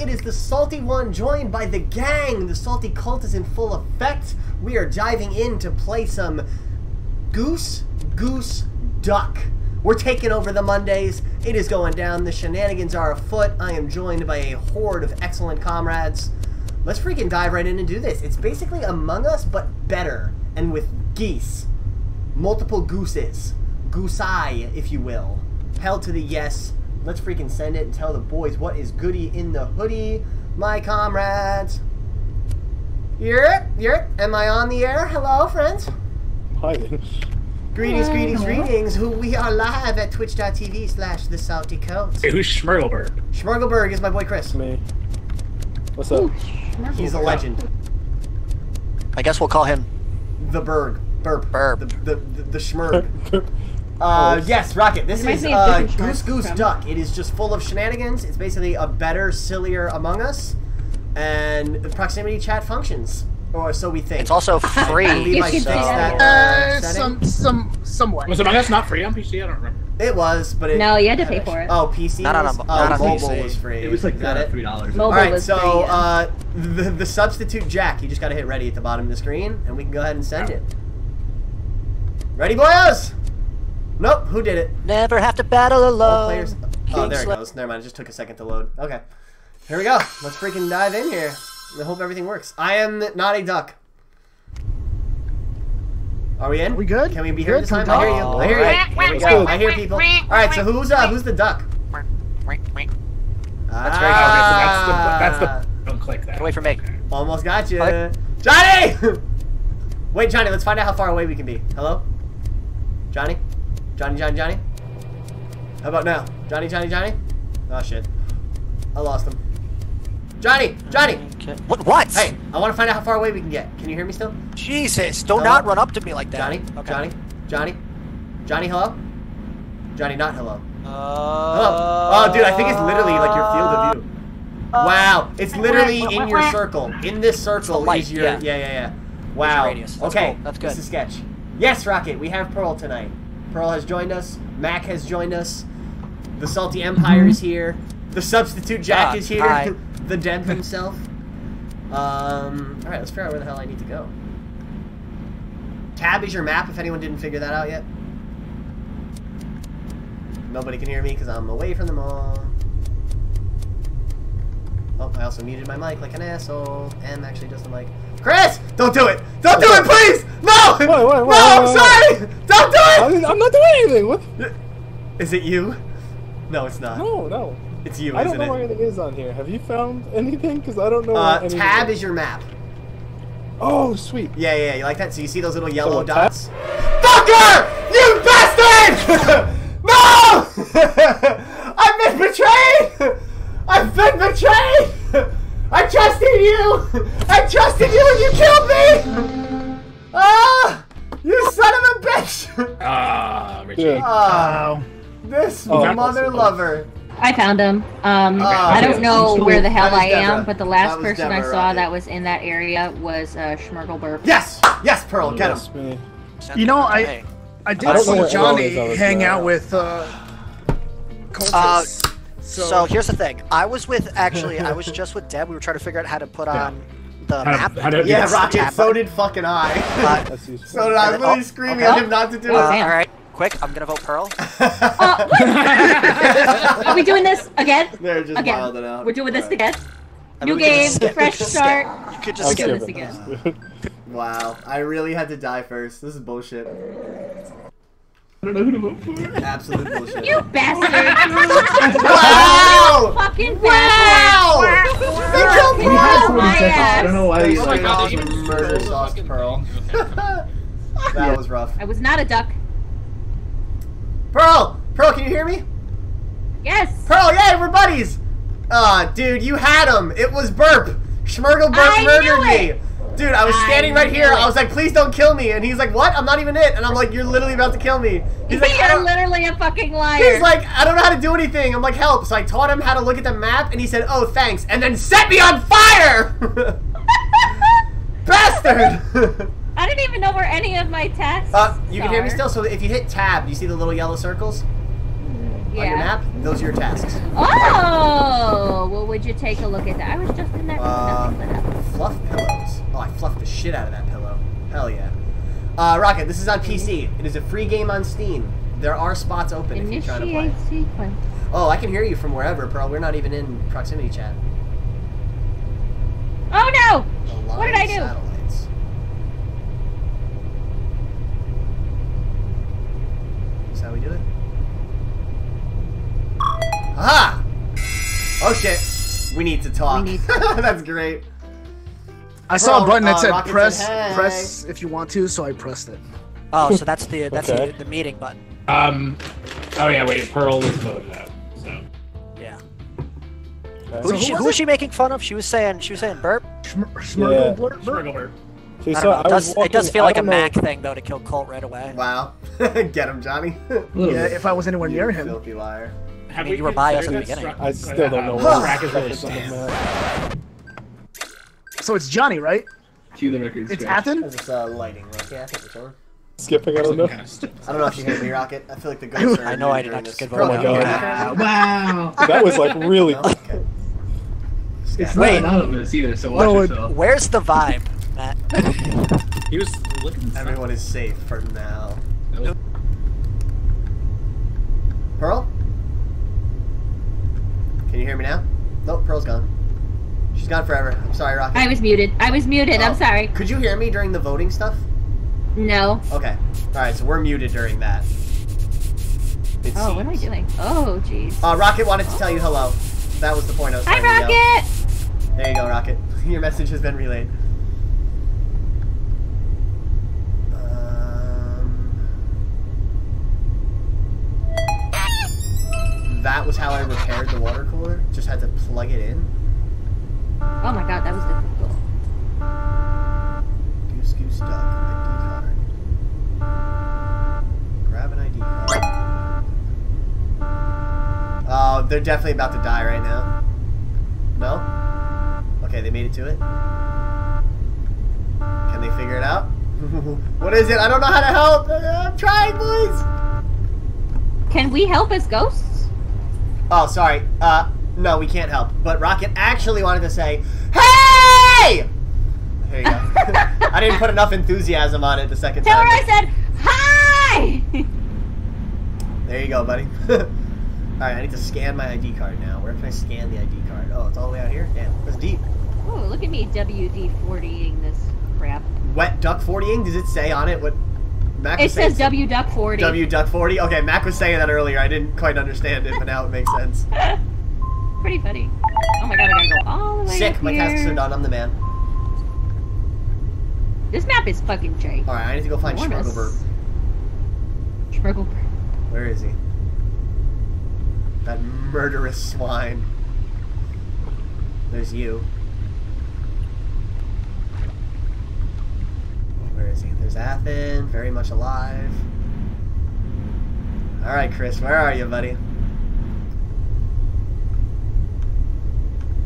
It is the Salty One joined by the gang. The Salty Cult is in full effect. We are diving in to play some Goose, Goose, Duck. We're taking over the Mondays. It is going down. The shenanigans are afoot. I am joined by a horde of excellent comrades. Let's freaking dive right in and do this. It's basically Among Us, but better. And with geese. Multiple gooses. Goosei, if you will. Held to the yes. Let's freaking send it and tell the boys what is goody in the hoodie. My comrades. You're you're Am I on the air? Hello, friends. Hi. Greetings, greetings, greetings. Who we are live at twitch.tv slash the Salty Colt. Hey, who's Schmergelberg? Schmergelberg is my boy Chris. Me. What's up? He's a legend. I guess we'll call him. The Berg. Burp. Burp. The, the, the, the Schmerg. Uh, yes, Rocket. This is uh, Goose Goose from- Duck. It is just full of shenanigans. It's basically a better, sillier Among Us, and the proximity chat functions, or so we think. It's also I free. believe You I can fixed say that. that. uh, Uh, some, some, somewhat. Was Among Us not free on PC? I don't remember. It was, but it. No, you had to pay for it. Oh, PC. Not on a- oh, not on mobile PC. was free. It was like that uh, three dollars. Mobile All right, was so free, yeah. uh, the the substitute Jack. You just gotta hit ready at the bottom of the screen, and we can go ahead and send it. Ready, boyos? Nope. Who did it? Never have to battle All alone. players. Oh, there it goes. Never mind. It just took a second to load. Okay. Here we go. Let's freaking dive in here. I hope everything works. I am not a duck. Are we in? Are we good? Can we be here Good, this time? can I we hear you. I hear you. Here we let's go. go. I hear people. All right. So who's uh who's the duck? That's very ah, Okay, so that's the that's the. Don't click that. Get away from me. Almost got you, Hi. Johnny. Wait, Johnny. Let's find out how far away we can be. Hello, Johnny. Johnny, Johnny, Johnny. How about now, Johnny, Johnny, Johnny? Oh shit, I lost him. Johnny, Johnny. Okay. What? What? Hey, I want to find out how far away we can get. Can you hear me still? Jesus! Do Hello? not run up to me like that. Johnny, Okay. Johnny, Johnny, Johnny. Hello. Johnny, not hello. Uh, Hello. Oh, dude, I think it's literally like your field of view. Wow, it's literally in your circle. In this circle light, is your yeah. yeah, yeah, yeah. Wow. okay, cool. That's good. This is sketch. Yes, Rocket. We have Pearl tonight. Pearl has joined us. Mac has joined us. The Salty Empire is here. The substitute Jack Ah, is here. hi. the Dem himself. Um. All right, let's figure out where the hell I need to go. Tab is your map. If anyone didn't figure that out yet. Nobody can hear me because I'm away from them all. Oh, I also muted my mic like an asshole. M actually does the mic. Chris! Don't do it! Don't do it, please! No! Wait, wait, wait, no, I'm sorry! Don't do it. I'm not doing anything. What? Is it you? No, it's not. No, no. It's you, I don't know where it? anything is on here. Have you found anything? Because I don't know. Uh, where tab is your map. Oh, sweet. Yeah, yeah, you like that? So you see those little yellow tab? dots? Fucker! You bastard! no! I've been betrayed! I've been betrayed! I trusted you! I trusted you and you killed me! Ah! You son of a bitch! Ah, Richie. Yeah. Ah, this Oh, mother that's- lover. I found him. Um, Oh, I don't know where the hell That is I Deborah. am, but the last was person I saw Rocket. that was in that area was uh, Schmergelberg. Yes! Yes, Pearl, get him. Yes, me. You know, I- I I did don't know see Johnny Ellen is, I was, hang out with uh, cultists. Uh, so, So here's the thing. I was with actually. I was just with Deb. We were trying to figure out how to put on the How to- map. how to- Yeah, Yes, Rocket, tab so did fucking I. Uh, so did I. I was literally Oh, screaming okay. at him not to do uh, it. all right, quick. I'm gonna vote Pearl. Are we doing this again? They're just Again. wilding out. We're doing this Alright. again. I mean, New game, skip- fresh start. skip. You could just skip. do this again. Wow, I really had to die first. This is bullshit. I don't know who to vote for. Absolute bullshit. You bastard! wow! Fucking Wow! bastard! You killed Pearl! I don't know why Thanks you for like the that. awesome murder sauce, Pearl. that was rough. I was not a duck. Pearl! Pearl, can you hear me? Yes. Pearl, yay, we're buddies! Ah, dude, you had him. It was Burp. Schmergle Burp I murdered knew me. Dude, I was I standing right here. it. I was like, please don't kill me. And he's like, what? I'm not even it. And I'm like, you're literally about to kill me. He's like, You're literally a fucking liar. He's like, I don't know how to do anything. I'm like, help. So I taught him how to look at the map, and he said, oh, thanks. And then set me on fire! Bastard! I didn't even know where any of my tasks uh, you can hear me still? So if you hit tab, do you see the little yellow circles? On your Yeah. map. Those are your tasks. Oh, well, would you take a look at that? I was just in there. Uh, Nothing lit up. fluff pillows. Oh, I fluffed the shit out of that pillow. Hell yeah. Uh, Rocket, this is on PC. It is a free game on Steam. There are spots open if you're trying to play. Initiate sequence. Oh, I can hear you from wherever, Pearl. We're not even in proximity chat. Oh no! What did I do? Satellites. Is that how we do it? Aha! Oh shit! We need to talk. We need That's great. I saw Bro, a button that uh, said Rocket said, press "Hey." press if you want to, so I pressed it. Oh, so that's the that's Okay. the, the meeting button. Um. Oh yeah, wait. Pearl was voted out. So Yeah. Okay. Who, So she, who who was was she making fun of? She was saying she was saying burp. Schm- Yeah. Smurgle blur- blur- See, I so don't know. It was does, it does feel like a know- Mac thing though to kill Colt right away. Wow. Get him, Johnny. Yeah, if I was anywhere near him. Filthy liar. Have mean, we you were by us considered the beginning. I still don't know uh, what Crack is really on the So it's Johnny, right? Cue the record It's scratch. Athen? Is this uh, lighting? Right? Yeah, I think it's on. Skipping, I don't know. Kind of stupid. I don't know if you hear me, Rocket. I feel like the ghosts are I know I did not just get Pearl, voted can you out. hear? Wow. wow. That was like really. No? Okay. It's Scat. not Wait. anonymous either, so watch No, yourself. Where's the vibe, Matt? He was looking. Everyone is safe for now. That was- Pearl? Can you hear me now? Nope, Pearl's gone. She's gone forever. I'm sorry, Rocket. I was muted. I was muted. Oh. I'm sorry. Could you hear me during the voting stuff? No. Okay. Alright, so we're muted during that. It Oh, what am I doing? Oh, jeez. Uh, Rocket wanted to tell you hello. That was the point I was Hi, trying to yell. Rocket! There you go, Rocket. Your message has been relayed. That was how I repaired the water cooler. Just had to plug it in. Oh my god, that was difficult. Goose Goose Duck ID card. Grab an ID card. Oh, they're definitely about to die right now. No? Okay, they made it to it. Can they figure it out? what is it? I don't know how to help. Uh, I'm trying, boys. Can we help as ghosts? Oh, sorry. Uh, no, we can't help. But Rocket actually wanted to say, "Hey!" There you go. I didn't put enough enthusiasm on it the second Tell her time. I said hi! There you go, buddy. Alright, I need to scan my ID card now. Where can I scan the ID card? Oh, it's all the way out here? Damn, that's deep. oh, look at me WD-40ing this crap. Wet duck 40ing? Does it say on it what Mac It says W Duck 40. W duck 40? Okay, Mac was saying that earlier. I didn't quite understand it, but now it makes sense. Pretty funny. Oh my god, I gotta go all the way Sick, up my here. tasks are done. I'm the man. This map is fucking Jake. Alright, I need to go find. Schmurgelberg. Schmurgelberg. Where is he? That murderous swine. There's you. Is he? There's Athen, very much alive. Alright, Chris, where are you, buddy?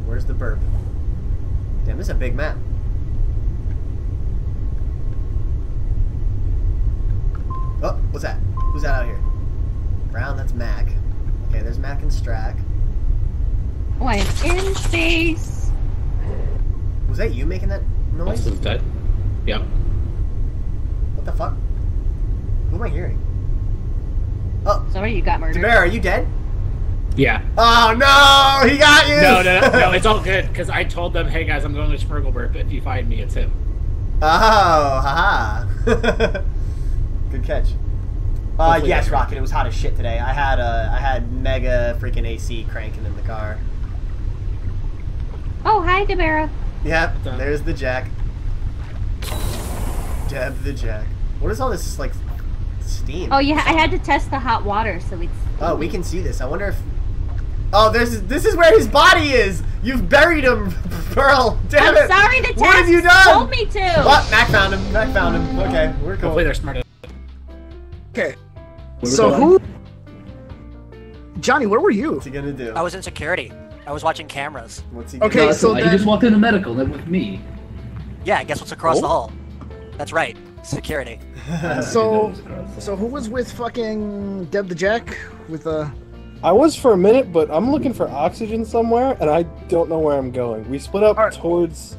Where's the burp? Damn, this is a big map. Oh, what's that? Who's that out here? Brown, that's Mac. Okay, there's Mac and Strack. Oh, I am in space. Was that you making that noise? Austin's dead. Yep. What the fuck? Who am I hearing? Oh, Sorry, you got murdered. Bear, are you dead? Yeah. Oh no, he got you! No, no, no, no, it's all good because I told them, hey guys, I'm going to Spriggleburp. If you find me, it's him. Oh, haha. Good catch. Uh, Hopefully yes, Rocket. It was hot as shit today. I had uh, I had mega freaking AC cranking in the car. Oh, hi, Deborah. Yep, there's the Jack. Deb the Jack. What is all this like steam? Oh, yeah, I had to test the hot water, so it's. Oh, we can see this. I wonder if. Oh, there's this is where his body is. You've buried him, Pearl. Damn I'm it! sorry, the What have you done? told me to. What? Mac found him. Mac found him. Okay, we're cool. Hopefully they're smart. Okay. So who? Johnny, where were you? What's he gonna do? I was in security. I was watching cameras. What's he Okay, gonna so do? then- he just walked into medical, then with me. Yeah, I guess what's across Oh? the hall? That's right, security. So, so who was with fucking Deb the Jack with uh? I was for a minute, but I'm looking for oxygen somewhere, and I don't know where I'm going. We split up Alright. towards,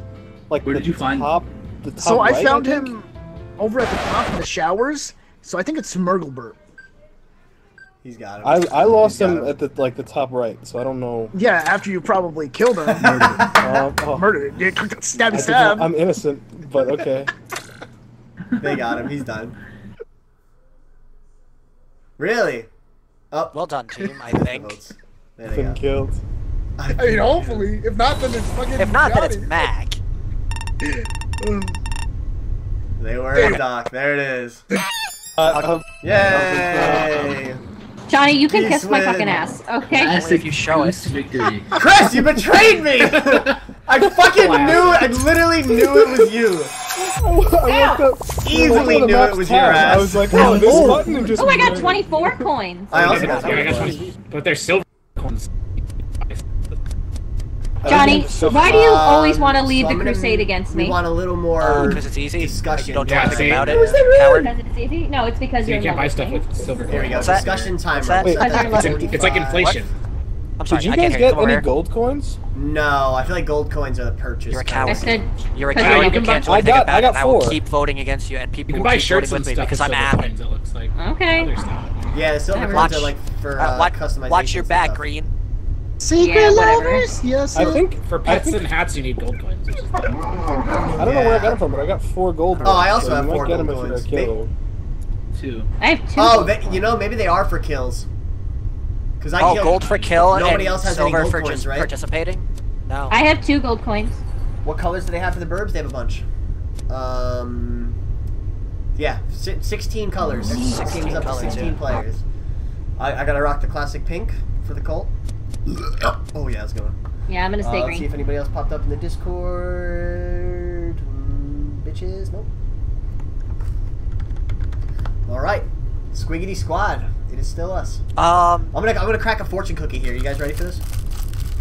like, Where the did you find- top. The top So I found think? him over at the top in the showers. So I think it's Smurglebert. He's got him. I I lost He's him at the like the top right, so I don't know. Yeah, after you probably killed him, murdered him. Uh, oh, murdered him. Stabby I stab. I'm innocent, but okay. They got him. He's done. Really? Oh, Well done, team. I think. votes. There they Been killed. I mean, hopefully. If not, then it's fucking. If not, then it's Johnny. Mac. They were Damn in it. Doc. There it is. Uh, um, Yay! Johnny, you can Peace kiss my fucking ass, okay? Classic you show us. victory. Chris, you betrayed me! I fucking Wow. knew it. I literally knew it was you. I woke up. Easily knew it was your ass. I was like, oh, this button and just. Oh, I got 24 coins. I also got I got that. 20, but they're silver coins. Johnny, So- why do you always want to lead the crusade against me? We me? want a little more. Oh, because it's easy. Discussion. You don't do Yeah, about it. Was that really? Because it's easy? No, it's because So you you're can't buy stuff with silver Here we go. Discussion timer. What's that? What's Because you're It's, it's like inflation. I'm sorry. Did you I guys can't get Come over any here. gold coins? No, I feel like gold coins are the purchase. You're a I coward. said, You're a coward. you You can can't do buy- I anything got- about I got it. I will keep voting against you, and people You can will buy keep shirts voting and with me stuff because I'm silver coins. It looks like Okay. Yeah, the silver Watch- coins are like for Uh, uh, watch, customization. watch your back, stuff. Green. Secret Yeah, lovers? Yes. I think For pets think and hats, you need gold coins. I don't know where I got them from, but I got four gold. Oh, I also so have four gold them if you're a coins. Two. I have two. Oh, they, you know, maybe they are for kills. Because I Oh, killed- gold for kill Nobody and else has any silver gold for coins, just right? participating. No. I have two gold coins. What colors do they have for the burbs? They have a bunch. Um, yeah, si- sixteen colors. There's 16 Teams up to colors, sixteen yeah. players. I, I gotta rock the classic pink for the cult. Oh yeah, that's a good one. Yeah, I'm gonna Uh, stay let's see if anybody else popped up in the Discord. Mm, bitches, nope. All right, Squiggity Squad. It is still us. Um, I'm gonna I'm gonna crack a fortune cookie here. You guys ready for this?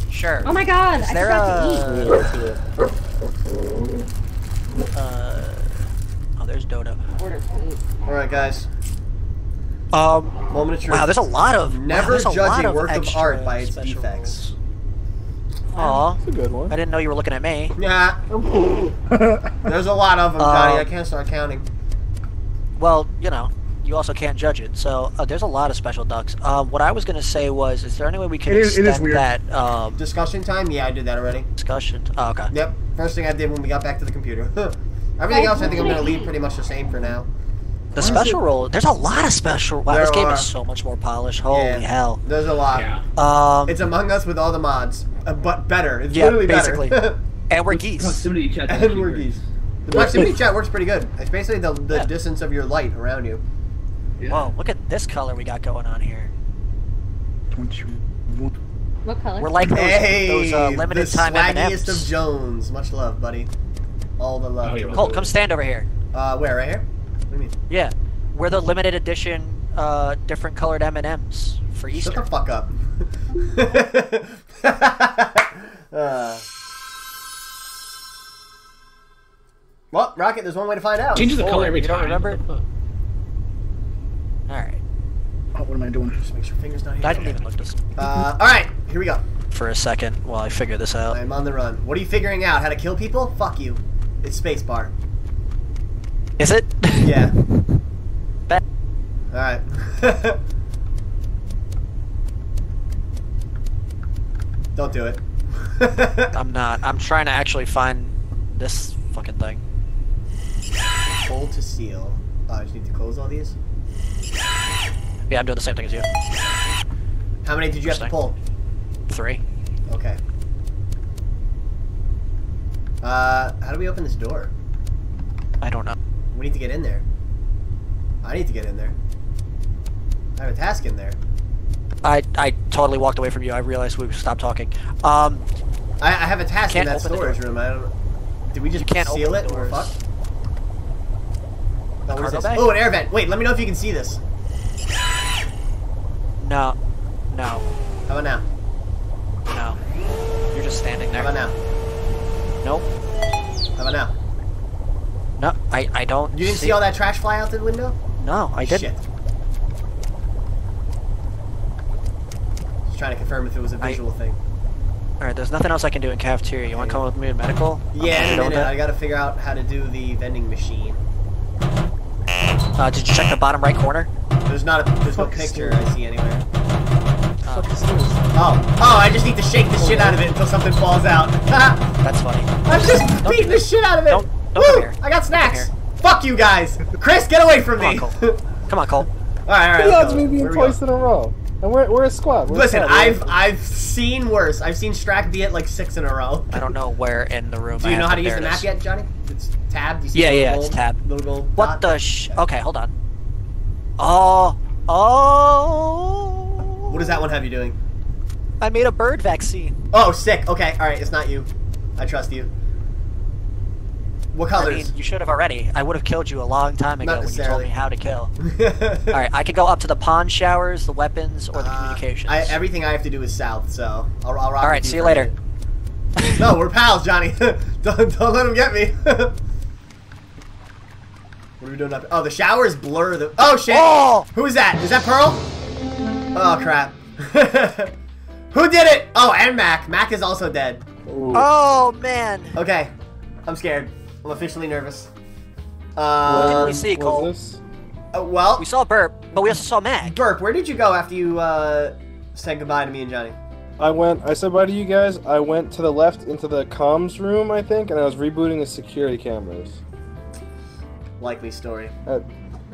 sure. Oh my god, Is I there forgot to eat. a- Yeah, let's see it. Uh, oh, there's Dodo. All right, guys. Um, Moment of truth. wow, there's a lot of. Never wow, there's a judge lot a of work of art by its special defects. rules. Aw, It's a good one. I didn't know you were looking at me. Yeah. There's a lot of them, Johnny. Um, I can't start counting. Well, you know, you also can't judge it. So uh, there's a lot of special ducks. Um, what I was gonna say was, is there any way we can It is- extend is weird. that um, Discussion time? Yeah, I did that already. discussion? Oh, okay. Yep. First thing I did when we got back to the computer. Everything else, I think I'm gonna leave pretty much the same for now. The special role. There's a lot of special. Wow, this game are. is so much more polished. Holy Yeah. hell. There's a lot. Yeah. Um, It's Among Us with all the mods, uh, but better. It's Yeah, literally basically. better. and we're geese. Proximity chat. and we're geese. The proximity chat works pretty good. It's basically the, the Yeah. distance of your light around you. Whoa, look at this color we got going on here. What color? We're like those, Hey, those uh, limited the time swaggiest M&Ms. of Jones. Much love, buddy. All the love. Oh. Colt, come stand over here. Uh, where? Right here? What do you mean? Yeah, we're the limited edition, uh, different colored M and M's for Easter. Shut Easter. the fuck up. uh. Well, Rocket, there's one way to find out. Changes the Four, color every you don't time. remember? All right, Oh, what am I doing? Just make sure fingers not here. I didn't even look this Uh, all right, here we go. for a second while I figure this out. I'm on the run. What are you figuring out? How to kill people? Fuck you. It's spacebar. Is it? Yeah. All right. Don't do it. I'm not. I'm trying to actually find this fucking thing. Hold to seal. Oh, I just need to close all these. Yeah, I'm doing the same thing as you. How many did you have to pull? Three. Okay. Uh, how do we open this door? I don't know. We need to get in there. I need to get in there. I have a task in there. I I totally walked away from you. I realized we stopped talking. Um, I, I have a task in that storage room. I don't. Did we just You can't seal it? Or fuck? Oh, what is this? bag? Oh, an air vent. Wait, let me know if you can see this. no, no, How about now? no. You're just standing there. How about now? Nope. How about now? No, I I don't. You didn't see all that trash fly out the window? No, I didn't. Shit. Just trying to confirm if it was a visual thing. All right, there's nothing else I can do in cafeteria. You want to come with me to medical? Yeah, I'm in a done with minute. that. I gotta figure out how to do the vending machine. Uh, did you check the bottom right corner? There's not a there's no picture I see anywhere. Fuck? Oh, oh! I just need to shake the shit out of it until something falls out. That's funny. I'm just beating the shit out of it. Don't- don't Woo! come here. I got snacks. here. Fuck you guys. Chris, get away from Come me. on, Cole. Come on, Cole. all right, all right. The let's odds of me being Where go? twice in a row. And we're, we're a squad. We're a Listen, squad. I've I've seen worse. I've seen Strack be at like six in a row. I don't know where in the room. Do I you know how to use the map yet, Johnny? It's tab. Do you see Yeah, yeah, gold, it's tab. Little gold What dot? the sh? Okay, hold on. Oh, oh. What does that one have you doing? I made a bird vaccine. Oh, sick. Okay, all right. It's not you. I trust you. What I colors? mean, you should have already. I would have killed you a long time ago when you told me how to kill. All right, I could go up to the pond showers, the weapons, or the Uh, communications. I, everything I have to do is south, so I'll, I'll rock All right, see you later. no, we're pals, Johnny. don't, don't let him get me. What are we doing up? Oh, the showers blur the. Oh shit! Oh! Who is that? Is that Pearl? Oh crap! Who did it? Oh, and Mac. Mac is also dead. Ooh. Oh man! Okay, I'm scared. I'm officially nervous. What Uh, did we see, was Cole? uh, well, We saw Burp, but we also saw Mac. Burp, where did you go after you uh, said goodbye to me and Johnny? I went. I said bye to you guys. I went to the left into the comms room, I think, and I was rebooting the security cameras. Likely story. I,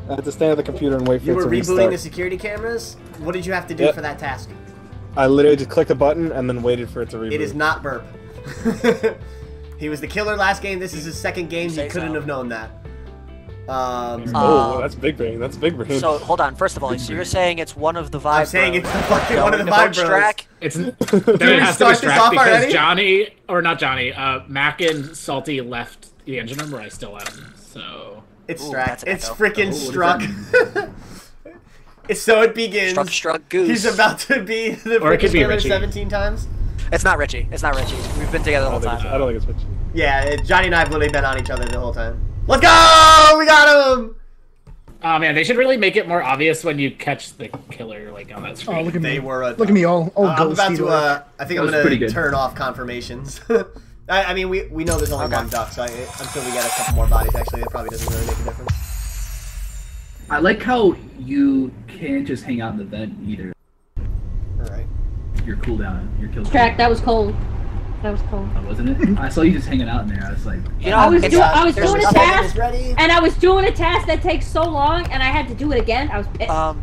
I had to stand at the computer and wait for You it were to rebooting restart. the security cameras. What did you have to do Yep. for that task? I literally just clicked a button and then waited for it to reboot. It is not Burp. he was the killer last game. This is his second game. Say You couldn't so. have known that. Um, Oh, Uh, that's big brain. That's big brain. So hold on. First of all, so you're saying it's one of the Vibe I'm saying Bros it's the fucking one of the going Vibe to Bros. Strack? It's then we it has to start this off because already? Johnny or not Johnny, uh, Mac and Salty left the engine room where I still am. So It's Ooh, Strack. It's freaking Oh, Struck. it's so it begins. Struck, struck, goose. He's about to be the Or it could freaking be killer 17 times. It's not Richie. It's not Richie. We've been together the whole don't, think it's, time. I don't think it's Richie. Yeah, Johnny and I have literally been on each other the whole time. Let's go! We got him! Oh man, they should really make it more obvious when you catch the killer like on that screen. Oh, look at They me. were a, Look at me, all, all Uh, I'm about to. Uh, I think I'm gonna turn off confirmations. I, I mean, we we know there's only Okay. one duck, so I, until we get a couple more bodies, actually, it probably doesn't really make a difference. I like how you can't just hang out in the vent either. All right. Your cooldown, your kill. Track, that was cold. That was cold. Oh, wasn't it? I saw you just hanging out in there. I was like, You know, I was it's- doing- I was doing a task. And I was doing a task that takes so long, and I had to do it again. I was pissed. Um,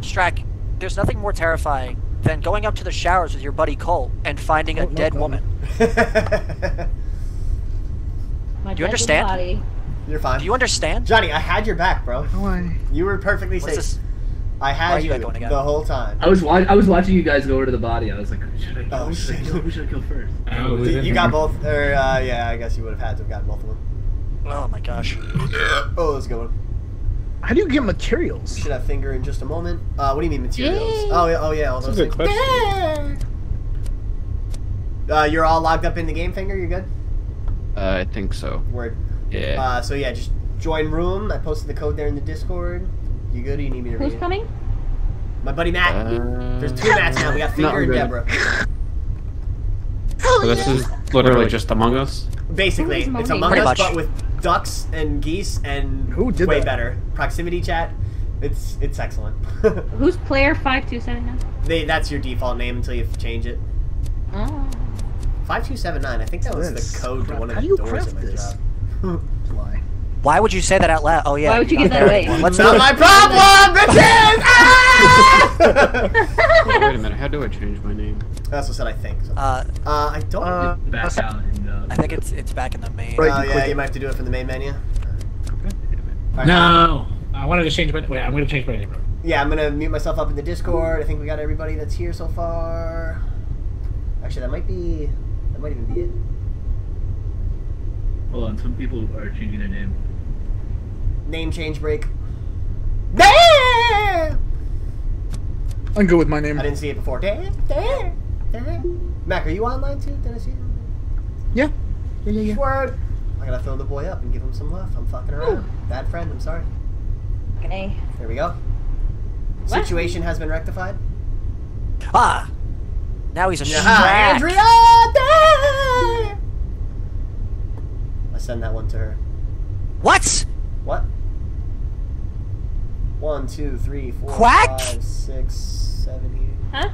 Strack, there's nothing more terrifying than going up to the showers with your buddy Cole and finding a Oh, no, dead no, no. woman. My do you dead understand? Body. You're fine. Do you understand? Johnny, I had your back, bro. How You were perfectly What's safe. this? I had you you echoing the whole time. I was wa- I was watching you guys go over to the body. I was like, should I kill? Oh, who should I kill? Who should I kill first? Oh, You, you got both, or uh, yeah, I guess you would have had to have gotten both of them. Oh my gosh. Oh, let's go. How do you get materials? Should have finger in just a moment. Uh, what do you mean materials? Yay. Oh yeah, oh yeah, all That's those a good things. question. Uh, you're all logged up in the game, finger. You're good. Uh, I think so. Word. Yeah. Uh, so yeah, just join room. I posted the code there in the Discord. You good? Or you need me to read Who's it? coming? My buddy Matt. Uh, There's two Matts now. We got Finger and good. Deborah. so this is literally just Among Us. Basically, Who is it's? Among Pretty Us, much. but with ducks and geese and Who did way that? better proximity chat. It's it's excellent. Who's player five two seven nine? they that's your default name until you change it. Oh. Five two seven nine. I think that was This. the code to one of How the do you doors craft at my this? job. Lie. Why would you say that out loud? Oh yeah. Why would you got give that the away? Let's Not my problem, bitches! Ah! Wait a minute, how do I change my name? That's what said I think. So. Uh, Uh, I don't. Uh, Back out and uh, I think it's it's back in the main. Right. Oh yeah, you might have to do it from the main menu. Alright. No, I wanted to change my. Wait, I'm going to change my name. Yeah, I'm gonna mute myself up in the Discord. I think we got everybody that's here so far. Actually, that might be. That might even be it. hold on. Some people are changing their name. Name change break. I I'm good with my name. I didn't see it before. Mac, are you online too? Did I see it? Yeah. Yeah, yeah, yeah. Word. I gotta fill the boy up and give him some love. I'm fucking around. Bad friend. I'm sorry. Okay. There we go. What? Situation has been rectified. Ah, Now he's a Yeah, Shrek. Andrea! I send that one to her. What? What? One, two, three, four, Quack? five, six, seven, eight. Huh?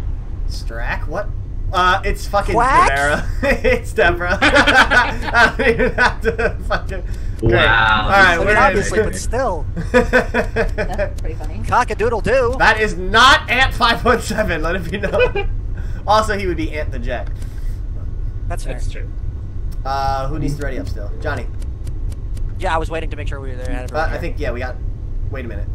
Strack? What? Uh, it's fucking Quack? Deborah. it's Deborah. I don't even have to fucking. Wow. All right, I mean, we're obviously, but still. That's pretty funny. Cock-a-doodle doo. that is not Ant five one seven. Let it be known. also, he would be Ant the Jack. That's fair. That's true. Uh, who needs to ready up still? Johnny. Yeah, I was waiting to make sure we were there. Had Uh, I think yeah, we got. Wait a minute.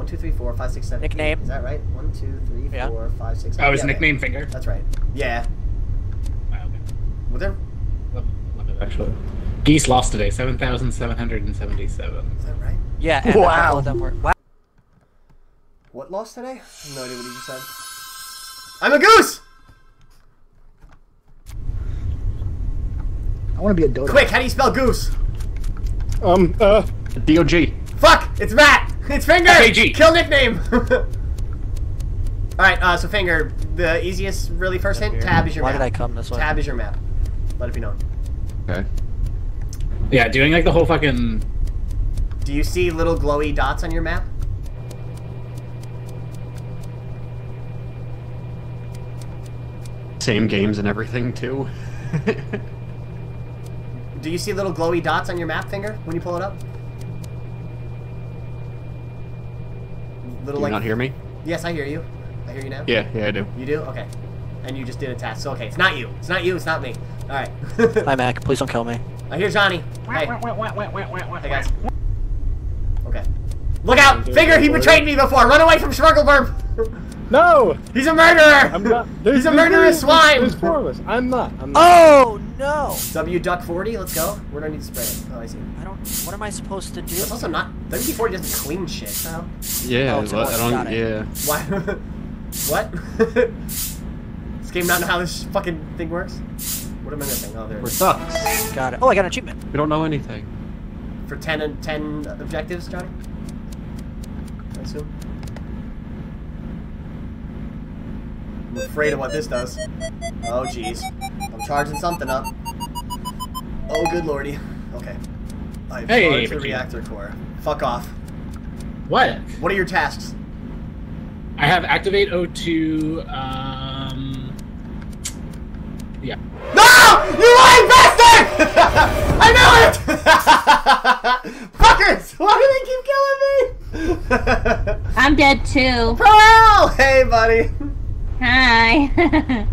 Okay. One, two, three, four, five, six, seven. eight. Nickname. Is that right? One, two, three, Yeah. four, five, six. Oh, his yeah, nickname Finger. That's right. Yeah. Oh, okay. Were there? Love- love it. Actually. Geese lost today, 7,777. Is that right? Yeah, and a Wow. couple of them were. Wow. What lost today? No idea what he just said. I'm a goose! I want to be a dodo. Quick, how do you spell goose? Um, uh, DOG. Fuck! It's Matt! It's Finger! FAG. Kill nickname! Alright, uh, so Finger, the easiest, really first hint, tab is your Why map. Why did I come this way? Tab is your map. Let it be known. Okay. Yeah, doing like the whole fucking. Do you see little glowy dots on your map? Same games and everything too. Do you see little glowy dots on your map, Finger, when you pull it up? Little Do you like. not hear me? Yes, I hear you. I hear you now. Yeah, yeah, I do. You do? Okay. And you just did a task. So okay, it's not you. It's not you. It's not me. All right. Hi, Mac. Please don't kill me. I hear Johnny. Hey. Hey guys. Okay. Look out! Figure he betrayed me before. Run away from Schmurgelburb. no! He's a murderer. I'm not. He's a there's murderous three- swine. There's four of us. I'm not. I'm not. Oh no! W Duck 40. Let's go. Where do I need to spray it? Oh, I see. I don't. What am I supposed to do? It's also not. WD 40 doesn't clean shit. So Yeah, Oh, it's I don't. Yeah. why? what? this game not know how this fucking thing works. What am I missing? Oh, there it We're is. sucks. Got it. Oh, I got an achievement. We don't know anything. For 10 and 10 objectives, Johnny. I assume. I'm afraid of what this does. Oh, jeez. I'm charging something up. Oh, good lordy. Okay. I've Hey, charged the reactor core. Fuck off. What? What are your tasks? I have activate O2. Um. Yeah. No! You lying bastard! I knew it! Fuckers! Why do they keep killing me? I'm dead too. Pearl! Hey, buddy. Hi.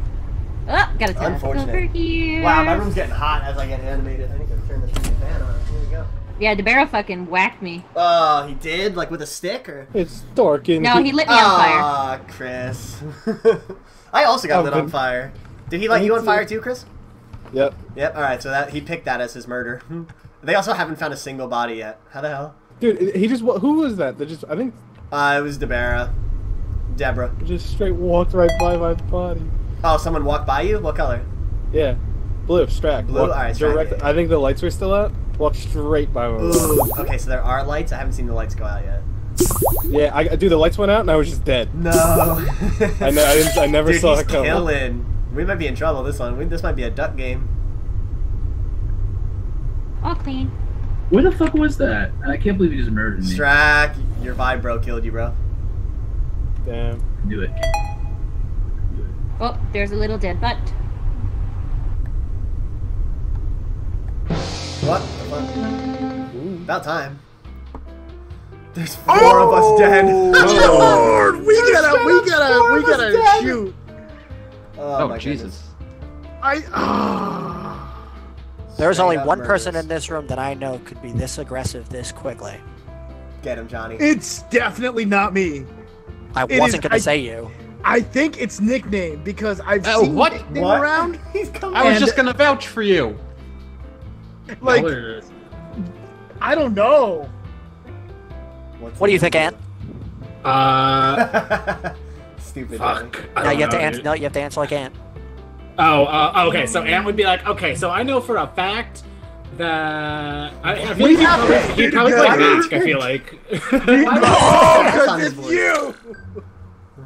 oh, got a task Unfortunate. over here. Wow, my room's getting hot as I get animated. I need to turn the freaking fan on. Here we go. Yeah, DeBarrow fucking whacked me. Oh, he did? Like with a stick or? It's dark in No, he lit me on fire. Ah, Chris. I also got Oh, lit on fire. Did he light you on fire too. too, Chris? Yep. Yep. All right. So that he picked that as his murder. they also haven't found a single body yet. How the hell? Dude, he just. Who was that? That just. I think. Uh, it was Deborah. Deborah. Just straight walked right by my body. Oh, someone walked by you. What color? Yeah. Blue, Strack. Blue? Alright, Strack, direct- yeah, yeah. I think the lights were still out. Walked straight by my body. Ooh. Okay, so there are lights. I haven't seen the lights go out yet. Yeah, I, dude, the lights went out and I was just dead. No. I, ne- I, didn't, I never Dude, saw he's it coming. killing. We might be in trouble this one. We, this might be a duck game. All clean. Where the fuck was that? I can't believe he just murdered me. Strack, your vibro killed you, bro. Damn. Do it. Do it. Oh, there's a little dead butt. What? the fuck? About time. There's four of us dead. Lord, we gotta, we gotta, we Four of us gotta dead. shoot. oh, Oh, my Jesus. I. ah. There's Straight only up one person in this room that I know could be this aggressive this quickly. Get him, Johnny. It's definitely not me. I It wasn't is- gonna I- say you. I think it's nickname because I've Oh, seen what? nickname What? around. He's coming. I was And- just gonna vouch for you. Like Colors. I don't know. What's What do you think. Ant? Uh. Stupid. Fuck. I No, you have to answer. dude. No, you have to answer like Ant. Oh, uh, okay. So Ant would be like, okay, so I know for a fact that I, I feel We like he'd probably, to he'd probably figure play it. Mask. I feel like. Oh, because it's you.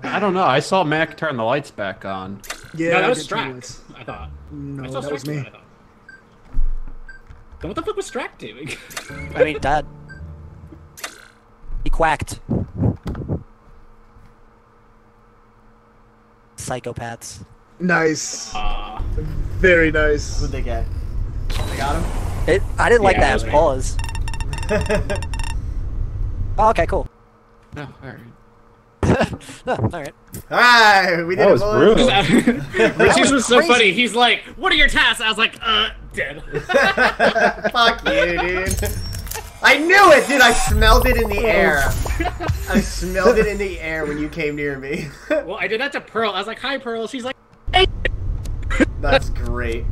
I don't know. I saw Mac turn the lights back on. Yeah, no, that was did Strack. I thought. No, I saw that was Strack do me. it, I thought. Then what the fuck was Strack doing? I mean, Dad. He quacked. Psychopaths. Nice. Uh, Very nice. Who'd they get? They got him? It, I didn't like Yeah, that it pause. Oh, okay, cool. Oh, alright. Oh, all right. Alright, we did That it, was boys. brutal. Richie's was so crazy. funny. He's like, "What are your tasks?" I was like, "Uh, dead." Fuck you, dude. I knew it, dude. I smelled it in the air. I smelled it in the air when you came near me. well, I did that to Pearl. I was like, "Hi, Pearl." She's like, hey. That's great.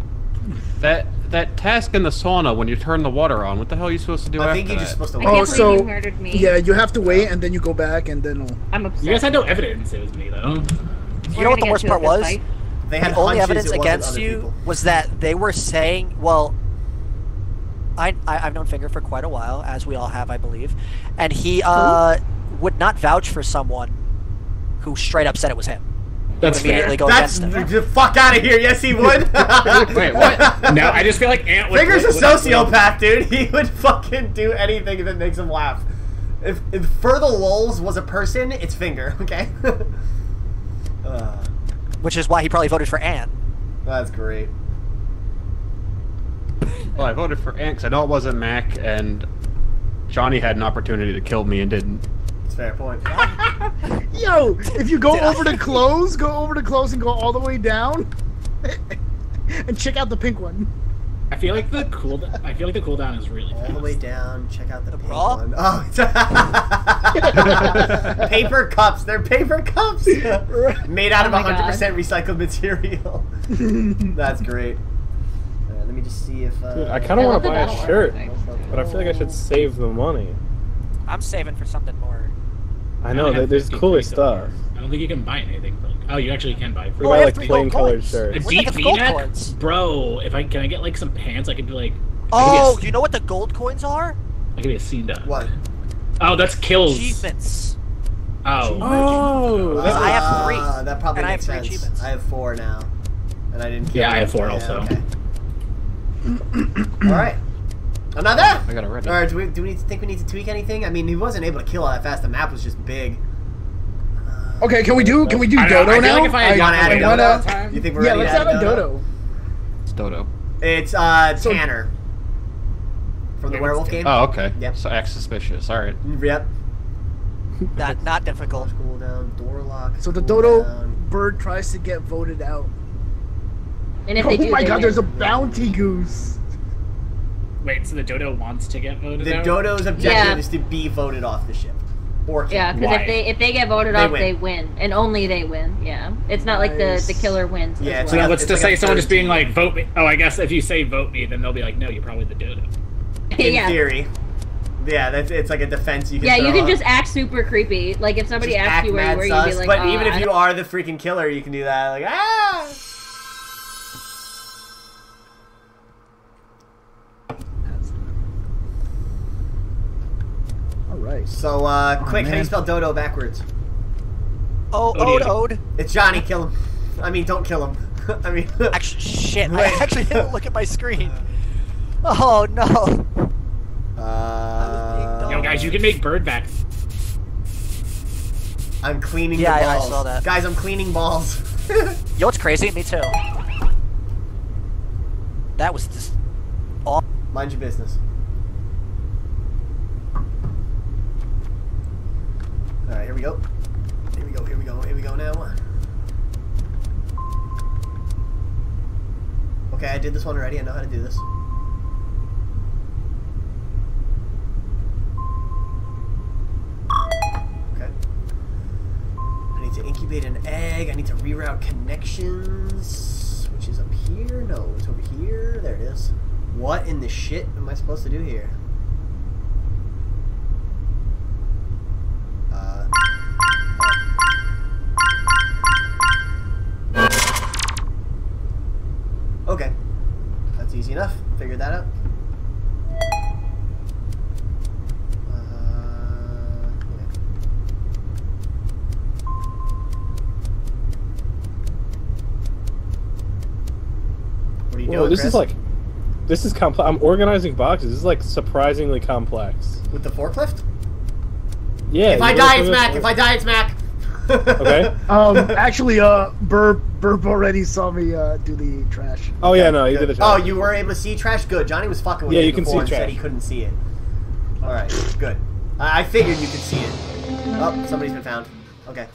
That that task in the sauna when you turn the water on. What the hell are you supposed to do I after think you're that? just supposed to I wait. can't Oh, so- you murdered me. Yeah, you have to wait and then you go back and then. I'm upset. "You guys had no evidence. It was me, though." You We're know what the worst part was? fight. They had the only evidence against you people. was that they were saying, well, I, I I've known Finger for quite a while, as we all have, I believe, and he uh would not vouch for someone who straight up said it was him. That's Would immediately fair. go That's against him. the fuck out of here. Yes, he would. Wait, what? No, I just feel like Ant would. Finger's a would- would- sociopath, dude. He would fucking do anything that makes him laugh. If, if Fur the Lulz was a person, it's Finger, okay? uh, Which is why he probably voted for Ant. that's great. Well, I voted for Ant 'cause I know it wasn't Mac, and Johnny had an opportunity to kill me and didn't. It's a fair point. Yo, if you go over to close, go over to close and go all the way down, and check out the pink one. I feel like the cool. I feel like the cooldown is really All fast. the way down. Check out the, pink bra? one. Oh, paper cups. They're paper cups made out Oh of 100% recycled material. That's great. Alright, let me just see if. Uh, Dude, I kind of want to buy a shirt, artifacts. but I feel like I should save the money. I'm saving for something more. I know, have there- there's 53 cooler stuff. far. I don't think you can buy anything. For like, oh, you actually can buy. We For Oh, buy like plain colored coins. a shirts. Deep V-neck, bro. If I can I get like some pants, I could be like. Oh, I you know what the gold coins are? I could be a scene done. What? Oh, that's kills. Achievements. Oh, Oh, Because I have three, Ah, That probably and I makes have three sense. achievements. I have four now, and I didn't. Yeah, I have four them. also. okay. All right. Another. I got it ready. All right. Do we do we need to think we need to tweak anything? I mean, he wasn't able to kill all that fast. The map was just big. Okay, can we do can we do I don't know, Dodo I feel now? like if I had You want to add a I dodo? wanna- time? You think we're yeah, ready let's to add a Dodo. It's Dodo. It's uh So- Tanner from the Yeah, werewolf game. Oh, okay. Yep. So act suspicious. All right. Yep. Not not difficult. Cooldown, door lock. So the Dodo cooldown. bird tries to get voted out. And if Oh they do, my they god, win. there's a bounty goose. Wait, so the dodo wants to get voted The out? Dodo's objective Yeah. is to be voted off the ship. Or. Yeah, because if they if they get voted They off, win. they win, and only they win. Yeah, it's not like the the killer wins. Yeah, as it's So well. then what's It's to like say a someone just being like, vote me? Oh, I guess if you say vote me, then they'll be like, no, you're probably the dodo. In yeah. theory. Yeah, that's it's like a defense you can Yeah, you can out. just act super creepy. Like if somebody Just asks you where mad you were, sus, you'd be like, but "Uh, even if you are the freaking killer, you can do that. Like, ah! Right. So, uh, quick, how do you spell dodo backwards? Oh, Ode. ode, ode. It's Johnny, kill him. I mean, don't kill him. I mean, Actually, shit. Wait. I actually didn't look at my screen. Oh no. uh, Yo, guys, you can make bird back. I'm cleaning Yeah, the I- I saw that. Guys, I'm cleaning balls. Yo, know what's crazy? Me too. That was just. Mind your business. Alright, here we go. Here we go, here we go, here we go now. Okay, I did this one already. I know how to do this. Okay. I need to incubate an egg. I need to reroute connections. Which is up here? No, it's over here. There it is. What in the shit am I supposed to do here? Okay. That's easy enough. Figured that out. Uh, what yeah. Whoa, doing, this Chris? is like, this is complex. I'm organizing boxes. This is like surprisingly complex. With the forklift? Yeah. if I die, it's Mac. If I die, it's Mac. Okay. Um, actually, uh, Burp, Burp already saw me uh, do the trash. Oh yeah, no, you did the trash. Oh, you were able to see trash. Good. Johnny was fucking with Yeah, me you can before see and said he couldn't see it. All right, good. I, I figured you could see it. Oh, somebody's been found. Okay.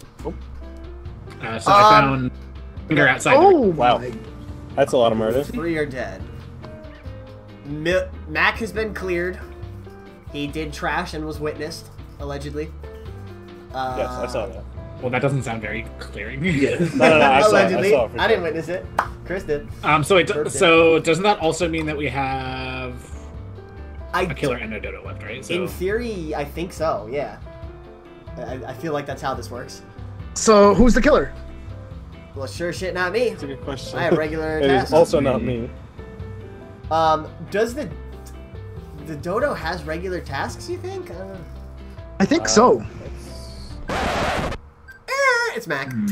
Uh, so Um, I found finger outside. the- Oh, Wow. my. That's a lot of murder. Three are dead. Mi- Mac has been cleared. He did trash and was witnessed, allegedly. Uh, Yes, I saw that. Well, that doesn't sound very clearing. Yeah. No, no, no, I saw it. I allegedly. saw it I didn't witness it. Chris did. Um. So it. Birthday. So doesn't that also mean that we have I a killer and a dodo left, right? So In theory, I think so. Yeah. I, I feel like that's how this works. So, who's the killer? Well, sure shit, not me. That's a good question. I have regular it is tasks. also not me. Um, does the the dodo has regular tasks? You think? Uh, I think so. eh, it's Mac.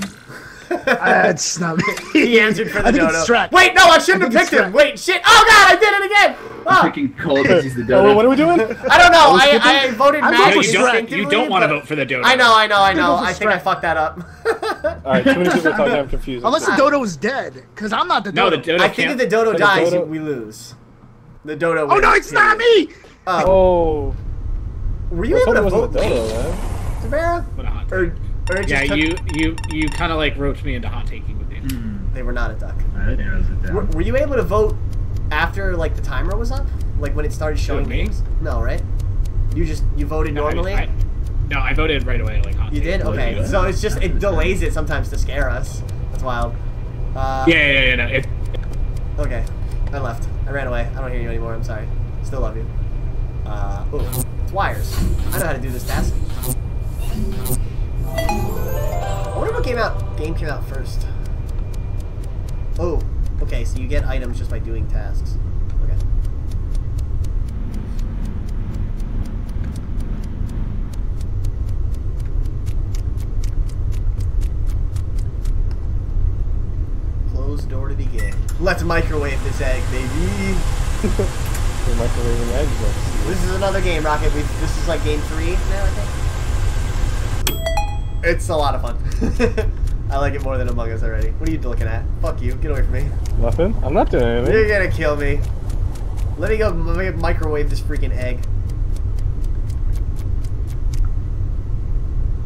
Uh, not me. he answered for the I think dodo. it's Strack. Wait, no, I shouldn't I have picked him. Wait, shit. Oh god, I did it again. I'm Oh, picking Cole because he's the Oh, dodo. what are we doing? I don't know. I, I voted I'm Mac. No, voting you don't. You don't want to vote for the dodo. I know, I know, I know. I think I fucked that up. All right, too many people talking. I'm confused. Unless the I- dodo's dead, because I'm not the dodo. No, dodo. the dodo I think can't. if the dodo the dies, dodo- we lose. The dodo. oh no, it's not me! Oh, Oh, were you able to vote wasn't the me, dodo, man. Tamara? What a hot take. Or, or Yeah, took- you you you kind of like roped me into hot taking with you. Hmm. They were not a duck. I narrows it Were, down. were you able to vote after like the timer was up? Like when it started showing me? names? No, right? You just you voted No, normally. I- no, I voted right away. Like hot you take. did? Okay. yeah. So it's just it delays it sometimes to scare us. That's wild. Uh, Yeah, yeah, yeah. No, it, Okay. I left. I ran away. I don't hear you anymore. I'm sorry. Still love you. Uh, ooh, it's wires. I know how to do this task. I wonder what game out game came out first. Oh, okay. So you get items just by doing tasks. Okay. Close door to begin. Let's microwave this egg, baby. You're microwaving eggs. Let's see. This is another game, Rocket. we this is like game three now, I think. It's a lot of fun. I like it more than Among Us already. What are you looking at? Fuck you. Get away from me. Nothing. I'm not doing anything. You're gonna kill me. Let me go microwave this freaking egg.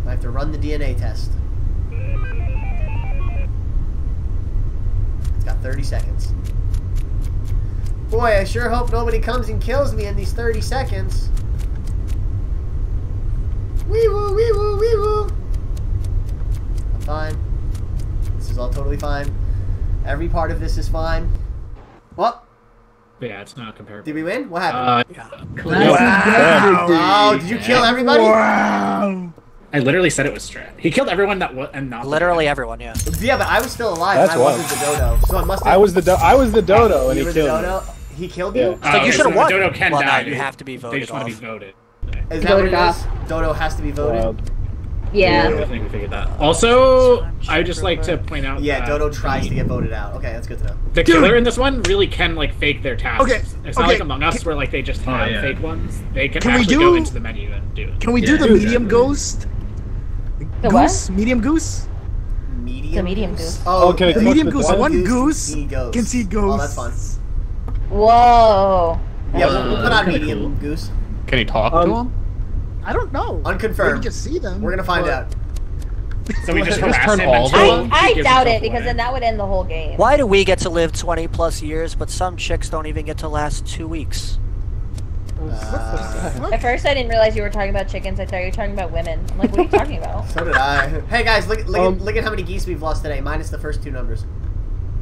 I have to run the DNA test. It's got 30 seconds. Boy, I sure hope nobody comes and kills me in these 30 seconds. Wee woo, wee woo, wee woo. I'm fine. This is all totally fine. Every part of this is fine. Well, yeah, it's not comparable. did we win? What happened? Uh, Classic oh, did you kill everybody? Wow! I literally said it was Strat. He killed everyone that was and not Literally everyone, yeah. Yeah, but I was still alive. That's and I wild. wasn't the dodo, so it must have. I was the do- I was the dodo, and he were the killed me. dodo. He killed Yeah. you. Oh, So you should've the won. Dodo can Well, no, die. you have to be They voted just want to be voted. Is that what Voted it off. Dodo has to be voted. Wild. Yeah. I think we figured that. Also, I would just like to point out. Yeah, that Dodo tries the, to get voted out. Okay, that's good to know. The killer in this one really can like fake their tasks. Okay, It's not okay, like Among Us where like they just Oh, have yeah. fake ones. They can, Can we actually do- go into the menu and do it. Can we do Yeah, the medium definitely. ghost? The goose? Medium goose? Medium. The medium goose. Oh, Oh, can The medium goose. one One goose goose see can see ghosts. Oh, that's fun. Whoa. Yeah, we'll, we'll put Uh, on medium cool. goose. Can he talk Um, to him? I don't know. Unconfirmed. We can see them. We're gonna find but- out. So we just Just harass turn him all until the I. I doubt it because away. then that would end the whole game. Why do we get to live 20 plus years, but some chicks don't even get to last two weeks? Uh, At first, I didn't realize you were talking about chickens. I thought you were talking about women. I'm like, what are you talking about? so did I. Hey guys, look, look, Um, at, look at how many geese we've lost today, minus the first two numbers.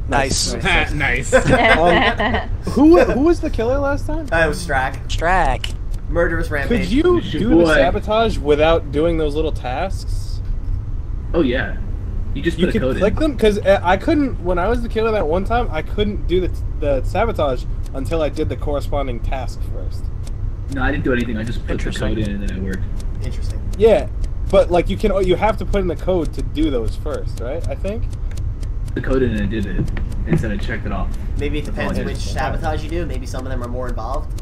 Nice. nice. Who who was the killer last time? Uh, it was Strack. Strack. Murderous rampage. Could you Shoot, do the sabotage without doing those little tasks? Oh yeah. You just You a could code click in. them because I couldn't when I was the killer that one time. I couldn't do the the sabotage until I did the corresponding task first. No, I didn't do anything. I just put the code in and then it worked. Interesting. Yeah, but like you can you have to put in the code to do those first, right? I think. the code in and I did it instead I checked it off. Maybe it depends Oh, which sabotage you do. Maybe some of them are more involved.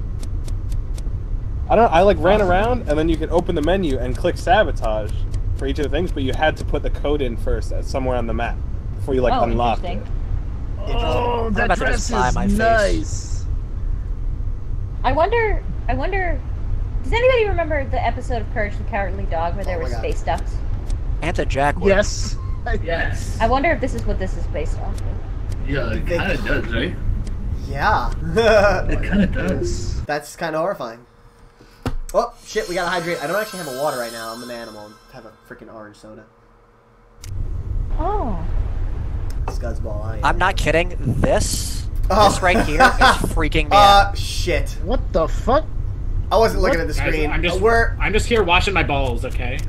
I don't. I like ran around, and then you can open the menu and click sabotage for each of the things, but you had to put the code in first uh, somewhere on the map before you like Oh, unlocked it. Oh, about that dress is my face. nice. I wonder. I wonder. Does anybody remember the episode of Courage the Cowardly Dog where there Oh my were God. space ducks? Anta Jaguar. Yes. Yes. I wonder if this is what this is based off of. Yeah, it kind of does, right? Yeah. It kind of does. That's kind of horrifying. Oh shit! We gotta hydrate. I don't actually have a water right now. I'm an animal. I have a freaking orange soda. Oh. Scuzzball. I am. I'm not kidding. This, Oh. this right here is freaking me out. Uh, shit. What the fuck? I wasn't looking at the Guys, screen. I'm just We're. I'm just here washing my balls, okay?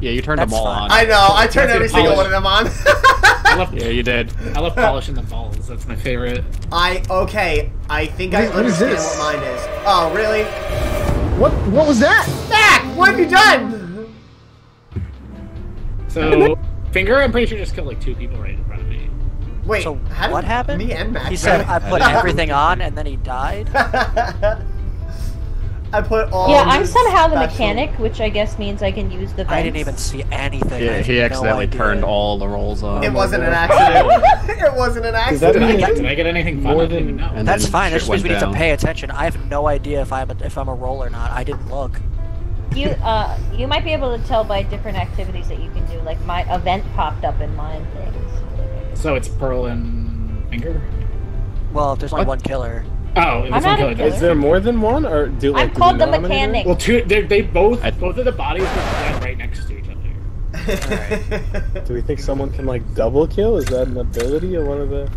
Yeah, you turned That's them all fine. on. I know. I turned every single one of them on. I love Yeah, you did. I love polishing the balls. That's my favorite. I okay. I think I What is- what is understand this? what mine is. Oh really? What? What was that? Zach, what have you done? So, finger, I'm pretty sure just killed like two people right in front of me. Wait. So how did what happened? Me and Max. He said I put everything on and then he died. I put all. yeah, I'm somehow the special- mechanic, which I guess means I can use the. I didn't even see anything. Yeah, he accidentally idea. turned all the rolls on. It wasn't an accident. it wasn't an Does that Did accident. I, mean- did I get anything fun? More I didn't than- know. That's fine. shit That's just we went need to pay attention. I have no idea if I'm a, if I'm a roll or not. I didn't look. You uh, you might be able to tell by different activities that you can do. Like my event popped up in mine things. So it's Pearl and Finger? Well, if there's only What? one killer. Oh, it I'm one a killer. Is there more than one, or do like? I'm called the know how many there mechanic. Well, two. They, they both. I- both of the bodies were dead right next to each other. are? Do we think someone can like double kill? Is that an ability or one of the?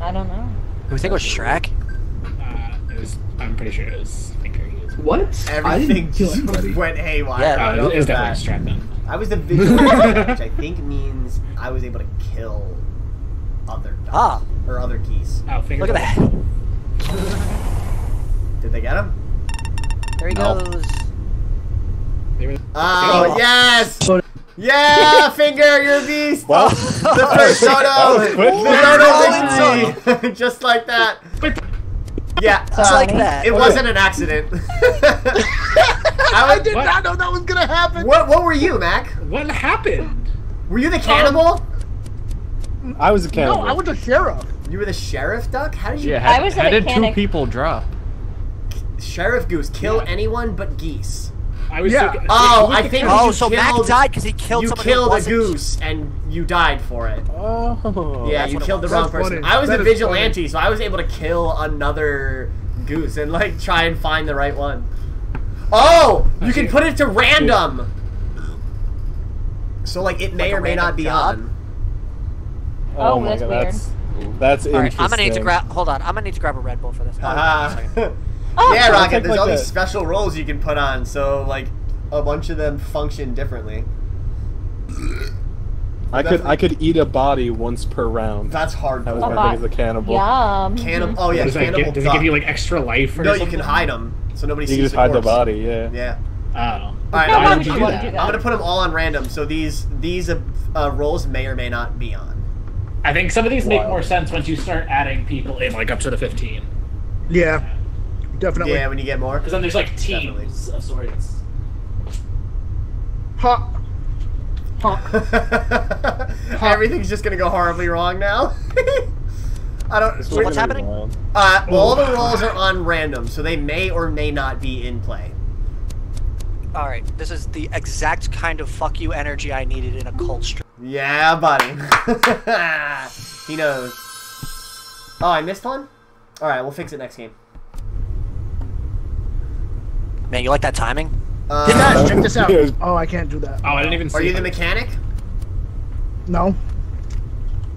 I don't know. Do we think it was Shrek? Uh, it was. I'm pretty sure it was Finger. He What? I Everything didn't kill just went haywire. Yeah, Uh, it was the definitely bat. Strap then. I was the vigilante, which I think means I was able to kill other dogs Ah. or other geese. Oh, Finger. Look at that. Did they get him? There he No. goes. They Oh Oh. yes! Yeah, finger, you're a beast. Well, the first that Soto, the Soto victory, just like that. Yeah, Just uh, like that. It wasn't an accident. I, I did What? not know that was gonna happen. what? What were you, Mac? What happened? Were you the cannibal? I was a No. I was a sheriff. You were the sheriff, Duck. How did you? Yeah, how, I was a how did two people drop? Sheriff Goose kill Yeah. anyone but geese. I was. Yeah. So, Oh, I think- Oh, you so Mac died because he killed you someone killed who a goose and you died for it. Oh. Yeah, you killed the wrong person. funny. I was That the is vigilante, so I was able to kill another goose and like try and find the right one. Oh, you can put it to random. So like it may Like or may not be job? on. Oh, my that's God, weird. That's, that's All right, interesting. I'm gonna need to grab. Hold on, I'm gonna need to grab a Red Bull for this. Hold on Haha. a second. Oh, yeah, I'll Rocket. There's like all that. these special roles you can put on, so like a bunch of them function differently. I could I could eat a body once per round. That's hard. That was A my bot- thing as a cannibal. Yum. Cannibal. Oh yeah, Does, that cannibal. give, does it give you like extra life? Or no, you can hide them, so nobody You sees can just the hide the body. Yeah. Yeah. Oh. All right, No, I'm gonna do want that. to I'm gonna put them all on random, so these these uh, uh, roles may or may not be on. I think some of these make Wild. more sense once you start adding people in, like up to the 15. Yeah, definitely. Yeah, when you get more. Because then there's like Definitely. teams of sorts. Ha. Everything's just gonna go horribly wrong now. I don't. So what's happening? Uh, well, all the rolls are on random, so they may or may not be in play. All right, this is the exact kind of fuck you energy I needed in a cult stream. Yeah, buddy. he knows. Oh, I missed one. All right, we'll fix it next game. Man, you like that timing? Uh, Guys, check this out. Oh, I can't do that. Oh, I didn't even see are you the mechanic? No.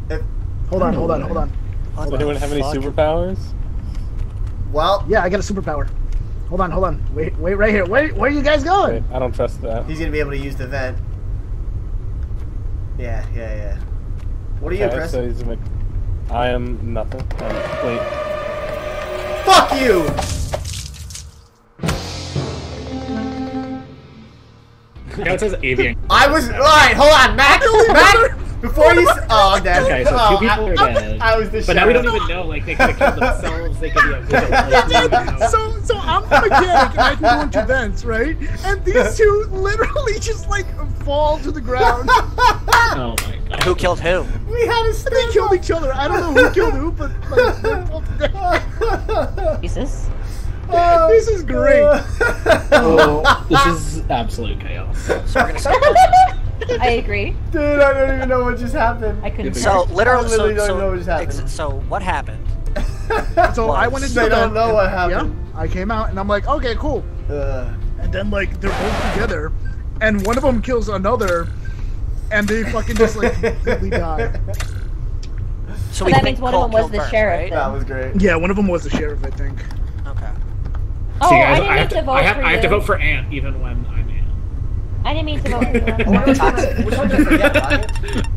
If- Hold on, hold on, hold on. What Does anyone have any superpowers? Well, Yeah, I got a superpower. Hold on, hold on. Wait, wait, right here. Wait, where are you guys going? Wait, I don't trust that. he's gonna be able to use the vent. Yeah, yeah, yeah. What are you, Okay, Chris? so he's I am nothing. Um, wait. Fuck you! Yeah, it says avian. I was. Alright, hold on, Mac! Mac! Before you. s- Oh, I'm. Okay, so two Oh, people I, are dead. I was the But now we don't even know. Like they could have killed themselves. They could be a vigilante. you know? So, so I'm the mechanic and I can go into vents, right? And these two literally just like fall to the ground. Oh my god. Who killed who? We had a They killed each other. I don't know who killed who, but like, they're both dead. Jesus. Oh, this is great. Oh, this is absolute chaos. So we're gonna start. I agree. Dude, I don't even know what just happened. I couldn't. So literally, I so, literally don't so, know what just happened. ex- so what happened? So I went into They the don't know and- what happened. Yeah, I came out and I'm like, okay, cool. Ugh. And then like they're both together, and one of them kills another, and they fucking just like completely die. So that means one Cole of them was the Burns, sheriff, right? that was great. Yeah, one of them was the sheriff, I think. Okay. Oh, See, guys, I didn't I, mean have to to, vote I have, for I have to vote for Ant even when I'm Ant. I didn't mean to vote for you. Which one did I forget, Rocket?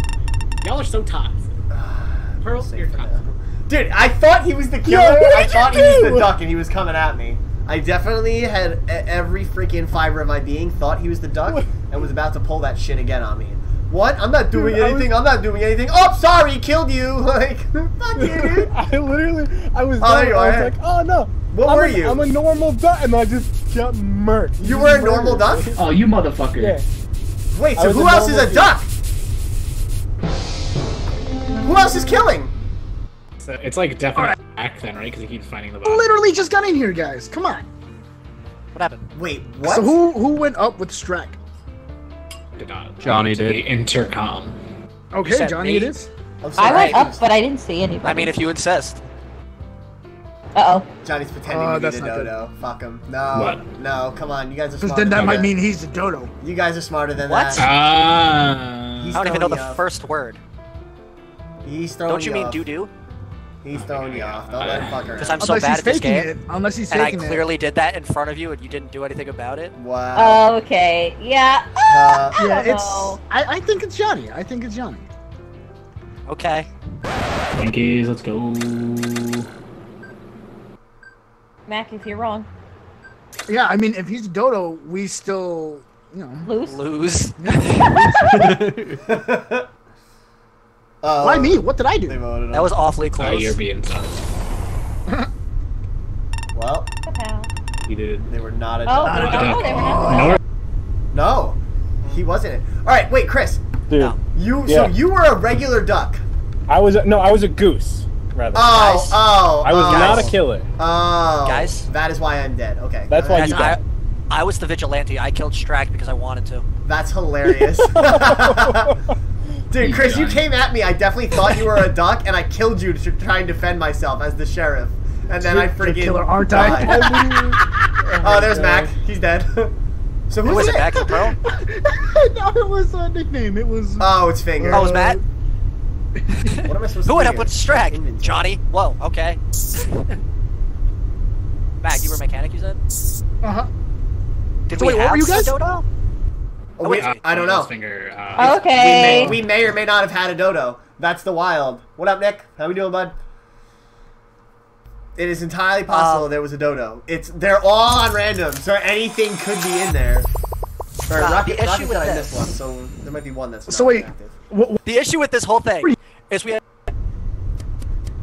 Y'all are so toxic. Pearl, Safe you're for toxic. Dude, I thought he was the killer. what I did thought you he was the duck, and he was coming at me. I definitely had every freaking fiber of my being thought he was the duck, and was about to pull that shit again on me. What? I'm not doing Dude, I was- anything. I'm not doing anything. Oh, sorry, killed you. Like, fuck you, dude. I literally, I was, Oh, there you I was are. like, oh no. What I'm were a, you? I'm a normal duck, and I just got murked. You Just were a normal murdered. duck? Oh, you motherfucker. Yeah. Wait, so who else is a normal duck? Who else is killing? So it's like definite back then, right? Because he keeps finding the body. Literally just got in here, guys. Come on. What happened? Wait, what? So who who went up with Strack? Did not. Johnny to did. The intercom. Okay, Johnny, me? it is. I'm I went up, but I didn't see anybody. I mean, if you insist. Uh oh. Johnny's pretending Uh, to be that's the not good. dodo. Fuck him. No. What? No, come on. You guys are Because smarter then that than might mean he's the dodo. You guys are smarter than What? that. Ah. He's I don't even know the you off. first word. He's throwing Don't you mean off. doo doo? He's throwing you off. Don't let him fuck around. Because I'm so Unless bad he's at this faking game, it. Unless he's and I faking clearly did that in front of you, and you didn't do anything about it. Wow. Okay. Yeah. Uh, I. Yeah, don't it's. know. I, I think it's Johnny. I think it's Johnny. Okay. Yankees, let's go. Mac, if you're wrong, Yeah, I mean, if he's dodo, we still, you know. lose. Lose. uh, Why me? What did I They do? voted That was awfully Oh, close. you're being tough. Well, He did. they were not a Oh, duck. they were, duck. oh, they were not. No, No, he wasn't it. All right, wait, Chris. Dude, No. You Yeah. so you were a regular duck. I was a, no, I was a goose rather. Oh, Guys. oh, I was oh. not a killer. Oh, Guys. That is why I'm dead. Okay, That's why Alright. you Guys, got. I, I was the vigilante. I killed Strack because I wanted to. That's hilarious. Dude, Chris, you came at me. I definitely thought you were a duck, and I killed you to try and defend myself as the sheriff. And then I You're- you're a freaking killer, aren't I? Oh, there's Mac. He's dead. so who Was it it? Mac the Pearl? no, it was a nickname. It was. Oh, it's Finger. Oh, it was Matt? What am I supposed Who to went up with Strack? Johnny? Whoa, okay. Mac, you were a mechanic, you said? Uh huh. Did So we wait, what were you guys? a dodo? Oh, Oh, wait, wait. I don't know. Finger, uh, We Okay. may, we may or may not have had a dodo. That's the wild. What up, Nick? How we doing, bud? It is entirely possible Um, there was a dodo. It's they're all on random, so anything could be in there. Or Nah, Rocket, the issue Rocket with I this- missed one, so there might be one that's not So wait. active. What, what, The issue with this whole thing is we have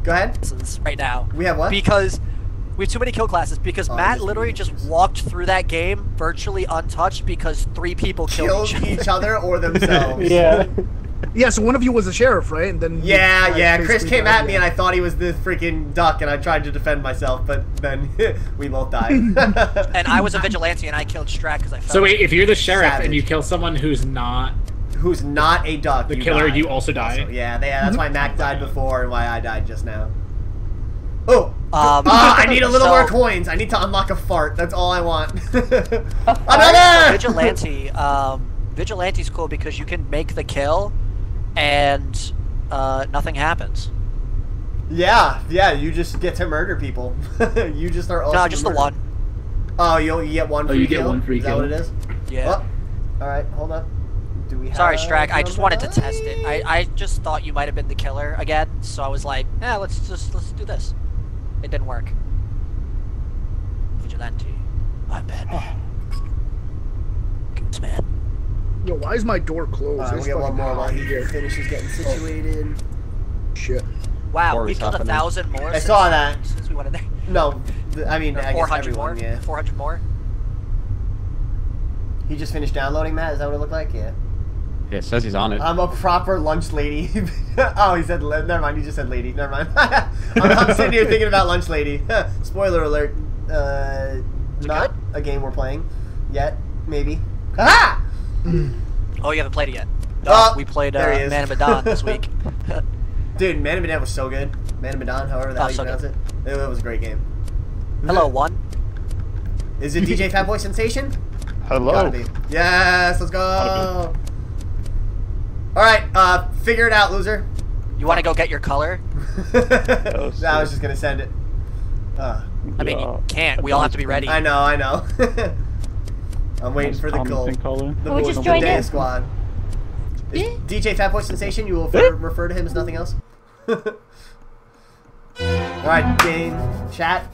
Go ahead. right now. We have what? Because we have too many kill classes because Oh, Matt literally just walked through that game virtually untouched because three people killed, Killed each other. each other or themselves. yeah. yeah, so one of you was a sheriff, right? And then. you Yeah, guys yeah. Chris came died, at me yeah. and I thought he was the freaking duck, and I tried to defend myself, but then we both died. And I was a vigilante and I killed Strack because I felt So wait, if you're the sheriff Savage. and you kill someone who's not Who's not a duck? the you killer, die. you also die. Yeah, they, that's why Mac died before and why I died just now. Oh! Um, Ah, I need a little so- more coins. I need to unlock a fart. That's all I want. So Another! vigilante, um, vigilante's cool because you can make the kill, and uh, nothing happens. Yeah, yeah. You just get to murder people. you just are. No, just to the one. Oh, you you get one. Oh, Free you get kill? one free Is that what it is? Yeah. Oh, all right. Hold up. Do we? Sorry, have Strack. I just wanted to test it. I, I just thought you might have been the killer again, so I was like, yeah, let's just let's do this. It didn't work. Vigilante, I'm Batman. This man. Yo, why is my door closed? Alright, we got one more hot while he here. finishes getting situated. Oh. Shit. Wow, Or we killed a thousand more. I since, saw that. Since we went in there. No, th- I mean, I guess Four hundred more. everyone, yeah. Four hundred more. He just finished downloading, Matt? Is that what it looked like? Yeah. Yeah, it says he's on it. I'm a proper lunch lady. oh, he said, never mind, you just said lady. Never mind. I'm, I'm sitting here thinking about lunch lady. Spoiler alert. Uh, not a game we're playing yet, maybe. Ah! Oh, you haven't played it yet. Oh, we played uh, there he is. Man of Medan this week. Dude, Man of Medan was so good. Man of Medan, however the Oh, hell you so pronounce it. it. It was a great game. Hello, one. Is it DJ Fatboy Sensation? Hello. Gotta be. Yes, let's go. Alright, uh, figure it out, loser. You want to go get your color? I was just gonna send it. Uh, I mean, Yeah. you can't. We all have to be ready. I know, I know. I'm waiting for the goal. color. The, Oh, we the just joined Dea in. squad. Is DJ Fatboy Sensation, you will refer, refer to him as nothing else? Alright, game, chat.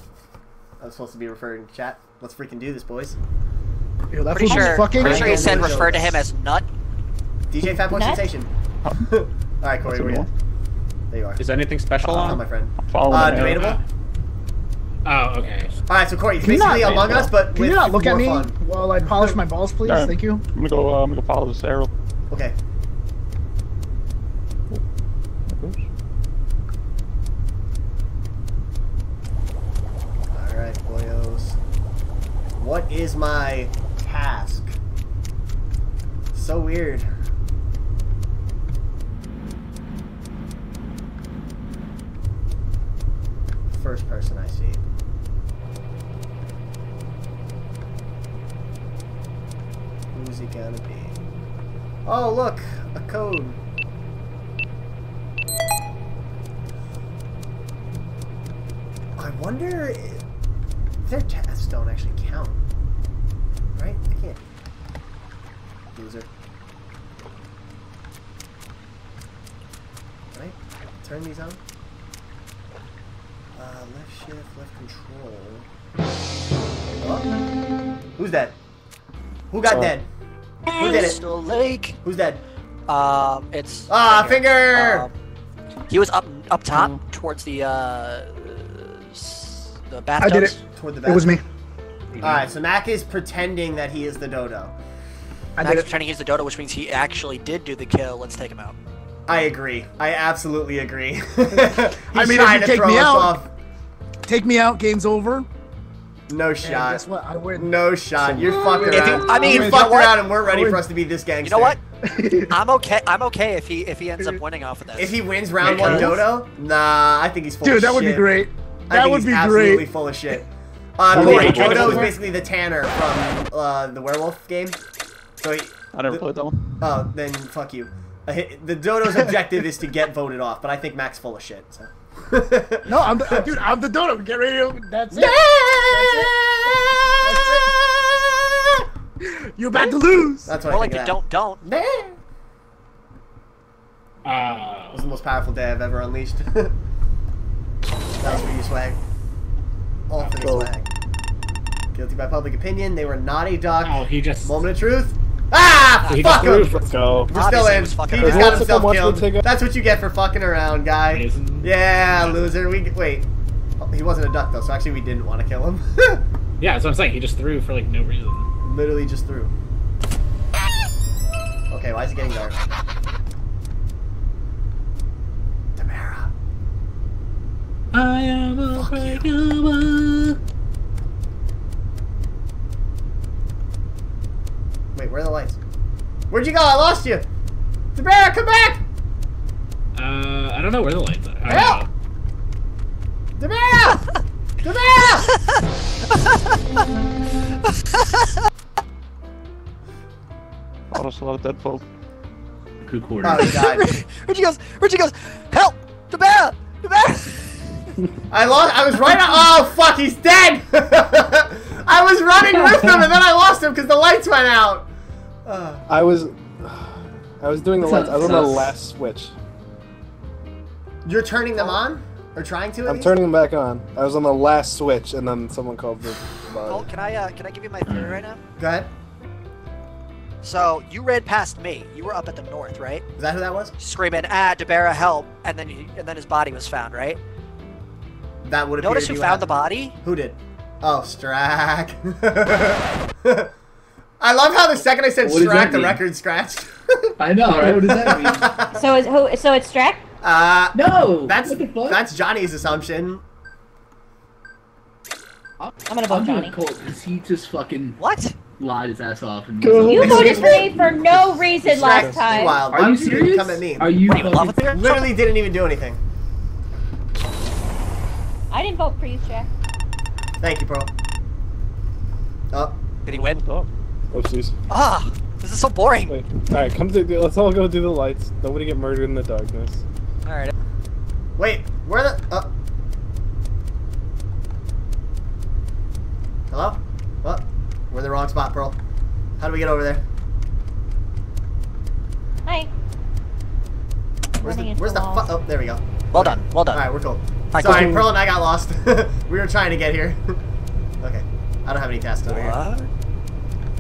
I was supposed to be referring to chat. Let's freaking do this, boys. Yo, that Pretty food was sure. fucking. Pretty sure he said Windows. refer to him as nut. DJ Fatboy Nuts? Sensation. Alright, Corey, where you? There you are. Is anything special Oh, on? my friend. Following Uh, debatable? Oh, okay. Alright, so Corey, it's Can you basically not- Among Us, but Can with you not look at me fun. while I polish my balls, please? Alright. Thank you. I'm gonna go. Uh, I'm gonna go follow this arrow. Okay. Alright, boyos. What is my task? So weird. First person I see. Who's he gonna be? Oh, look! A code. I wonder if their tests don't actually count. Right? They can't. Loser. Right? Turn these on. Uh, left shift, left control. Oh. Who's dead? Who got Uh, dead? Who did it? Crystal Lake. Who's dead? Um, it's. Ah, right here. finger! Um, he was up up top towards the uh, s- the I did it. Toward the It was me. Alright, so Mac is pretending that he is the dodo. I Max did pretending he's the Dodo, which means he actually did do the kill. Let's take him out. I agree. I absolutely agree. I He's mean, if trying you to take throw me us out- off. Take me out. Game's over. No And shot. guess what? I win. No shot. You're fucking If you- around. I mean, you you fucked know what? around and we're ready for us to be this gangster. You know what? I'm okay. I'm okay if he if he ends up winning off of this. If he wins round one dodo, nah, I think he's full of shit. Dude, that would be shit. great. I That think would he's be absolutely great. full of shit. Uh, Corey, wait, Dodo is basically the Tanner from uh, the werewolf game. So he, I never the- played that one. Oh, then fuck you. Uh, hi- The Dodo's objective is to get voted off, but I think Mac's full of shit. So. No, I'm the, uh, dude. I'm the dodo. Get ready. To, that's it. You're about to lose. That's what More I like think a don't don't. That Uh, was the most powerful day I've ever unleashed. that was for you, swag. All for the swag. Guilty by public opinion. They were not a duck. oh, he just. Moment of truth. Ah! He fuck him! Let's go. We're still Obviously he in. He just got Once himself someone to killed. That's what you get for fucking around, guy. Yeah, loser. We wait. Oh, he wasn't a duck though, so actually we didn't want to kill him. Yeah, that's what I'm saying. He just threw for like no reason. Literally just threw. Okay, why is it getting dark? Tamara. I am a unbreakable. Wait, where are the lights? Where'd you go? I lost you. Tamara, come back! Uh, I don't know where the lights are. Help! don't know. Tamara! Tamara! Oh, there's a lot of dead folk. Good Oh, quarter. he died. Richie goes. Richie goes. Help! The bear! I lost. I was right. On, oh fuck! He's dead. I was running with him, and then I lost him because the lights went out. Uh, I was, I was doing the lights. I was on the last switch. you're turning them on, or trying to? at I'm least? turning them back on. I was on the last switch, and then someone called the. Oh, can I uh, can I give you my theory right now? Go ahead. So you ran past me. You were up at the north, right? Is that who that was? Screaming, "Ah, Deborah, help!" And then you, and then his body was found, right? That would appear Notice to who be found the body? Who did? Oh, Strack. I love how the second I said What does Strack, the record scratched. I know, right? What does that mean? So is who? So it's Strack. uh, No! that's what the fuck? that's Johnny's assumption. I'm, I'm gonna vote I'm Johnny. Colt because he just fucking What? lied his ass off. And You voted for me? me for no reason Strack, last time. wild. Are Why you would you serious? come at me? Are you What you love with Literally didn't even do anything. I didn't vote for you, Strack. Thank you, Pearl. Oh, Did he win? Oh, jeez. Ah, this is so boring. All right, come to. Let's all go do the lights. Nobody get murdered in the darkness. All right. wait, where the? Oh. Hello? What? We're in the wrong spot, Pearl. How do we get over there? Hi. Where's the? Running into Where's the? walls. Fu- oh, there we go. Well done. Well done. All right, we're cool. right, Sorry, cool. Pearl and I got lost. we were trying to get here. okay, I don't have any tasks over What? here.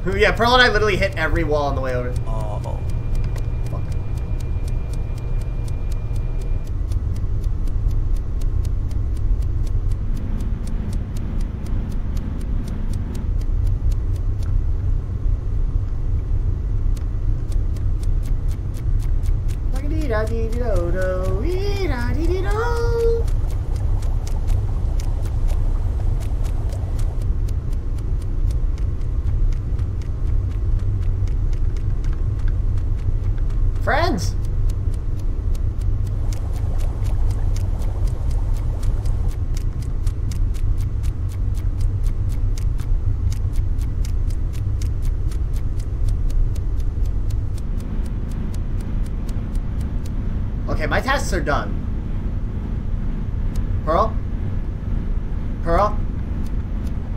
Yeah, Pearl and I literally hit every wall on the way over. Oh. Fuck. Dee-da-dee-dee-do-do, dee-da-dee-dee-do. Friends! Okay, my tasks are done. Pearl? Pearl?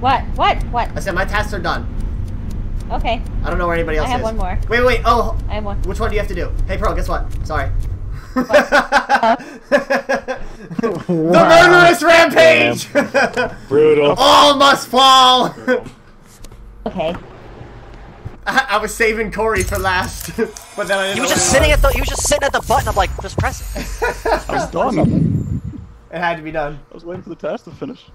What? What? What? I said my tasks are done. Okay, I don't know where anybody else is. I have is. one more. Wait, wait, oh, I have one. which one do you have to do? Hey, Pearl, guess what? Sorry. the murderous rampage! Brutal. All must fall! Okay. I, I was saving Corey for last, but then I didn't He was just sitting it at the. He was just sitting at the button. I'm like, just press it. I was done. It had to be done. I was waiting for the task to finish.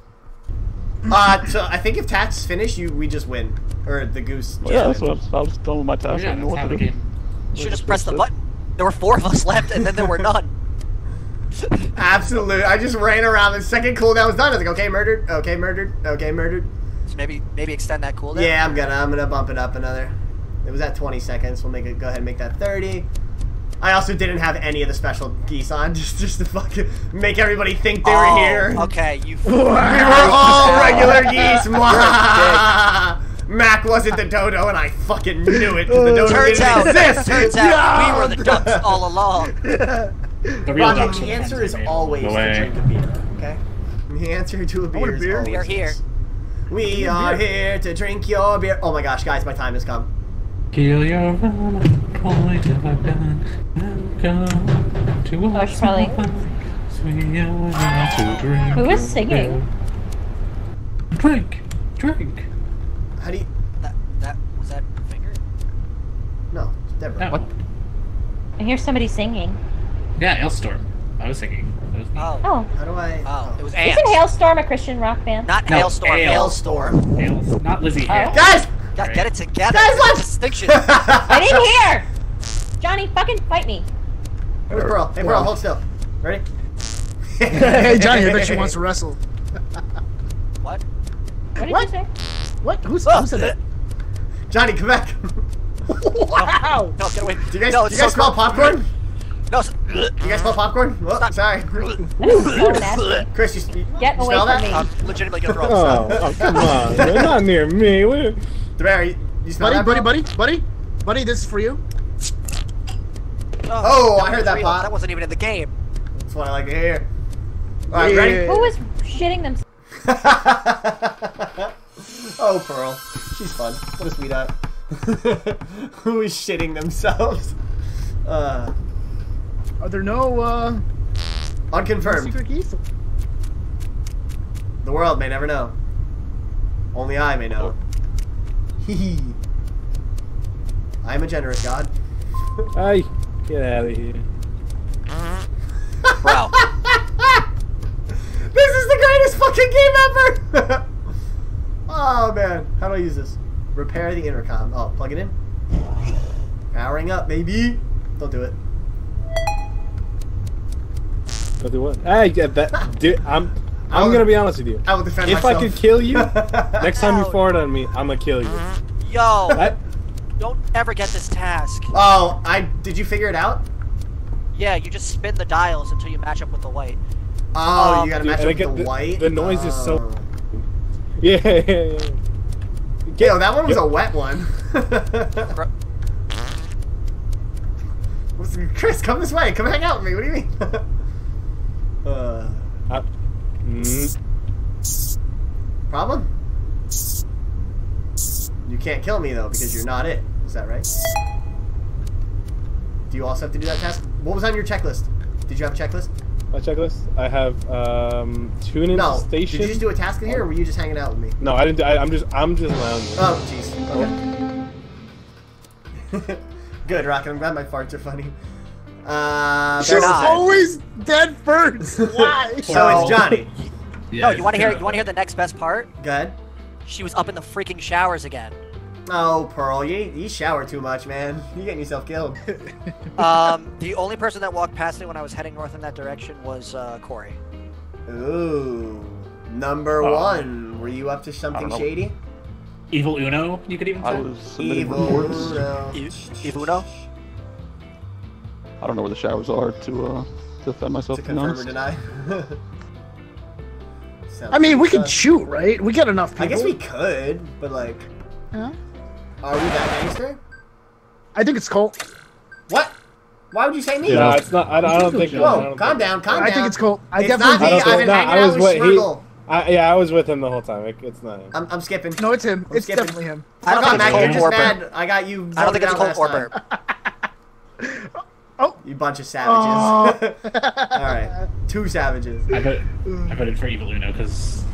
Uh, so I think if Tats finish, you we just win, or the goose. Well, yeah, that's what I was, I was done with my task. I Yeah, didn't know what to do. game. You should just press the button. There were four of us left, and then there were none. Absolute. I just ran around. The second cooldown was done. I was like, okay, murdered. Okay, murdered. Okay, murdered. So maybe maybe extend that cooldown. Yeah, I'm gonna. I'm gonna bump it up another. It was at 20 seconds. We'll make it. Go ahead and make that 30. I also didn't have any of the special geese on, just just to fucking make everybody think they Oh, were here. Okay, you. We were all regular geese. Mwah! Mac wasn't the dodo, and I fucking knew it. The uh, dodo Turns didn't out, exist. turns out, we were the ducks all along. The real Roger, ducks the answer is always to drink a beer. Okay. The answer to a beer, want a is beer. always We are here. We are here to drink your beer. Oh my gosh, guys, my time has come. Kill your violent point have I done. Welcome to Oh, she's probably- We are to drink Who is your singing? Drink, drink. How do you? That that was that finger. No, it's Deborah. What? I hear somebody singing. Yeah, Hailstorm. I was singing. That was me. Oh, Oh. How do I? oh, it was ants. Isn't Hailstorm a Christian rock band? Not No, hailstorm. hail. Hailstorm. Hails, not Lizzie Oh. Guys! God, get it together. Guys, There's a look! distinction. I didn't hear! Johnny, fucking fight me. Where's Pearl? Hey, Pearl, hold still. Ready? hey, Johnny, I bet she wants to wrestle. what? What did What? you say? What? Who's, who said that? Johnny, come back. Wow! No, get away. Do you guys, no, do you guys so smell gross. popcorn? No, You guys smell popcorn? Oh, sorry. That's so nasty. Chris, you, you, Get you away smell from that? me. I'm legitimately gonna throw up. Oh, oh, come on. They're not near me. What- Bear, you, you Buddy, buddy, buddy, buddy, buddy, this is for you. Oh, I heard that pop. That wasn't even in the game. That's what I like to hear. Alright, Yeah. ready? Who was shitting themselves? oh, Pearl. She's fun. What a sweetheart. Who is shitting themselves? Uh, Are there no uh, unconfirmed. secret keys? The world may never know. Only I may know. Hee hee. I'm a generous god. Hey, get out of here. Bro. This is the greatest fucking game ever! oh man, how do I use this? Repair the intercom. Oh, plug it in. Powering up, baby. Don't do it. Don't do what? Hey, get that, dude, I'm. I'll- I'm gonna be honest with you. I will defend If I could kill you, next time you fart on me, I'm gonna kill you. Yo, I, don't ever get this task. Oh, I did you figure it out? Yeah, you just spin the dials until you match up with the white. Oh, Um, you gotta dude, match and up with the, the- white. the noise is so- Oh. yeah, yeah, yeah. Get, Yo, that one was Yo. a wet one. Chris, come this way. Come hang out with me. What do you mean? uh, uh, mm, problem? You can't kill me though because you're not it. Is that right? Do you also have to do that task? What was on your checklist? Did you have a checklist? my checklist. I have um, tune in No. station. Did you just do a task in here, or were you just hanging out with me? No, I didn't. Do, I, I'm just. I'm just lounging. Oh, jeez. Okay. Good, Rocket. I'm glad my farts are funny. Uh, She's not. always dead first. Why? So it's Johnny. Yeah, no, you want to hear? it's You want to hear the next best part? Good. She was up in the freaking showers again. Oh, Pearl, you, you shower too much, man. You getting yourself killed. Um, the only person that walked past me when I was heading north in that direction was uh, Corey. Ooh. Number Uh, one. Were you up to something shady? Evil Uno, you could even say. I was submitting Evil. reports. Uno. I- don't know where the showers are to uh, defend myself. To To confirm or deny. I mean, we like, could shoot, right? We got enough people. I guess we could, but like, Huh? are we that gangster? I think it's Colt. What? Why would you say me? No, it's not. I, I don't think. I Whoa, don't calm think- down, calm I think it's Colt. I It's definitely not me. I don't I've been no, hanging I was with with- he- I, yeah, I was with him the whole time. It, it's not him. I'm, I'm skipping. No, it's him. I'm It's skipping. definitely him. I don't Fuck think off, it's Matt. You're Colt just or mad. Burp. I got you. I don't think it's voted Colt out or last Burp. time. Oh, You bunch of savages. Aw. All right, two savages. I, vote, I voted for Evil Uno because,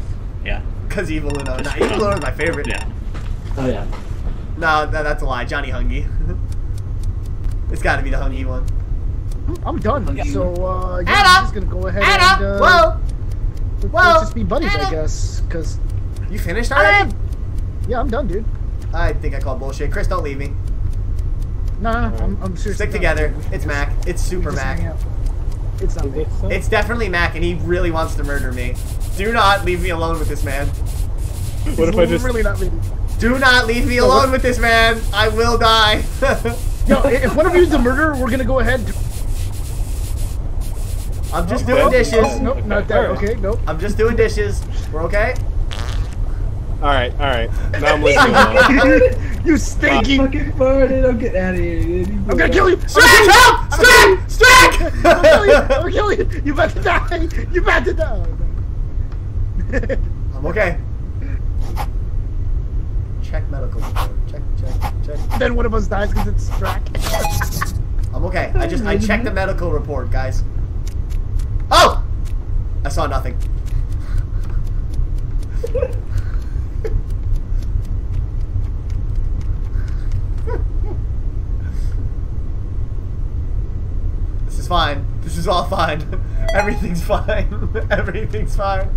yeah. Cause Evil Uno. Nah, Evil Uno is my favorite. Yeah. Oh, yeah. No, that, that's a lie. Johnny Hungy. it's got to be the Hungy one. I'm done. So, uh, yeah, Anna! I'm just gonna go ahead Anna, and, uh, whoa! let's whoa, just be buddies, I guess. Cause, You finished already? yeah, I'm done, dude. I think I called bullshit. Chris, don't leave me. No, no, no, I'm, I'm seriously Stick together. We It's just- Mac. It's Super can just hang Mac. It's not me. It's definitely Mac, and he really wants to murder me. Do not leave me alone with this man. What if I just? really not me? Do not leave me oh, alone with this man. I will die. Yo, if one of you is the murderer, we're gonna go ahead. I'm just Okay. doing dishes. Oh. Nope, not that. Okay, nope. I'm just doing dishes. We're okay? All right, all right. Now I'm leaving you alone. you stinky! fucking farted. I'm getting out of here. I'm gonna kill you! Strike! Help! Strike! Strike! I'm gonna kill you! I'm gonna kill you! You about to die! You about to die! I'm okay. Check medical report. Check, check, check. then one of us dies because it's Strack. I'm okay. I just I checked the medical report, guys. Oh! I saw nothing. this is fine. This is all fine. Everything's fine. Everything's fine.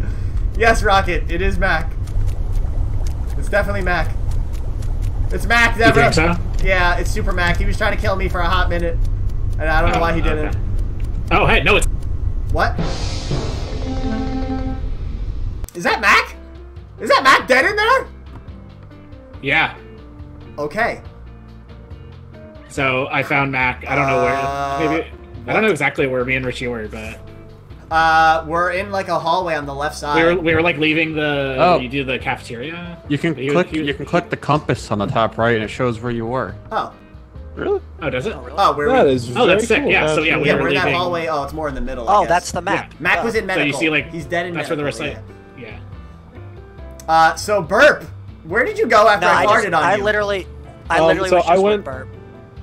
Yes, Rocket. It is Mac. It's definitely Mac. It's Mac, You Deborah. think so? Yeah, it's Super Mac. He was trying to kill me for a hot minute, and I don't know why he didn't. okay. Oh, hey, no, it's. What? Is that Mac? Is that Mac dead in there? Yeah. Okay. So I found Mac. I don't know where. Uh, Maybe. I don't know exactly where me and Richie were, but Uh, we're in like a hallway on the left side. we were we were like leaving the. Oh. You do the cafeteria. You can He click. he You can click the compass on the top right, and it shows where you were. Oh. Really? Oh, does it? Oh, really? Oh, where That we? is Oh, that's sick. cool. Yeah, so yeah, we yeah, were, we're in that hallway. Oh, it's more in the middle. I Oh, guess. that's the map. Mac was in So you see, like, he's dead in That's where the rest. yeah. Yeah. Uh, so burp. Where did you go after No, I I, farted just, on I you? literally, I Um, literally so was I just went- burp.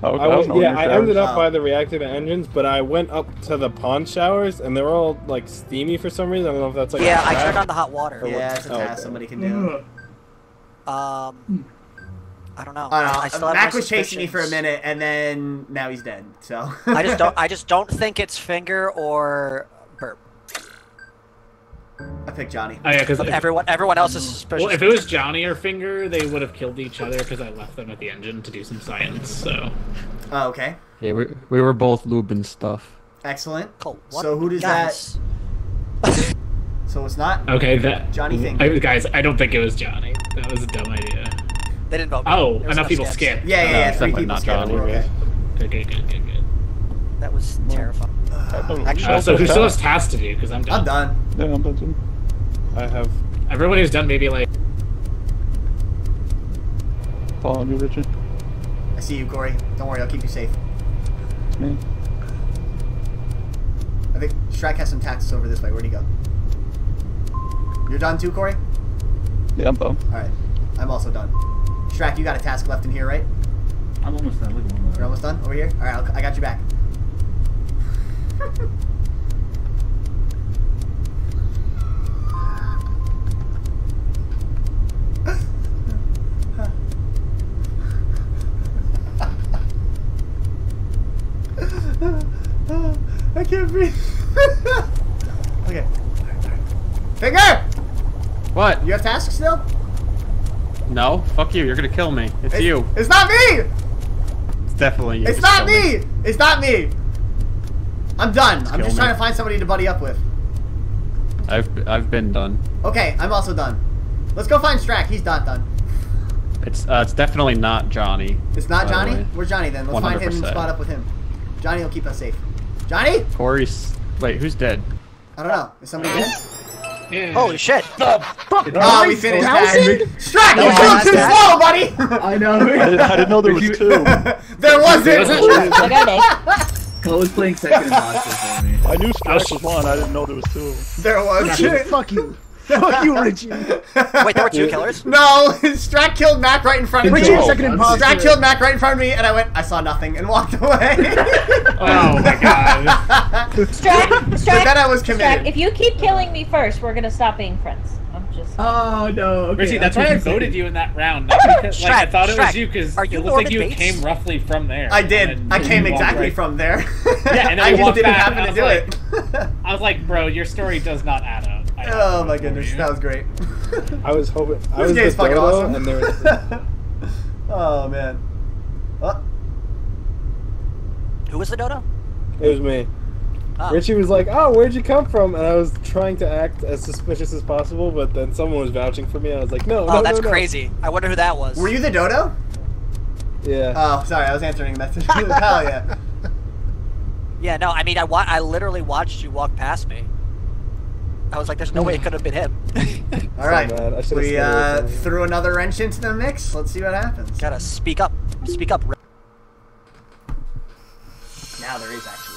Oh, okay. I don't was, yeah, I showers ended up by the reactor to engines, but I went up to the pond showers, and they were all like steamy for some reason. I don't know if that's like Yeah, I trap. turned on the hot water. yeah, it's a Oh, task okay. somebody can do. Um, I don't know. I don't know. I still Mac my was chasing me for a minute, and then now he's dead. So I just don't. I just don't think it's Finger or Burp. I picked Johnny. Oh yeah, because Everyone, everyone else is suspicious. well, if it was Johnny or Finger, they would have killed each other because I left them at the engine to do some science. So Oh, okay, Yeah, we, we were both lubing stuff. excellent. Cool. What? So who does Guys, that? So it's not. okay, that Johnny Finger. I, guys, I don't think it was Johnny. That was a dumb idea. They didn't vote. Oh, There enough people skips. skipped. Yeah, yeah, No, yeah. it's Three people not skipped. Johnny, We're okay. Good, good, good, good, good. That was terrifying. Actually, Uh, so who still has tasks to do? Because I'm done. I'm done. Yeah, I'm done too. I have Everyone who's done maybe like Following you, Richard. I see you, Corey. Don't worry, I'll keep you safe. Me. I think Shrek has some taxes over this way. Where'd he go? You're done too, Corey? Yeah, I'm done. Alright. I'm also done. Shrek, you got a task left in here, right? I'm almost done. Look at one You're almost done? Over here? Alright, I'll- I got you back. I can't breathe. okay. Finger! What? You have tasks still? No, fuck you. You're gonna kill me. It's, It's- you. It's not me! It's definitely you. It's not kill me! It's not me! I'm done. I'm just me. trying to find somebody to buddy up with. I've I've been done. Okay, I'm also done. Let's go find Strack. He's not done. It's uh, it's definitely not Johnny. It's not Johnny? Where's Johnny then? Let's find him and spot up with him. Johnny will keep us safe. Johnny? Corey's. Wait, who's dead? I don't know. Is somebody dead? yeah. Holy shit! Oh, we finished that. Thousand? Strack, you No, killed too that's- slow, buddy! I know. I didn't, I didn't know there was two. there wasn't! Wasn't- I Cole was playing second imposter for me. I knew Strax was one. I didn't know there was two. there was. Shit, fuck you. Fuck you, Richie. Wait, there were two killers. No, Strack killed Mac right in front of me. Richie, No. second imposter. Strack killed Mac right in front of me, and I went, I saw nothing, and walked away. Oh my god. Strack, Strack, then I was Strack, committed. if you keep killing me first, we're gonna stop being friends. I'm. Oh no. Okay, Richie, that's I'm why I taking voted you in that round. Not because, like, I thought it was you because it you looked like you Bates? came roughly from there. I did. I came exactly right- from there. Yeah, and I just walked didn't back, happen to I do was it. I was like, bro, your story does not add up. I oh my goodness, that was great. I was hoping I this was game's the fucking awesome. and there was oh man. Oh, Who was the dodo? it was me. Oh. Richie was like, "Oh, where'd you come from?" And I was trying to act as suspicious as possible, but then someone was vouching for me. I was like, "No, Oh, no, that's no, no." crazy. I wonder who that was. were you the dodo? Yeah. Oh, sorry, I was answering a message. Hell yeah. Yeah, no, I mean, I wa- I literally watched you walk past me. I was like, there's no way it could have been him. All right, bad. I we uh, threw another wrench into the mix. Let's see what happens. Gotta speak up. Speak up. Now there is actually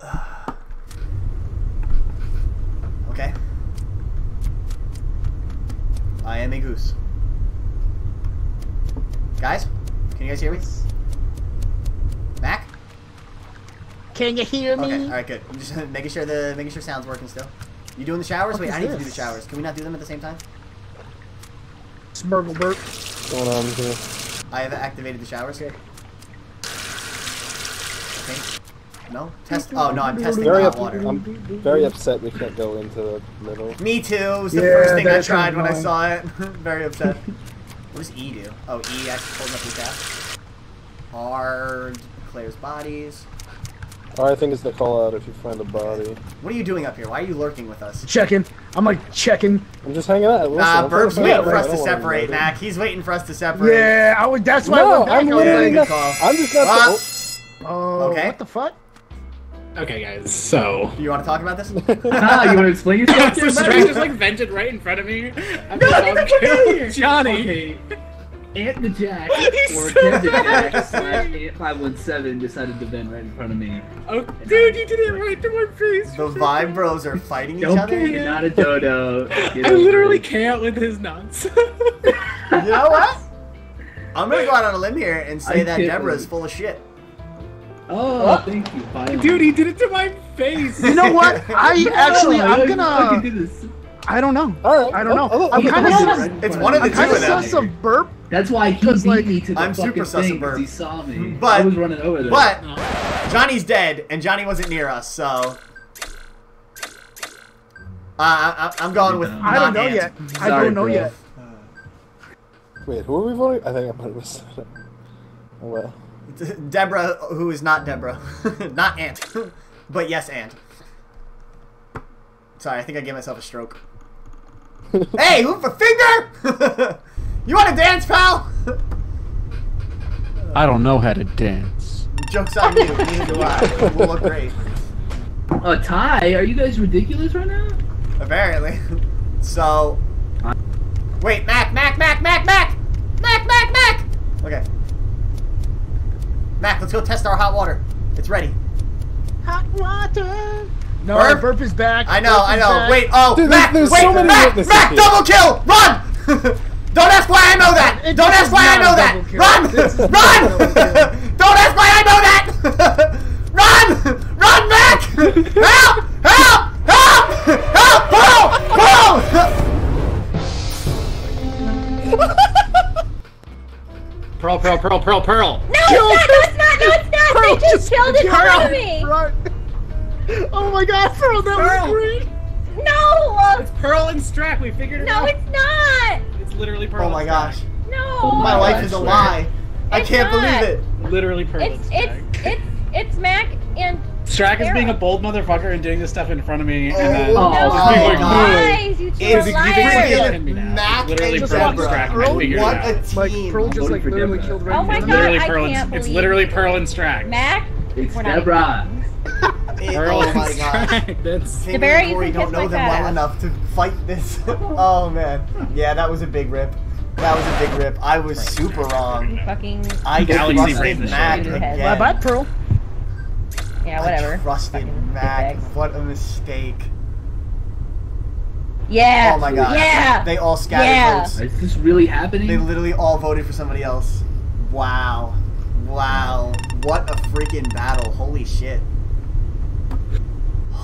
two. okay. I am a goose. Guys, can you guys hear me? Mac? Can you hear me? Okay, all right, good. I'm just making sure the making sure sound's working still. You doing the showers? What Wait, I need to do the showers. Can we not do them at the same time? Smurgle burp. What's going on here? I have activated the showers. Here. Okay. No? Test. Oh no, I'm testing the Very hot water. I'm very upset we can't go into the middle. Me too. It was the Yeah, first thing I that's tried when I saw it. Very upset. what does E do? Oh, E actually pulls up his ass. R clears bodies. Or I think it's the call out if you find a body. What are you doing up here? Why are you lurking with us? Checking. I'm like checking. I'm just hanging out. Listen, Nah, I'm Burb's trying to waiting for us to separate. Mac. He's waiting for us to separate. Yeah, I was. That's why I No, went back. I'm I was literally good like, not. call. I'm just not. Ah. oh, oh, Okay. what the fuck? Okay, guys. So. Do you want to talk about this? Ah, you want to explain yourself? so there, Strange just like vented right in front of me. I'm like, Johnny. Okay. Ant the Jack, He's or so Ant the Jack bad. slash Ant 517 decided to vent right in front of me. Oh, dude, you did it right to my face. the Vibe Bros are fighting each Don't other. you're not a dodo. Get I literally it. can't with his nuts. You know what? I'm gonna go out on a limb here and say I that can't Deborah is full of shit. Oh, thank you. Finally. Dude, he did it to my face. You know what? I No, actually, I I'm gonna. fucking do this. I don't know. All right. I don't know. Oh, oh, I'm oh, kind oh, of It's one of the I'm two kind of of them. sus of burp. That's why he Because, beat like, me to the I'm super fucking sus of thing 'cause Burp. he saw me. But- I was running over there. But Johnny's dead, and Johnny wasn't near us, so. Uh, I, I- I'm going with. I don't know non-ant. yet. I don't know bro. yet. Wait, who are we voting? I think I might have missed it. Oh well. Deborah, who is not Deborah, not Aunt. but yes, Aunt. Sorry, I think I gave myself a stroke. hey, whoop a finger! you want to dance, pal? I don't know how to dance. Jokes on you. Neither do I. We'll look great. Oh, a tie? Are you guys ridiculous right now? Apparently. So. Wait, Mac, Mac, Mac, Mac, Mac! Mac, Mac, Mac! Okay. Mac, let's go test our hot water. It's ready. Hot water. No, Burp? burp, is back. I know, I know. back. Wait, oh, Dude, Mac, there's wait, so many Mac, witnesses Mac, here. double kill! Run! Don't ask why I know that! It- Don't ask why I know that! kill. Run! This is not a double Run! Don't ask why I know that! Run! Run, Mac! Help! Help! Help! Help! Pull! Pull! Pearl, pearl, pearl, pearl, pearl. No, it's not. No, it's not. No, it's not. Pearl they just killed it in front of me. Run. Oh my god, Pearl, that Pearl. was great. No. It's Pearl and Strack. We figured it No, out. it's not. It's literally Pearl. Oh my gosh. No. Oh My my life is a I swear. lie. I can't not. believe it. Literally Pearl It's and it's Strack. it's it's Mac and Strack is being a bold motherfucker and doing this stuff in front of me, Oh, and then Oh, no my being like, God. lies. You two It's are you think liars. freaking me now. Mac Literally Pearl and Deborah. Strack. I figured it What out. a Like team. Pearl just like literally Deborah. killed right Oh my God, literally I Pearl can't it's believe literally. Pearl and Strack. Mac. It's We're Deborah. Pearl oh and my gosh. Strack. That's King Barry, you can don't know them well enough to fight this. oh man. Yeah, that was a big rip. That was a big rip. I was super wrong. Fucking. I Galaxy trusted brain Mac again. Bye bye, Pearl. Yeah, whatever. I trusted Mac. What a mistake. Yeah. Oh my god. Yeah. They all scattered Yeah. votes. Is this really happening? They literally all voted for somebody else. Wow. Wow. What a freaking battle. Holy shit.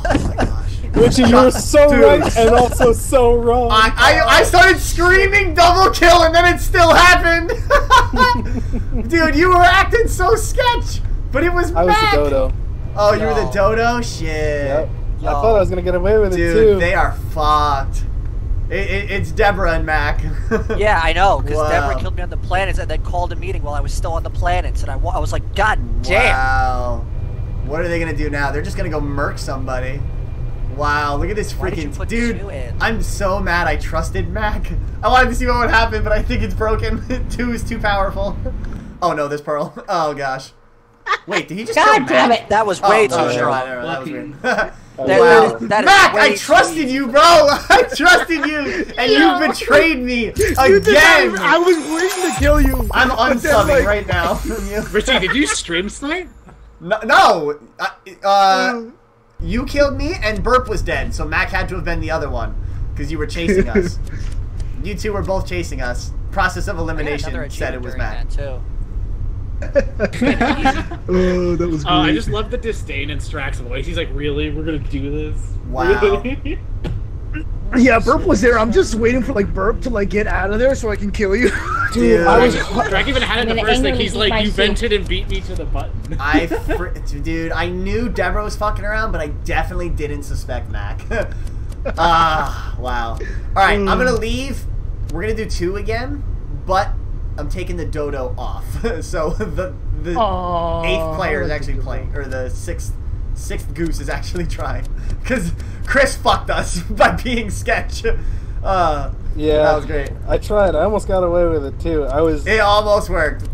Oh my gosh. Richie, you were so Dude. right and also so wrong. I, I, I started screaming double kill and then it still happened. Dude, you were acting so sketch. But it was I was the dodo. Oh, you were the dodo? Shit. Yep. I Yo. thought I was gonna get away with it Dude, too. they are fucked. It, it, it's Deborah and Mac. Yeah, I know, because Wow. Deborah killed me on the planets and then called a meeting while I was still on the planets, and I, I was like, God damn! Wow. What are they gonna do now? They're just gonna go murk somebody. Wow, look at this Why did you freaking put dude. two in? I'm so mad I trusted Mac. I wanted to see what would happen, but I think it's broken. two is too powerful. Oh no, this Pearl. Oh gosh. Wait, did he just God kill damn Mac? it. That was way oh, too never strong. mind, never mind, That was weird. That- wow. that is- that is Mac, I trusted easy. you, bro. I trusted you, and Yo. you betrayed me You did not again. even- I was waiting to kill you. I'm But then, unsubbing like, right now. Richie, did you stream snipe? No, no. Uh, uh, you killed me, and Burp was dead, so Mac had to have been the other one because you were chasing us. you two were both chasing us. Process of I got another elimination said it was Mac. that, too. Oh, that was Oh, I just love the disdain in Strack's voice. He's like, "Really? We're gonna do this? Wow. Really?" Yeah, Burp was there. I'm just waiting for like Burp to like get out of there so I can kill you. Dude, I was. Strack even had it I'm the first thing. He's like, "You soup." vented and beat me to the button." I, fr- dude, I knew Deborah was fucking around, but I definitely didn't suspect Mac. Ah, wow. All right, I'm gonna leave. We're gonna do two again, but I'm taking the dodo off. so the the Aw, eighth player is actually playing, or the sixth sixth goose is actually trying, because Chris fucked us by being sketch. Uh, Yeah. that was great. I tried. I almost got away with it too. I was. It almost worked,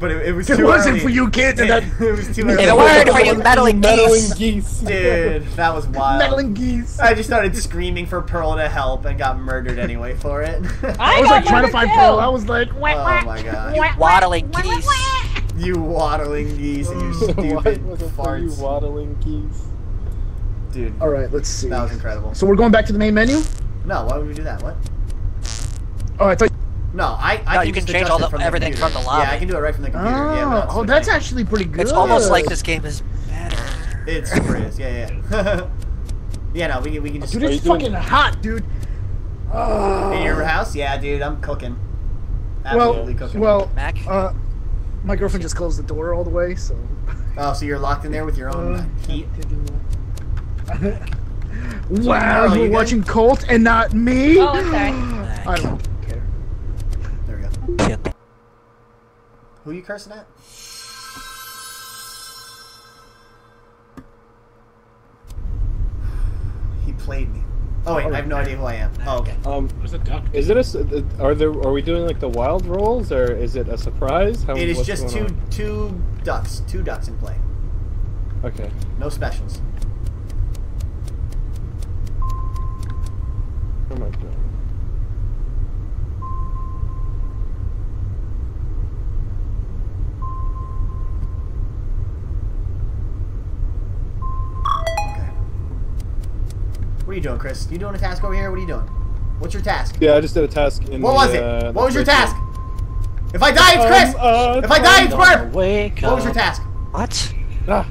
but it, it was It too wasn't early. for you kids and that it was too If early. it weren't for you meddling meddling geese. geese. Dude, that was wild. meddling geese. I just started screaming for Pearl to help and got murdered anyway for it. I I was like trying to find too. Pearl. I was like, wah, oh my god. Waddling geese. You waddling geese and your stupid was it for you waddling geese? Dude, All right, let's see. that was incredible. So we're going back to the main menu. No, why would we do that? What? Oh, I thought. No, I, I No, can you can change all the- from everything computer. from the lobby. Yeah, I can do it right from the computer. Oh, yeah, we're oh, that's actually pretty good. It's almost like this game is better. It super is. Yeah, yeah. yeah, no, we can, we can just. Dude, Are it's you doing- fucking hot, dude. In your house? Yeah, dude, I'm cooking. Well, Absolutely cooking. well, Mac? uh, my girlfriend just closed the door all the way, so. oh, so you're locked in there with your own Uh, heat? Wow, Oh, you you're watching Colt and not me? Oh, I'm sorry. I don't care. There we go. Kid. Who you cursing at? He played me. Oh wait, I have no idea who I am. Oh, okay. Um, What's a duck? is it a? Are there? Are we doing like the wild rolls, or is it a surprise? How, It is just two on? two ducks, two ducks in play. Okay. No specials. What am I doing? Are you doing, Chris? You doing a task over here? What are you doing? What's your task? Yeah, I just did a task in. What the, was it? uh, what was your task? If I die, it's Um, Chris. uh, if I die, it's Burp. Wake What was your task? What? Ah,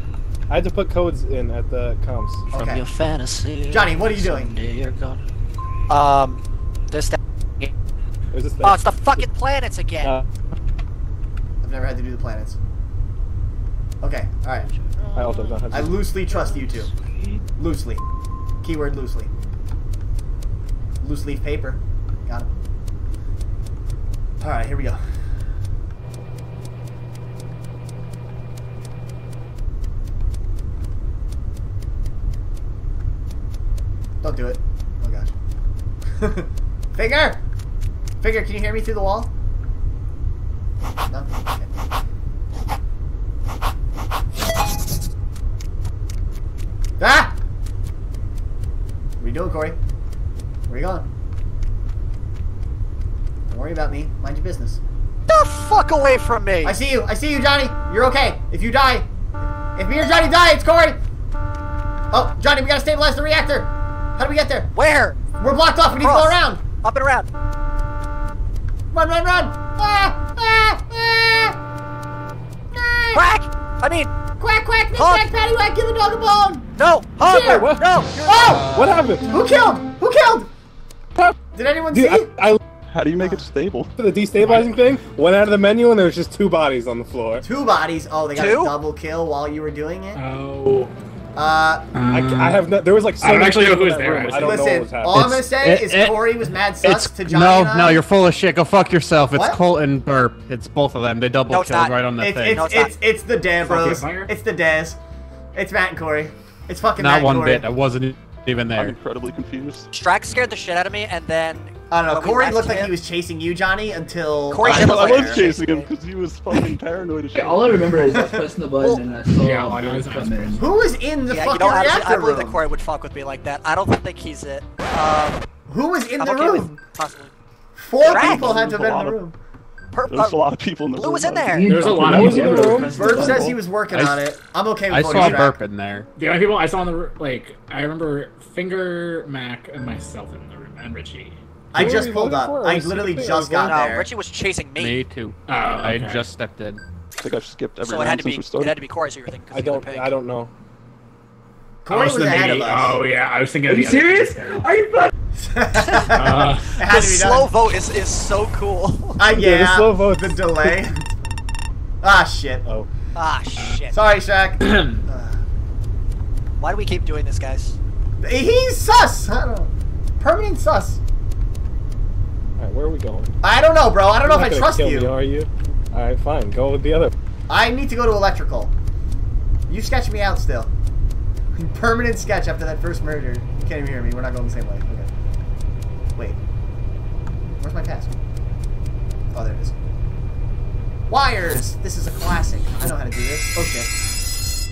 I had to put codes in at the comms. From Okay. your fantasy. Johnny, what are you doing? someday You're gone. Um, this. That, Is this? oh, it's the fucking planets again. Uh, I've never had to do the planets. Okay, all right. I also don't have. to. I loosely trust you two. Loosely. Keyword loosely. Loose leaf paper. Got him. All right, here we go. Don't do it. Oh gosh. Finger! Finger, can you hear me through the wall? No? Okay. Ah! What are you doing, Corey? Where you going? Don't worry about me. Mind your business. the fuck away from me! I see you. I see you, Johnny. You're okay. If you die, if me or Johnny die, it's Corey. Oh, Johnny, we gotta stabilize the reactor. How do we get there? Where? We're blocked off. We need to go around. Up and around. Run, run, run! Ah, ah, ah. Ah. Quack! I mean, Quack, quack, knick, Hug. knack, paddywhack, give the dog a bone! no! Hug! Here. what? No! Oh! What happened? Who killed? Who killed? Did anyone Dude, see? I, I How do you make it stable? For the destabilizing thing. Went out of the menu and there was just two bodies on the floor. Two bodies. Oh, they got Two? a double kill while you were doing it. Oh. Uh, I, I have no. There was like. So I don't many actually know people who in is that there, room. I don't know what was happening. all I'm gonna say it- is it- Corey was mad sus It's to Johnny no, and I. no. You're full of shit. Go fuck yourself. It's What? Colt and Burp. It's both of them. They double No, killed not. right on the It's thing. it's No, it's it's, it's the Dan bros. It's the Dez. It's Matt and Corey. It's fucking Matt Not and one Corey. bit. I wasn't even I'm there. incredibly confused. Strax scared the shit out of me, and then. I don't know. when Corey looked like him- he was chasing you, Johnny, until Corey's I I, was was I like- was chasing him because he was fucking paranoid. Yeah, all I remember is I was pressing the button and I saw Yeah, all I know is I was come in. Who was in the Yeah, you fucking know, honestly, reactor I believe room? that Corey would fuck with me like that. I don't think he's it. Um, Who was in I'm the okay room? possibly. Four Drax. people had to have been in the room. Per- There a uh, lot of people in the Blue room. was in there. There's a lot of was in the room. Burp says he was working I- on it. I'm okay with I saw Drac. Burp in there. The only people I saw in the room, like, I remember Finger, Mac, and myself in the room, and Richie. I just pulled up. I literally just got No, there. Richie was chasing me. Me too. Oh, I okay. just stepped in. I think I skipped every So it had to be since we it had to be Corey, so you were thinking. 'cause I don't. pig. I don't know. Corey I was ahead of the- us. Oh yeah, I was thinking. Are of you the serious? Are you fucking Uh, The slow done. vote is, is so cool. Uh, yeah, Yeah, the slow vote. The delay. ah, shit. Oh. ah shit. Sorry, Shaq. Why do we keep doing this, guys? He's sus. I don't know. Permanent sus. All right, where are we going? I don't know, bro. I don't know You're if I not gonna trust kill you. Me, are you? All right, fine. Go with the other. I need to go to electrical. You sketch me out still. Permanent sketch after that first murder. You can't even hear me. We're not going the same way. Okay. Wait. Where's my task? Oh, there it is. Wires! This is a classic. I know how to do this. Oh,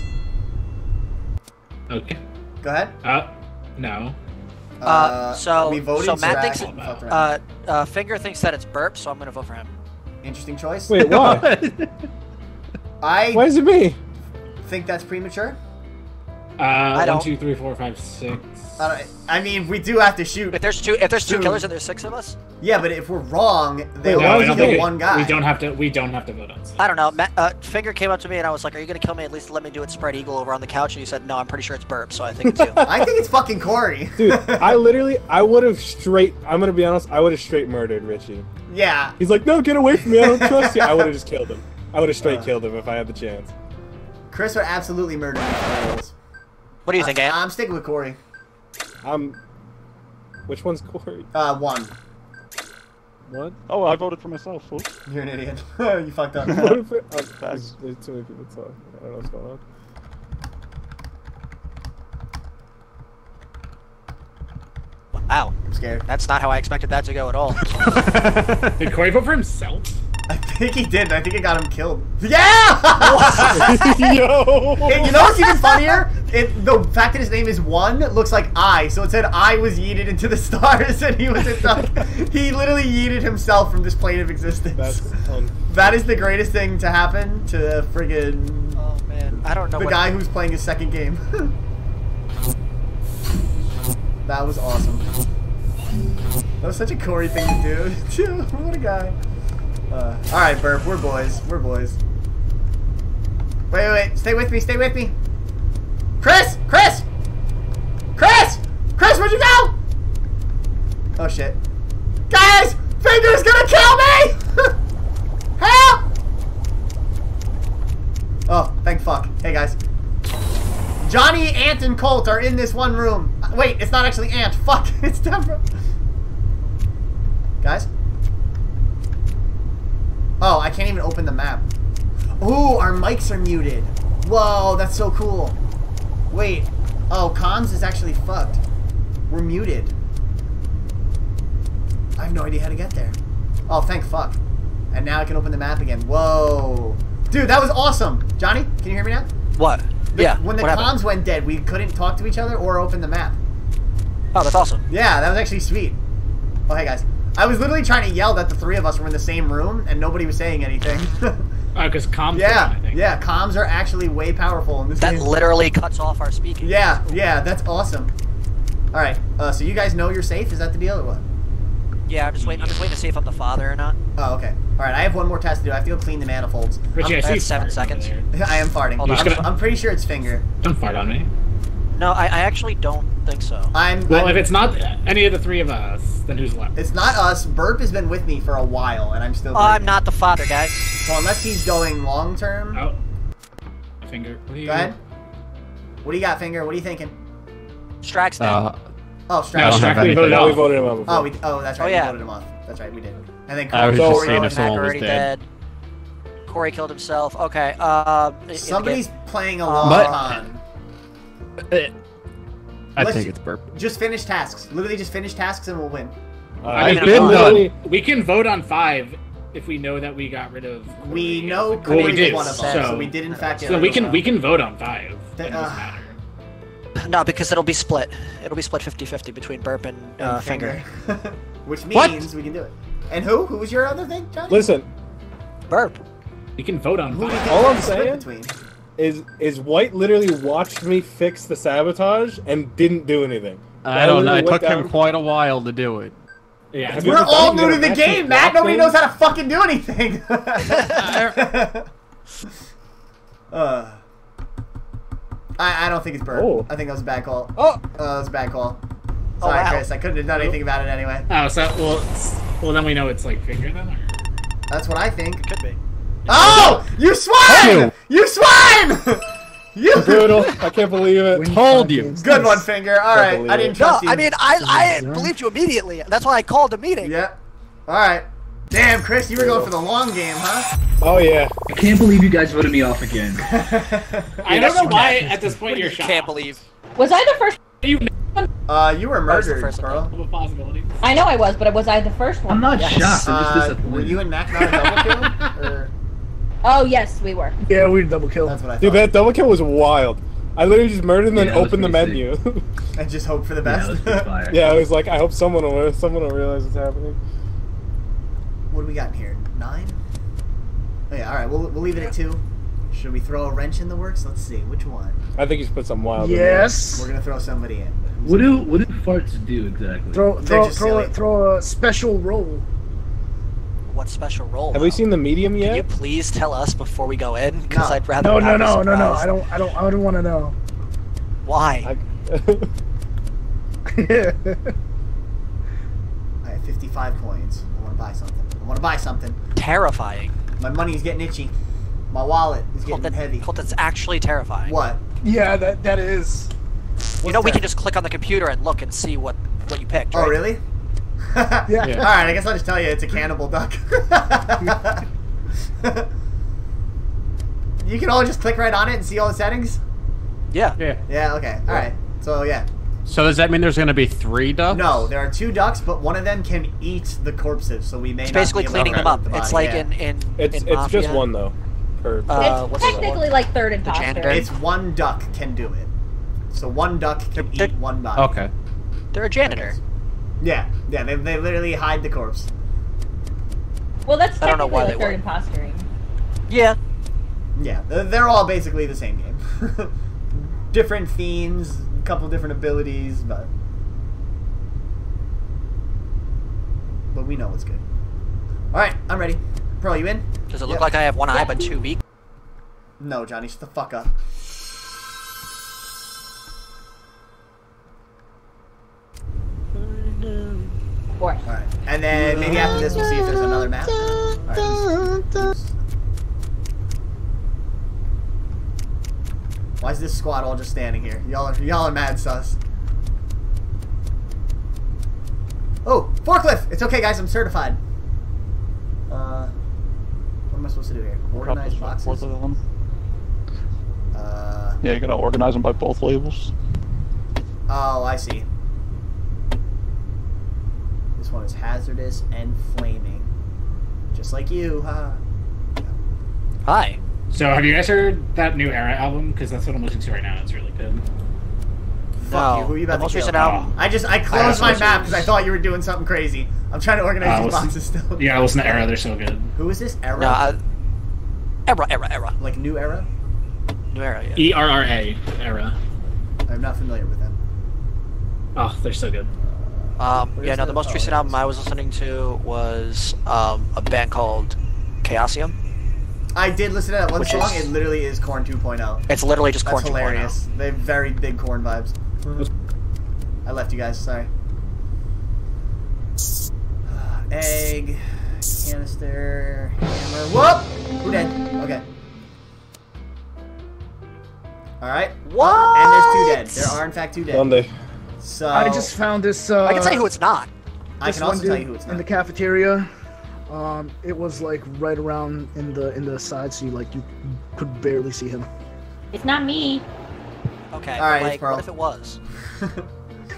shit. okay. Go ahead. Uh, no. Uh, so we voted so Matt Sirac thinks and uh, uh, Finger thinks that it's Burp, so I'm gonna vote for him. Interesting choice. Wait, why? I why is it me? think that's premature. Uh, one, don't. two, three, four, five, six. I, I mean, we do have to shoot. If there's two, if there's two Two. killers and there's six of us, Yeah, but if we're wrong, they Wait, No, only was I don't kill one guy. We don't have to. We don't have to vote on. I don't know. Ma- uh, Finger came up to me and I was like, "Are you gonna kill me? At least let me do it spread eagle over on the couch." And he said, "No, I'm pretty sure it's burp, so I think it's you." I think it's fucking Corey. Dude, I literally, I would have straight. I'm gonna be honest. I would have straight murdered Richie. yeah. He's like, no, get away from me. I don't trust you. I would have just killed him. I would have straight Uh. killed him if I had the chance. Chris would absolutely murder me for reals. What do you think, I, Ant? I'm sticking with Corey. I'm. Which one's Corey? Uh, one. What? Oh, I voted for myself. fool. You're an idiot. you fucked up. What if it, oh, there's, there's too many people talking. I don't know what's going on. Wow, I'm scared. that's not how I expected that to go at all. Did Corey vote for himself? I think he did. I think it got him killed. Yeah! Yo! Hey, you know what's even funnier? It, the fact that his name is One looks like I, so it said I was yeeted into the stars and he was stuck. he literally yeeted himself from this plane of existence. That's fun. that is the greatest thing to happen to the friggin' oh man, I don't know. the what guy who's playing his second game. that was awesome. That was such a Corey thing to do. too. what a guy. Uh, all right, Burp. We're boys. We're boys. Wait, wait, wait. Stay with me. Stay with me. Chris! Chris! Chris! Chris, where'd you go? Oh shit. Guys! Finger's gonna kill me! Help! Oh, thank fuck. Hey guys. Johnny, Ant, and Colt are in this one room. Wait, it's not actually Ant. Fuck, it's Deborah. Guys? I can't even open the map. Ooh, our mics are muted. Whoa, that's so cool. Wait. Oh, comms is actually fucked. We're muted. I have no idea how to get there. Oh, thank fuck. And now I can open the map again. Whoa. Dude, that was awesome. Johnny, can you hear me now? What? The- yeah. When the what happened? went dead, we couldn't talk to each other or open the map. Oh, that's awesome. Yeah, that was actually sweet. Oh, hey guys. I was literally trying to yell that the three of us were in the same room and nobody was saying anything. Oh, because comms. yeah, I think. yeah, comms are actually way powerful in this That game. literally cuts off our speaking. Yeah, yeah, that's awesome. All right, uh, so you guys know you're safe? Is that the deal or what? Yeah, I'm just waiting. I'm just waiting to see if I'm the father or not. Oh, okay. All right, I have one more test to do. I have to go clean the manifolds. Richie, I I'm, see That's seven seconds. I am farting. Hold on. I'm, You're just gonna- I'm pretty sure it's finger. Don't fart on me. No, I, I actually don't think so. I'm. Well, I'm- if it's not any of the three of us, then who's left? it's not us. Burp has been with me for a while, and I'm still. Oh, I'm not the father, guys. So unless he's going long term, Oh. Finger. What do you- go ahead. What do you got, finger? What are you thinking? Strax then. Uh, Oh, No, Strap. don't have Strack, we voted No, we voted him out before. Oh, we, oh, that's right. Oh, yeah. We voted him off. That's right, we did. And then I was Corey- just Corey- seeing if someone was already dead. Corey killed himself. Okay. Um. i- Somebody's again- playing a Uh, long But- con. I Let's- think it's burp. Just finish tasks. Literally, just finish tasks and we'll win. Uh, I It's mean, been literally- We can vote on five if we know that we got rid of. We Corey. know Well, we Corey's did, one of us, so, so we did in fact. get So rid we of can him. we can vote on five. The- It doesn't uh, matter. No, because it'll be split. It'll be split 50-50 between Burp and, uh, And Finger. Which means What? we can do it. And who? Who was your other thing, Johnny? Listen, Burp. We can vote on Who do you five. think All we I'm can split saying- between? Is is White literally watched me fix the sabotage and didn't do anything. I don't know. It took went him quite a while to do it. Yeah. We're you ever all new to the game, Matt. Nobody things? knows how to fucking do anything. uh, I, I don't think it's Bird. Oh. I think that was a bad call. Oh, Oh, that was a bad call. Oh, Sorry, wow. Chris. I couldn't have done anything about it anyway. Oh, so well, well then we know it's like finger then. Or... That's what I think. Could be. Oh! You swine! You swine! you brutal! I can't believe it. Told you. good one, finger. All right, I didn't No, you. I mean, I, I believed you immediately. That's why I called a meeting. yeah. All right. Damn, Chris, you were going for the long game, huh? Oh yeah. I can't believe you guys voted me off again. I don't know why at this point you're shocked. Can't believe. Was I the first? You Uh, you were murdered, first one. Pearl. possibility. I know I was, but was I the first one? I'm not Yes. shocked. I'm just Uh, were you and Mac not a double kill? Or Oh yes, we were. Yeah, we double kill. that's what I thought. Dude, that double kill was wild. I literally just murdered and then Yeah, that was opened the menu. And just hope for the best. that was pretty fire. yeah, I was like, I hope someone will someone will realize what's happening. what do we got in here? Nine? Oh, yeah, all right. We'll, we'll leave it at two. Should we throw a wrench in the works? Let's see. Which one? I think he's put some wild. in Yes. We're gonna throw somebody in. What do what do farts do exactly? Throw They're throw throw a, throw a special roll. What special role? there. Have we seen the medium yet? Can you yet? please tell us before we go in? Because No. I'd rather. No, no, no, no, no. I don't I don't I don't want to know. Why? I- I have 55 coins. I want to buy something. I want to buy something. Terrifying. My money's getting itchy. My wallet is getting Colton, heavy. That's actually terrifying. What? yeah, that that is. You know, we can just click on the computer and look and see what what you picked. Oh, really? Yeah. Yeah. All right, I guess I'll just tell you it's a cannibal duck. you can all just click right on it and see all the settings. Yeah. Yeah. Yeah. Okay. All right. So yeah. So does that mean there's going to be three ducks? No, there are two ducks, but one of them can eat the corpses, so we may. It's not basically be cleaning them up. the It's like yeah. in in it's in it's Mafia. just one though. Per, per- Uh, it's what's the other technically like third imposter. janitor? It's one duck can do it. So one duck can They're- eat one body. Okay. They're a janitor. Yeah, yeah. They, they literally hide the corpse. well, that's I don't know technically why like they third impostering. Yeah. Yeah, they're, they're all basically the same game. different themes, a couple different abilities, but but we know what's good. All right, I'm ready. Pearl, you in? Does it look Yep. like I have one eye but two beaks? No, Johnny, shut the fuck up. Or All right, and then maybe after this we'll see if there's another map. All right, who's- who's- Why is this squad all just standing here? Y'all are y'all are mad sus. Oh, forklift! It's okay, guys. I'm certified. Uh, what am I supposed to do here? Organize Both boxes. of them. Uh, Yeah, you gotta organize them by both labels. oh, I see. This one is hazardous and flaming, just like you. Huh? Hi. So have you guys heard that new Erra album? Because that's what I'm listening to right now. It's really good. Fuck No. you. Who are you the about most to kill? recent album. I just I I closed my map because I thought you were doing something crazy. I'm trying to organize Uh, these listen- boxes still. Yeah, listen to Erra. They're so good. Who is this? Erra? No, uh, era, era, era. like new era? New era. Yeah. E R R A Erra. I'm not familiar with them. Oh, they're so good. Um, yeah, no, the- the most recent album. I was listening to was um, a band called Chaosium. I did listen to that one song. is- It literally is Korn 2.0. It's literally just Korn 2.0. hilarious. They have very big Korn vibes. I left you guys. Sorry. Egg, canister, hammer. Whoop! Who dead? Okay. All right. What? And there's two dead. There are in fact two dead. Sunday. So I just found this. Uh, I can tell you who it's not. I can also tell you who it's not. in the cafeteria. Um, it was like right around in the in the side, so you like you could barely see him. it's not me. Okay. All right, like, Pearl. what if it was?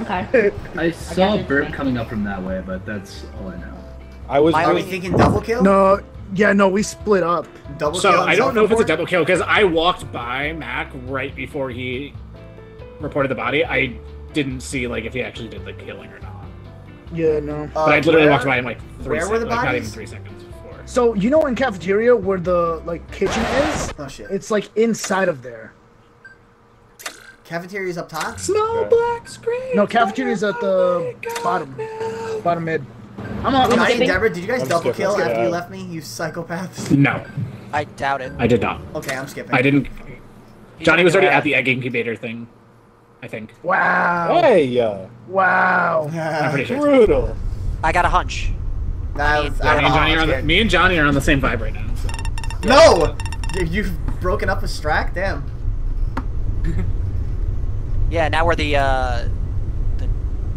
Okay. I saw it. Bert coming up from that way, but that's all I know. I was. My I Are we was thinking double kill? No, yeah, no, we split up. Double So kill. and I don't know if it's a double kill because I walked by Mac right before he reported the body. I didn't see like if he actually did the killing or not. Yeah, no. But I literally Uh, where- walked by him like three where were seconds, the like not even three seconds before. So you know in cafeteria where the like kitchen is, Oh shit. it's like inside of there. Cafeteria's up top. Small black screen. No, cafeteria's at the bottom, bottom mid. I'm on. I'm Johnny and skipping? Deborah, did you guys I'm double skipping, kill after you left me? You psychopaths. No, I doubt it. I did not. Okay, I'm skipping. I didn't. He's Johnny was already at the egg incubator thing. I think. Wow. Hey, uh, Wow. I'm pretty sure. brutal. I got a hunch. I was, Yeah, me and Johnny are on the, me and Johnny are on the same vibe right now. So. No! You- You've broken up with Strack? Damn. Yeah, now we're the uh, the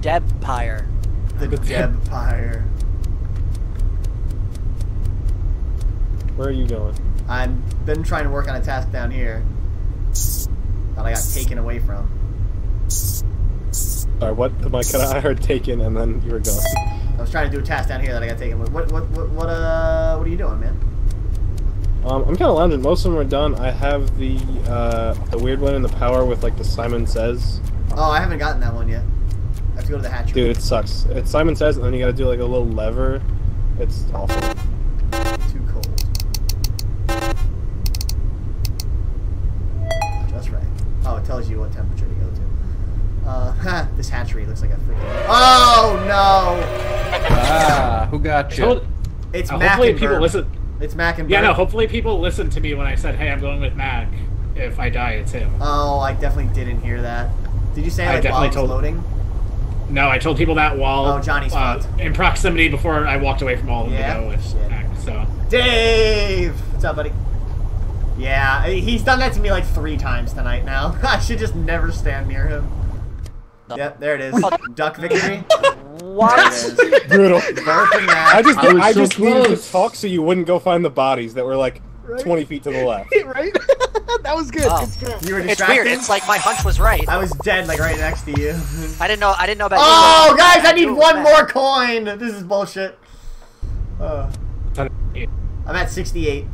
Deb Pyre. The Debpire. Where are you going? I've been trying to work on a task down here that I got taken away from. Sorry, what am I out? I heard taken, and then you were gone. I was trying to do a task down here that I got taken. What, what, what, what, uh, what are you doing, man? Um, I'm kind of lounging. Most of them are done. I have the uh, the weird one in the power with like the Simon Says. Oh, I haven't gotten that one yet. I have to go to the hatchery. Dude, it sucks. It's Simon Says, and then you got to do like a little lever. It's awful. Too cold. That's right. Oh, it tells you what temperature to go. Uh, ha, this hatchery looks like a freaking. Oh no! Ah, who got you? Told- It's uh, Mac hopefully and people Burp. listen. It's Mac and Yeah, no. Hopefully people listened to me when I said, "Hey, I'm going with Mac." If I die, it's him. Oh, I definitely didn't hear that. Did you say I like while it was definitely told- loading? No, I told people that while Oh, Johnny's uh, in proximity before I walked away from all of them Yeah? to go with Shit. Mac. So Dave! What's up, buddy? Yeah, he's done that to me like three times tonight now. I should just never stand near him. Yep, there it is. Duck victory. What? There it is. Brutal. Burp and Mac. I just I I, so just needed to talk so you wouldn't go find the bodies that were like 20 feet to the left. right? that was good. Oh. You were distracted. It's weird. It's like my hunch was right. I was dead, like right next to you. I didn't know. I didn't know about. oh, you. guys, I need You, one Matt. more coin. This is bullshit. Uh, I'm at 68.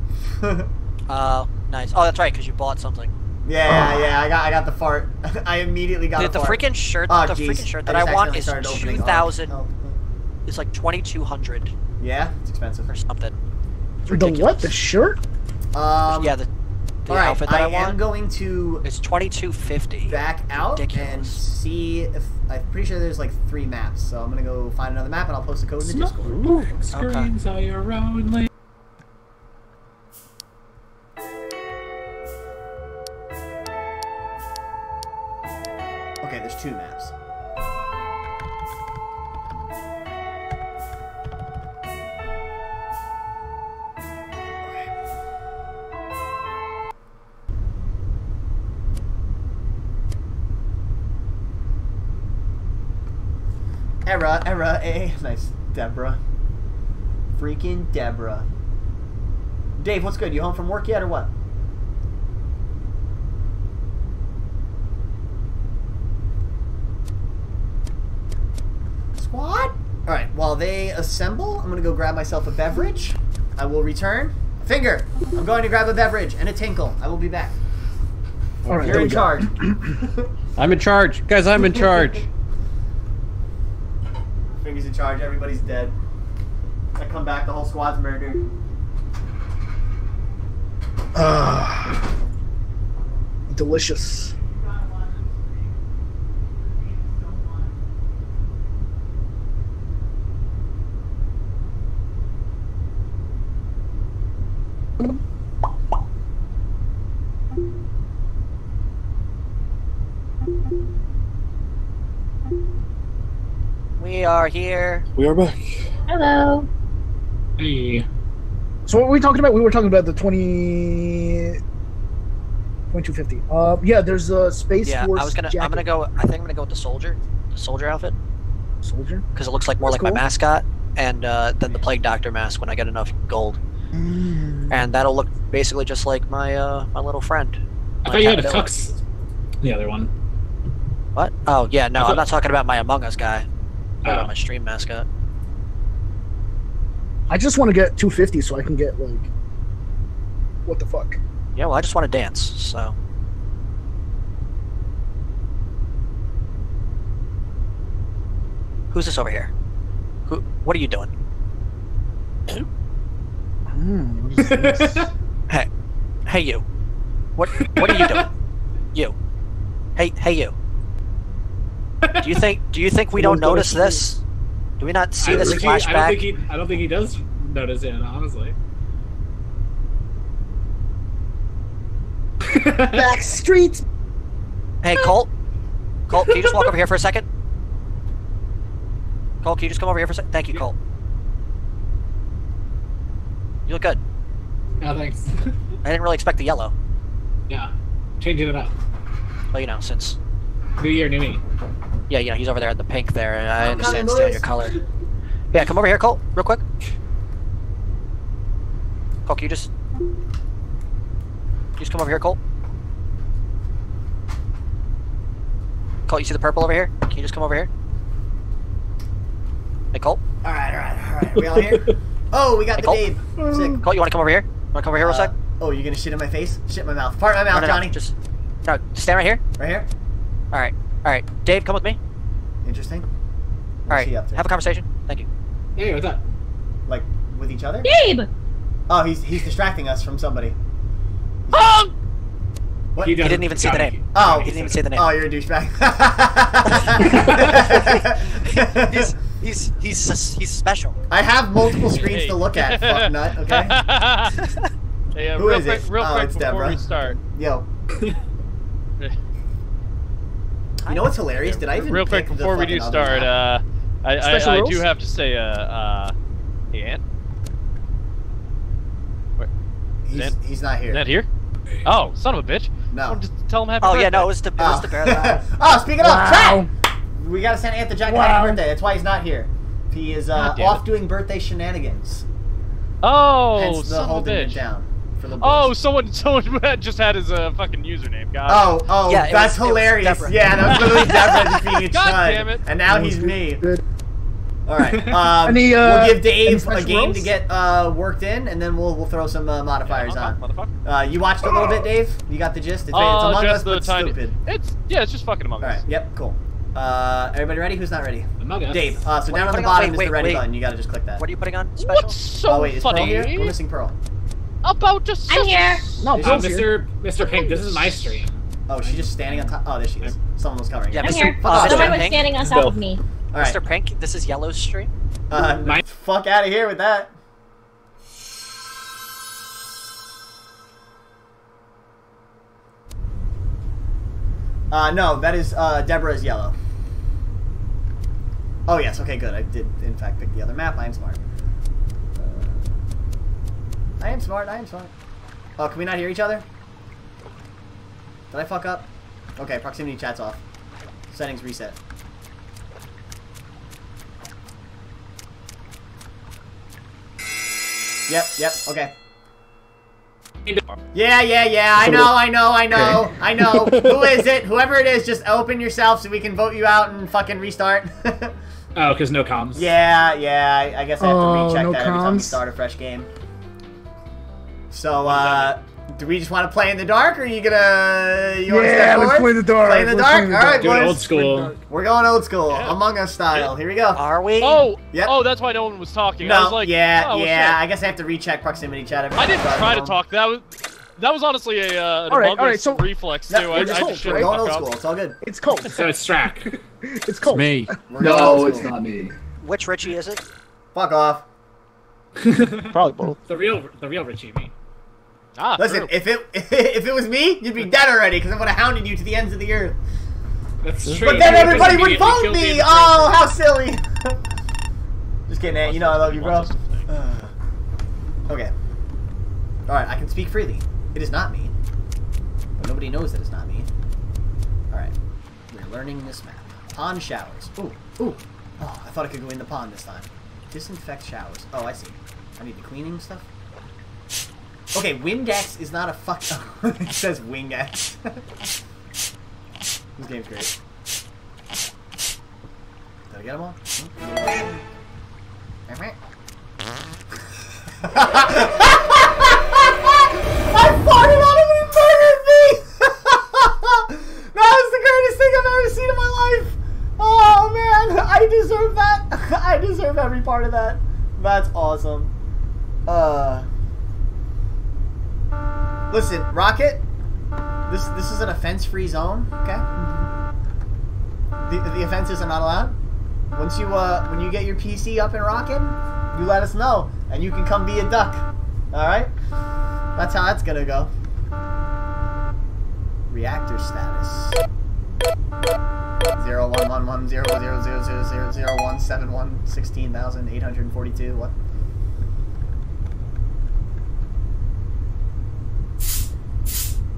yeah, Oh, nice. Oh, that's right, because you bought something. Yeah, yeah. I got, I got the fart. I immediately got Dude, a the fart. freaking shirt, Oh, the jeez. freaking shirt that I I, want is two thousand. Oh, thousand. oh. It's like twenty two hundred Yeah, it's expensive. or something. The what? The shirt? Um, yeah, the, the all right, outfit that I, I am going to It's twenty two fifty. back out and see if I'm pretty sure there's like three maps. So I'm gonna go find another map and I'll post the code in the Discord. screams all your own Okay, there's two maps. Era, era, a nice, Deborah. Freaking Deborah. Dave, what's good? You home from work yet or what? Squad? Alright, while they assemble, I'm gonna go grab myself a beverage. I will return. Finger! I'm going to grab a beverage and a tinkle. I will be back. All right, You're in charge. I'm in charge, guys. I'm in charge. Finger's in charge, everybody's dead. I come back, the whole squad's murdered. Ah, delicious. Here. We are back. Hello. Hey, So what were we talking about? We were talking about the 20... 2250. Uh, yeah, there's a Space yeah, Force I was gonna. jacket. I'm gonna go. I think I'm gonna go with the soldier, the soldier outfit, Soldier. because it looks like more That's like cool. my mascot, and uh, then the plague doctor mask when I get enough gold, Mm. and that'll look basically just like my uh my little friend. I thought you had a tux. The other one. What? Oh yeah, no, thought- I'm not talking about my Among Us guy. I'm talking Oh. my stream mascot. I just want to get 250 so I can get, like... What the fuck? Yeah, well, I just want to dance, so. Who's this over here? Who? What are you doing? Hmm, what is this? Hey, hey, you. What? What are you doing? you. Hey, hey, you. Do you think? Do you think we don't notice this? Do we not see I, this Richie, I don't flashback? think he. I don't think he does notice it. Honestly. Back streets. Hey, Colt. Colt, can you just walk over here for a second? Colt, can you just come over here for a second? Thank you, Colt. You look good. No thanks. I didn't really expect the yellow. yeah, changing it up. Well, you know, since New year, new me. Yeah, you know, he's over there at the pink there, and I understand coming, stealing your color. Yeah, come over here, Colt, real quick. Colt, can you just just come over here, Colt? Colt, you see the purple over here? Can you just come over here? Hey, Colt. Alright, alright, alright. We all here? Oh, we got Hey, the Colt. Dave. Sick. Colt, you want to come over here? You want to come over here real Uh, sec? oh, you gonna shit in my face? Shit in my mouth. Fart in my mouth, no, no, Johnny. just no, stand right here. Right here? All right, all right. Dave, come with me. Interesting. All What's right, he up to? have a conversation. Thank you. Hey, what's up? Like, with each other? Gabe! Oh, he's he's distracting us from somebody. What? He He didn't even see the name. Oh. He didn't even see the name. Oh, you're a douchebag. he's he's he's he's special. I have multiple screens Hey. to look at, fuck nut, okay? hey, uh, Who real is quick, it? real Oh, quick it's before Deborah. we start. Yo. You know what's hilarious? Did I even Real quick pick the before we do start, uh, I, Special I, I do have to say, uh, uh, hey, Ant, he's, Ant- he's not here. is that here? Oh, son of a bitch! No. Just tell him happy Oh birthday. yeah, no, it was the it was Oh. the bear oh, speaking of Wow. chat, we gotta send Aunt the Jack Wow. happy birthday. That's why he's not here. He is uh, off it. doing birthday shenanigans. Oh, Hence the son of a holding it bitch! down for the Oh, someone, someone just had his uh, fucking username. God. Oh, oh, Yeah, that's was- hilarious. Yeah, that was literally Deborah defeating God Chud. damn it. And now he's me. Good. All right. Um, Any, uh, we'll give Dave a game rules? to get uh, worked in, and then we'll we'll throw some uh, modifiers Yeah, on. Uh, you watched a little bit, Dave. You got the gist. It's, it's Uh, Among Us, but tiny. stupid. It's yeah, it's just fucking Among All Us. right. Yep. Cool. Uh, everybody ready? Who's not ready? Dave. Uh, so What down on the putting on? bottom Wait, is the wait, ready wait. button. You gotta just click that. What are you putting on special? What's so oh wait, is funny Pearl here? We're missing Pearl. About just? I'm here. No, Uh, Bill's here. Mr. Mr. Pink, this is my stream. Oh, she's just standing on top. Oh, there she is. Someone was covering. Yeah, her. I'm Mr. here. Uh, Mr. Someone was Pink? standing on top of me. All right. Mr. Pink, this is Yellow's stream. Uh, My- fuck out of here with that. Uh, no, that is uh, Deborah is yellow. Oh yes, okay, good. I did in fact pick the other map. I am smart. I am smart. I am smart. Oh, can we not hear each other? Did I fuck up? Okay, proximity chat's off. Settings reset. Yep, yep, okay. Yeah, yeah, yeah. I know, I know, I know, I know. Who is it? Whoever it is, just open yourself so we can vote you out and fucking restart. Oh, because no comms. yeah, yeah. I, I guess I have to Oh, recheck no that every time we comms? start a fresh game. So, uh, do we just want to play in the dark, or are you gonna? You Yeah, step let's forward? play in the dark. Play in the Let's dark. in the All right, dark. Do it boys. old school. We're going old school, Yeah. Among Us style. Here we go. Are we? Oh, Yep. oh, that's why no one was talking. no, I was like, yeah, oh, yeah. shit. I guess I have to recheck proximity chat. Every I didn't start try to home. talk. That was that was honestly a uh, an all right, all right, so- reflex No, too. we're I, just I just we're shouldn't going fuck old up. school. It's all good. It's cold. So it's Strack. It's cold. Me. We're No, it's not me. Which Richie is it? Fuck off. Probably both. the real, the real Richie me. Ah, Listen, true. if it if it was me, you'd be dead already because I would have hounded you to the ends of the earth. That's true. But then everybody would immediately vote me. in the Oh, how silly! Just kidding, Ant. You know I love you, bro. Wants us to think. okay. All right, I can speak freely. It is not me, but nobody knows that it's not me. All right, we're learning this map. Pond showers. Ooh, ooh. Oh, I thought I could go in the pond this time. Disinfect showers. Oh, I see. I need the cleaning stuff. Okay, Windex is not a fuck. it says Wingex. this game's great. Did I get them all? I farted on him and murdered me! that was the greatest thing I've ever seen in my life! Oh man, I deserve that. I deserve every part of that. That's awesome. Uh Listen, Rocket, this this is an offense-free zone, okay? The, the offenses are not allowed. Once you uh when you get your PC up and rocking, you let us know, and you can come be a duck. All right? That's how that's gonna go. Reactor status. Zero one one one zero zero zero zero zero one seven one sixteen thousand eight hundred forty two. What?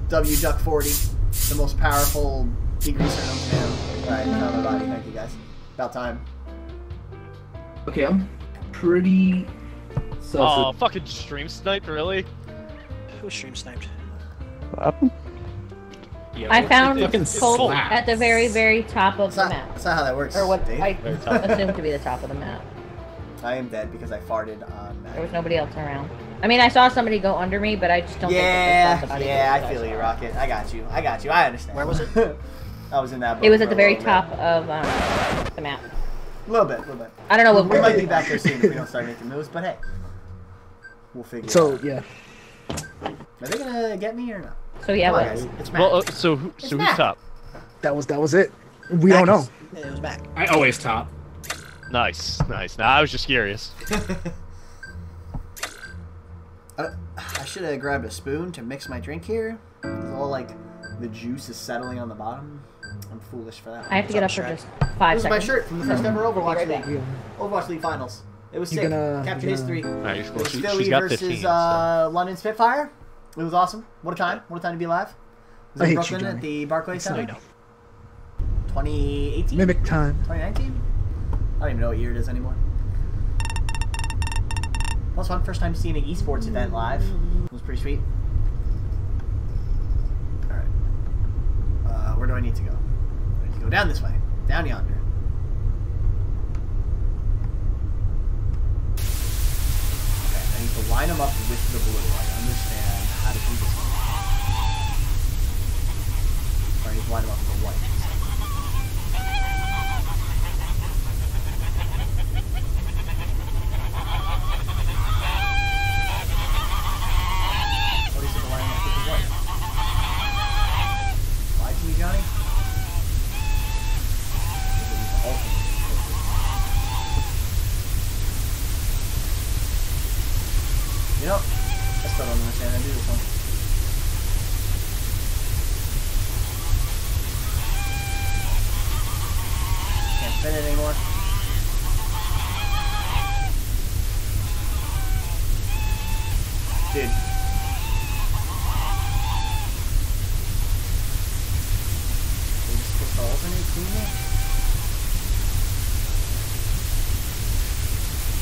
W Duck forty, the most powerful degreaser known to man. All right, found my body. Thank you guys. About time. Okay, I'm pretty. So, Oh, fucking stream sniped, really? Who stream sniped? What happened? Yeah, I found it- Fucking Colt at the very, very top of That's the not, map. that's not how that works. Or what Dave. I Very top. assumed to be the top of the map. I am dead because I farted on. There was nobody else around. I mean, I saw somebody go under me, but I just don't Yeah, think that there's yeah, I feel who you. Rocket. I got you. I got you. I understand. Where was it? I was in that. It was at the very little top of um, the map. A little bit, a little bit. I don't know what We might be back there soon if we don't start making moves, but hey, we'll figure. it So out. yeah, Are they gonna get me or not? So yeah, on, what? guys. It's Mac. Well, uh, so who, so who's Mac. top? That was that was it. We don't know. It was Mac. I always top. Nice, nice. Now I was just curious. Uh, I should have grabbed a spoon to mix my drink here. It's all like the juice is settling on the bottom. I'm foolish for that. I have to get up for just five This is my seconds. shirt from the first ever Overwatch Right League. back. Overwatch League finals. It was You sick. gonna- Capture you gonna- history. Alright, It was she, Philly versus 15. so- uh, London Spitfire. It was awesome. What a time! What a time to be alive. It was I in hate you, Brooklyn Johnny. at the Barclays Center. don't. 2018. Mimic time. 2019. I don't even know what year it is anymore. That was fun. First time seeing an esports event live. It was pretty sweet. All right. Uh, where do I need to go? I need to go down this way. Down yonder. Okay, I need to line them up with the blue. I understand how to do this. Or I need to line them up with the white. What is it the line up with the white? Lie to me, Johnny? You know, I still don't understand how to do this one. Can't spin it anymore. Dude. Are we supposed to alternate between them?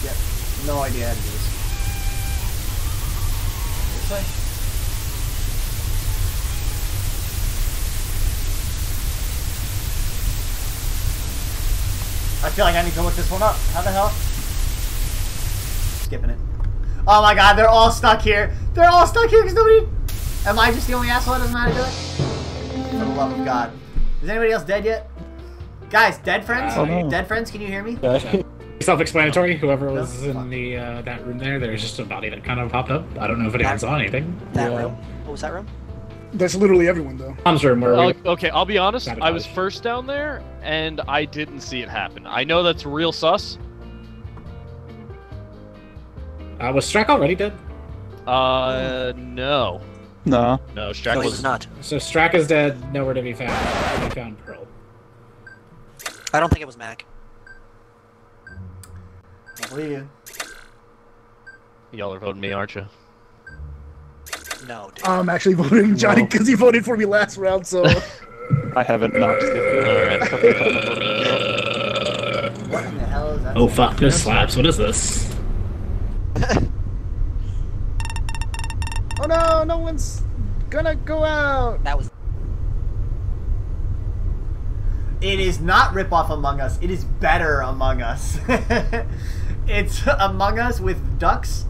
Yep. No idea how to do this. This way? I feel like I need to look this one up. How the hell? Skipping it. Oh my god, they're all stuck here. They're all stuck here because nobody. Am I just the only asshole that doesn't know how to do it? For the love of God. Is anybody else dead yet? Guys, dead friends? Oh, no. Dead friends, can you hear me? Self-explanatory. Whoever was in the uh, that room there, there's just a body that kind of popped up. I don't know if anyone saw anything. That room. What was that room? That's literally everyone though. Mom's room where Oh, we okay, I'll be honest. I was first down there, and I didn't see it happen. I know that's real sus. uh, was Strack already dead. Uh, no, No. no, Strack No, was was not. So Strack is dead. Nowhere to be found. We found Pearl. I don't think it was Mac. I believe you. Y'all are voting me, aren't you? No, dude. I'm actually voting Johnny No. because he voted for me last round. So I haven't not skipped it. What in the hell is that? Oh fuck! This slaps. What is this? oh no, no one's gonna go out. that was. It is not Rip Off Among Us. It is better Among Us. it's Among Us with ducks,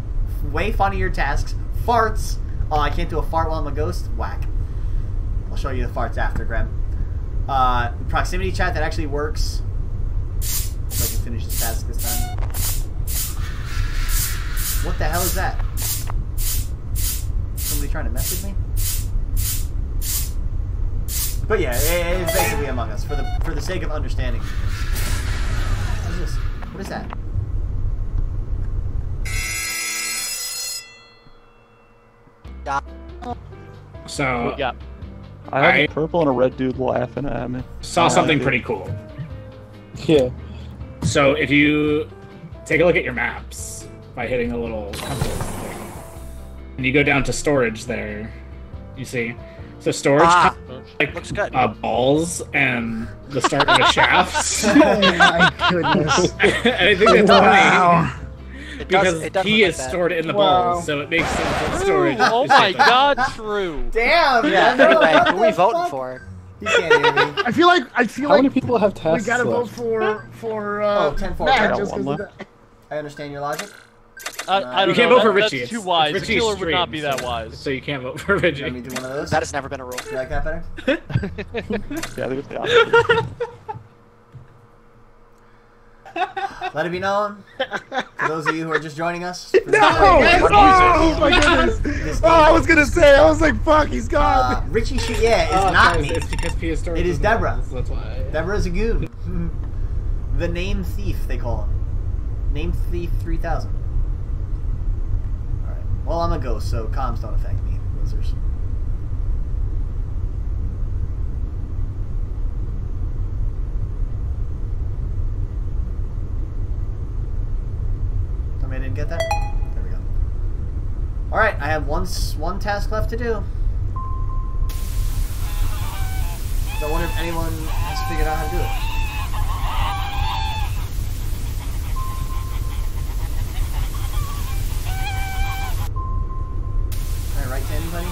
way funnier tasks, farts. Oh, I can't do a fart while I'm a ghost. Whack. I'll show you the farts after, Grab. Uh, proximity chat that actually works. Hope I can finish the task this time. What the hell is that? Somebody trying to message me? But yeah, it, it's basically Among Us for the for the sake of understanding. What is this? What is that? So Yeah. I have I- a purple and a red dude laughing at me. saw something pretty cool. Yeah. So if you take a look at your maps by hitting a little compass thing, and you go down to storage there, you see. So storage Ah, like looks good. uh, balls and the start of a shaft. Oh my goodness. and I think that's Wow. funny it does. because It does he is like stored in the Wow. balls, so it makes sense that storage. Oh is my different. god, true. Damn! Yeah. man, Anyway, what who we the voting fuck? for? You can't hear me. I feel like I feel How like many people have we gotta vote for for uh, Oh, 10 for Mac I just one 'cause of left. that. I understand your logic. I, I You don't can't know, vote for that- Richie. That's too wise. it's The Richie's killer would not be that so- wise. So you can't vote for You want me Richie. do one of those? That has never been a rule. you like that better? Yeah, I think the opposite. Let it be known for those of you who are just joining us. No! Oh my goodness! Oh, I was gonna say, I was like, fuck, he's gone. Uh, Richie Sh- yeah, it's Oh, not it's- me. It's because prehistoric. It is isn't Deborah. involved, That's why. Deborah Zagoon. the name thief, they call him. Name thief 3000. Well, I'm a ghost, so comms don't affect me, losers. Tell me I didn't get that? There we go. Alright, I have one, one task left to do. I wonder if anyone has figured out how to do it. Write to anybody?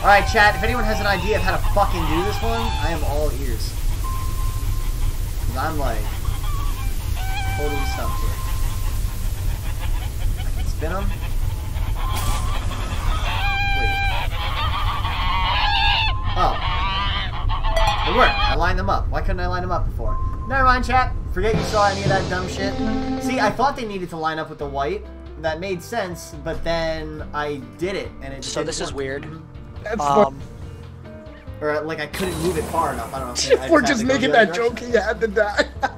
Alright, chat, if anyone has an idea of how to fucking do this one, I am all ears. Because I'm like, totally stumped here. I can spin them. Wait. Oh. It worked. I lined them up. Why couldn't I line them up before? Never mind, chat. Forget you saw any of that dumb shit. See, I thought they needed to line up with the white. That made sense, but then I did it, and it. So didn't this is weird. That's Um, Or like I couldn't move it far enough. I don't know. If We're had just making the other that joke. direction. He had to die.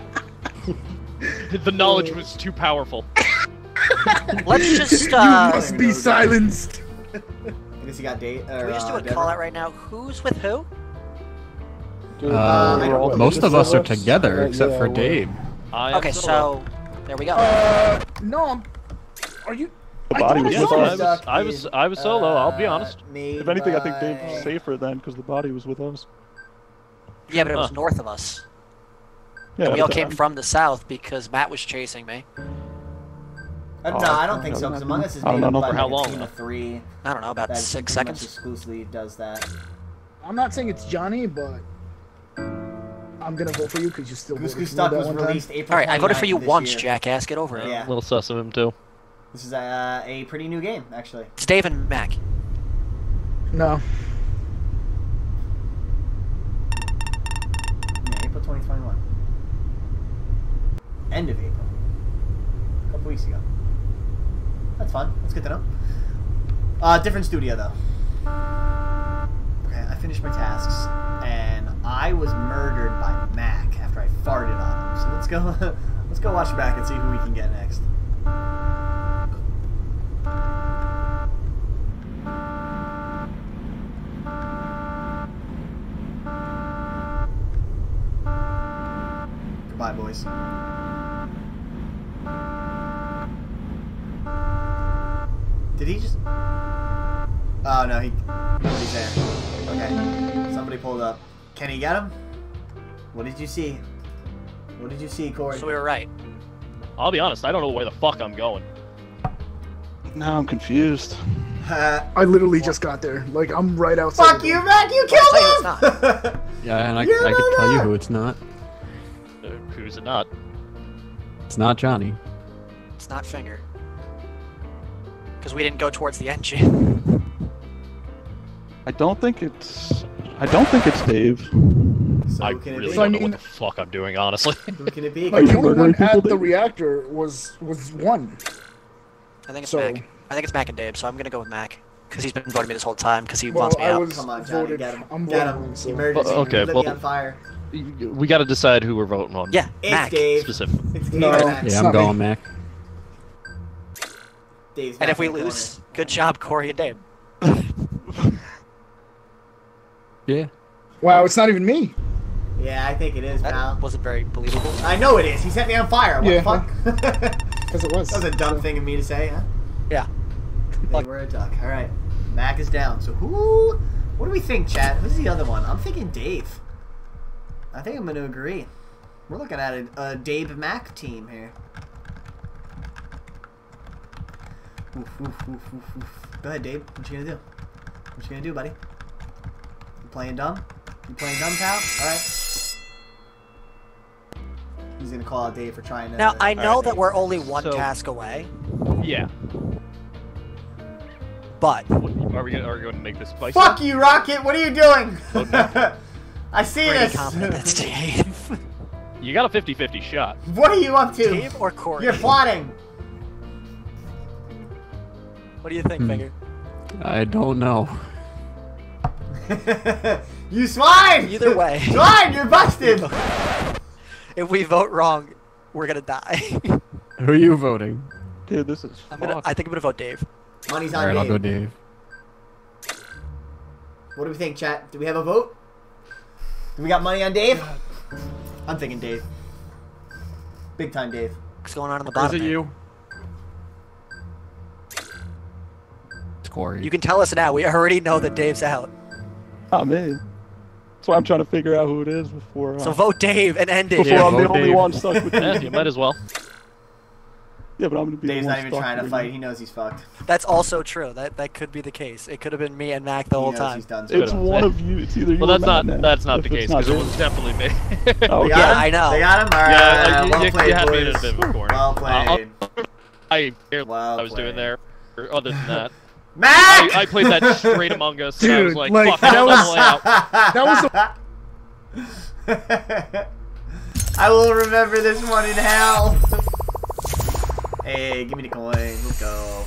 The knowledge was too powerful. let's just you uh, must be silenced. I guess you got date. Or, can we just do uh, a Deborah. call out right now. Who's with who? Dude, Uh, most of us are together yeah, except yeah, for Dave. Okay, so there we go. Uh, no, I'm. Are you? The body thought was I Yes, saw with I us. I was, I was solo. I'll be honest. Uh, If anything, I think by- Dave's safer then because the body was with us. Yeah, but it was Huh. north of us. Yeah, we all but came then- from the south because Matt was chasing me. Uh, no, I don't think so. Because Among. Us is I don't made know by for how like a long, team of three. I don't know, about That six pretty much seconds. exclusively does that. I'm not saying it's Johnny, but I'm gonna vote for you because you still Goose voted Goose Duck was one time. released April. All right, I voted for you once, year. jackass. Get over it. Yeah. A little sus of him too. This is uh, a pretty new game, actually. It's Dave and Mac. No, Yeah, April 2021. End of April. A couple weeks ago. That's fun. That's good to know. Uh, different studio though. Okay, I finished my tasks, and I was murdered by Mac after I farted on him. So let's go. let's go watch Mac and see who we can get next. Goodbye, boys. Did he just? Oh no, he nobody's there. Okay, somebody pulled up. Can he get him? What did you see? What did you see, Corey? So we were right. I'll be honest. I don't know where the fuck I'm going. Now I'm confused. Uh, I literally just got there. Like I'm right outside. fuck you, door. Mac! You Well, killed I'll tell him. Yeah, and I, Yeah, I no, could tell you who it's not. Uh, who's it not? It's not Johnny. It's not Finger. Because we didn't go towards the engine. I don't think it's. I don't think it's Dave. So I who can really it So I don't know mean- what the fuck I'm doing, honestly. be? Who can it be? Like the only one at the reactor was was one. I think it's So- Mac. I think it's Mac and Dave, so I'm gonna go with Mac. Because he's been voting me this whole time, because he Well, wants me I out. was Come on, Johnny, voted. get him. I'm get voting. him. So. Emergency. Well, okay, Lit me well- on fire. we got to decide who we're voting on. Yeah, It's Mac. Dave. Specifically. It's Dave No. Mac. Yeah, I'm not me. going Mac. Dave's And if we in the lose, good job, Corey and Dave. Yeah. Wow, it's not even me. Corner. Yeah, I think it is, That pal. wasn't very believable. I know it is. He set me on fire. What Yeah. the fuck? Because it was. That was a dumb thing of me to say, huh? Yeah. They were a duck. All right. Mac is down. So who? What do we think, Chad? Who's the other one? I'm thinking Dave. I think I'm going to agree. We're looking at a, a Dave Mac team here. Oof, oof, oof, oof, oof. Go ahead, Dave. What you gonna do? What you gonna do, buddy? You playing dumb? You playing dumb, pal? All right. He's gonna call out Dave for trying to. Now, I know All that right. we're only one So- task away, Yeah. but What, are we gonna, are we going to make this spicy? Fuck you, Rocket! What are you doing? Oh, I see pretty this. confident that's Dave. You got a 50-50 shot. What are you up to? Dave or Corey? You're plotting. What do you think. Finger? I don't know. you swine! Either way. Swine, you're busted! If we vote wrong, we're gonna die. Who are you voting? Dude, this is. I'm gonna. I think I'm gonna vote Dave. Money's on All right, Dave. I'll go Dave. What do we think, chat? Do we have a vote? Do we got money on Dave? I'm thinking Dave. Big time Dave. What's going on in the bottom? Is bottom? it there? you? It's Corey. You can tell us now. We already know that Dave's out. Not me. That's why I'm trying to figure out who it is before. Uh, So vote Dave and end it. before Yeah, I'm the only Dave. one stuck with Yeah, you. you might as well. Yeah, but I'm gonna be Dave's the not even stuck trying to fight. you. He knows he's fucked. That's also true. That that could be the case. It could have been me and Mac the he whole time. he's done. It's Could've. one of you. It's either you Well, or that's not Matt now. that's not If the case because it was definitely me. Oh, okay. Yeah, him? I know. They got him? Alright, Yeah, uh, you- well you- played, you had me in a bit of a corner. Well Uh, played. I barely I was doing there. Other than that, Mac! I, I played that straight Among Us. and I was like, like, fuck, that that was- was out. That was I will remember this one in hell. hey, give me the coin. Let's go.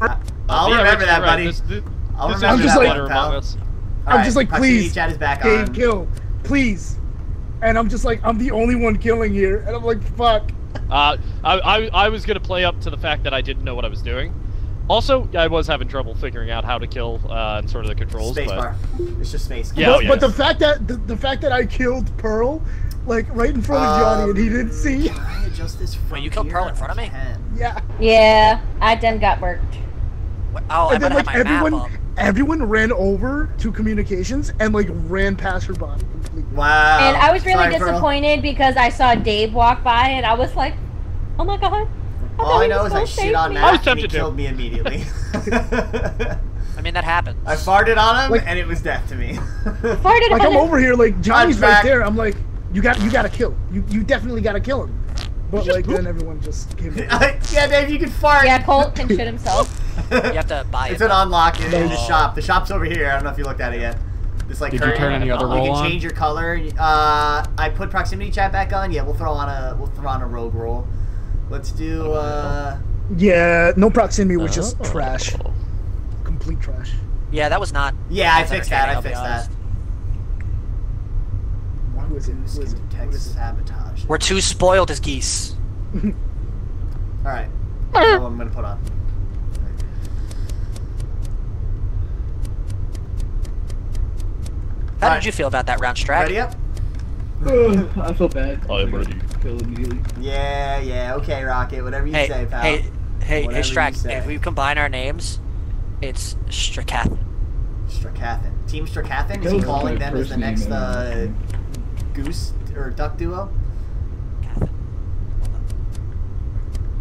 I- I'll Yeah, remember Richie, that, right. buddy. This, this, I'll this remember I'm just that like- better one, Among pal. Us. I'm just like, please, chat is back Dave, on. kill, please. And I'm just like, I'm the only one killing here, and I'm like, fuck. Uh, I, I, I was gonna play up to the fact that I didn't know what I was doing. Also, I was having trouble figuring out how to kill uh, and sort of the controls. Space but bar. It's just space. Yeah, but, oh, but the fact that the, the fact that I killed Pearl, like right in front of Johnny, and he didn't see. Can I adjust this from Wait, you killed? Pearl in front of me? Yeah. Yeah, I done got worked. What- Oh, I and might then have like my map everyone, up. Everyone ran over to communications and like ran past her body completely. Wow. and I was really Sorry, Pearl. disappointed because I saw Dave walk by and I was like, oh my god. I All I know was is I shit on me." I Matt was and he tempted to. killed me immediately. I mean, that happens. I farted on him Like- and it was death to me. Farted Like on I'm him. over here, like Johnny's Punch right back. there. I'm like, you got, you got to kill. You, you definitely got to kill him. But like then everyone just came. yeah, Dave, you can fart. Yeah, Colt can shit himself. You have to buy it. It's it. an unlock in the Oh. shop. The shop's over here. I don't know if you looked at it yet. This like Did you curtain- turn any other roll You roll can on? change your color. Uh, I put proximity chat back on. Yeah, we'll throw on a we'll throw on a rogue roll. Let's do. uh... Yeah, no proximity was just Oh. trash, complete trash. Yeah, that was not. Yeah, I fixed that. I fixed I'll be that. honest. Who is it? Who is it? What Detect is it? sabotage. We're too spoiled as geese. All right. That's what I'm gonna put on. How Alright. did you feel about that round, Strack? Ready up? I feel bad. I am ready. Kill immediately. Yeah, yeah. Okay, Rocket. Whatever you Hey, say, pal. hey, hey, Whatever hey, you Strack. If we combine our names, it's Strakath. Strakathan. Team Strakathan? Is he calling them as the next uh, goose or duck duo?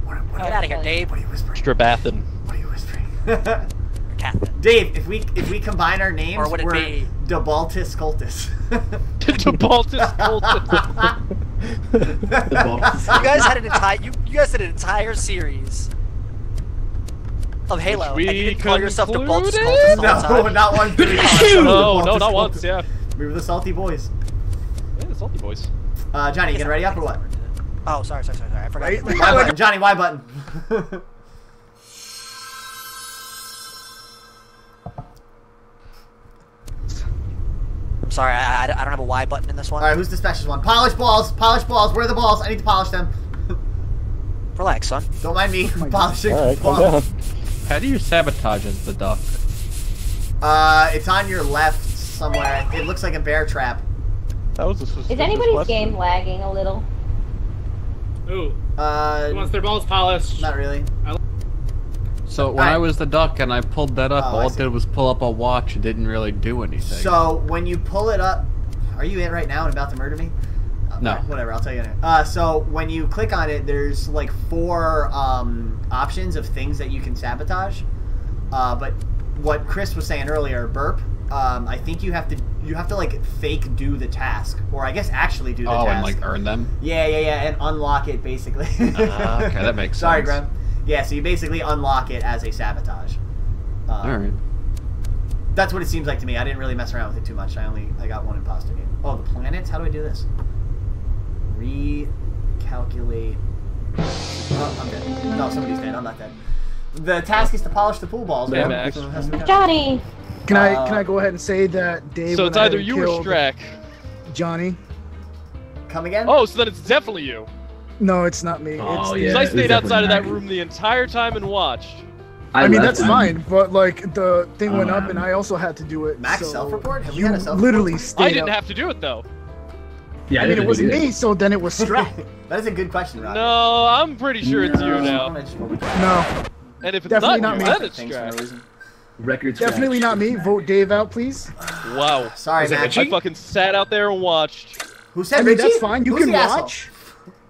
What, what, Get out of here, Dave. what are you whispering? Strabathan. What are you whispering? Catherine. Dave, if we if we combine our names, Or would it we're be- Debaltus Cultus. Debaltus Colton. You guys had an entire you, you guys had an entire series of Halo, Which and you we didn't call yourself the Bolts concluded? Cultist the whole no, time. not once. did we call ourselves no, no, not once. Yeah. We were the salty boys. Yeah, the salty boys. Uh, Johnny, you getting ready up or what? Oh, sorry, sorry, sorry, sorry. I forgot. Right? Y button. Johnny, why button. I'm sorry, I, I, I don't have a Y button in this one. All right, who's the specialist one? Polish balls. Polish balls. Where are the balls? I need to polish them. Relax, son. Don't mind me polishing All right, calm balls. down. How do you sabotage as the duck? Uh, it's on your left somewhere. It looks like a bear trap. That was a suspicious Is anybody's question. game lagging a little? Ooh, Uh, who wants their balls polished? not really. So when Alright. I was the duck and I pulled that up, Oh, I all it did was pull up a watch. It didn't really do anything. So when you pull it up, are you in right now and about to murder me? Uh, No. Whatever. I'll tell you. Uh, so when you click on it, there's like four um, options of things that you can sabotage. Uh, but what Chris was saying earlier, burp. Um, I think you have to you have to like fake do the task, or I guess actually do the oh, task. and like earn them. Yeah, yeah, yeah, and unlock it basically. Ah, okay, that makes sense. Sorry. Graham. Yeah, so you basically unlock it as a sabotage. Um, All right. That's what it seems like to me. I didn't really mess around with it too much. I only I got one imposter game. Oh, the planets. How do I do this? Recalculate. Oh, I'm dead. No, somebody's dead. I'm not dead. The task is to polish the pool balls. Yeah, man. Max. So it has to be done. Johnny. Can I Uh, can I go ahead and say that Dave? So it's either you or Strack. Johnny. Come again? Oh, so then it's definitely you. No, it's not me. Oh, it's yeah. I stayed outside of that room the entire time and watched. I, mean, that's and- fine, but like the thing went up, and Um, I also had to do it. Max so self-report? Have you had a self-report? literally stayed I didn't out. have to do it though. Yeah, I mean, it wasn't do me, so then it was Strack. That is a good question, Rob. No, I'm pretty sure it's you now. no, And if it's Definitely not, not me. then it's Things for no Strack. reason. Record definitely not me. Vote Dave out, please. Wow. Sorry, Is Max. I fucking sat out there and watched. Who said I mean, Richie? that's fine. You Who's can the asshole? watch.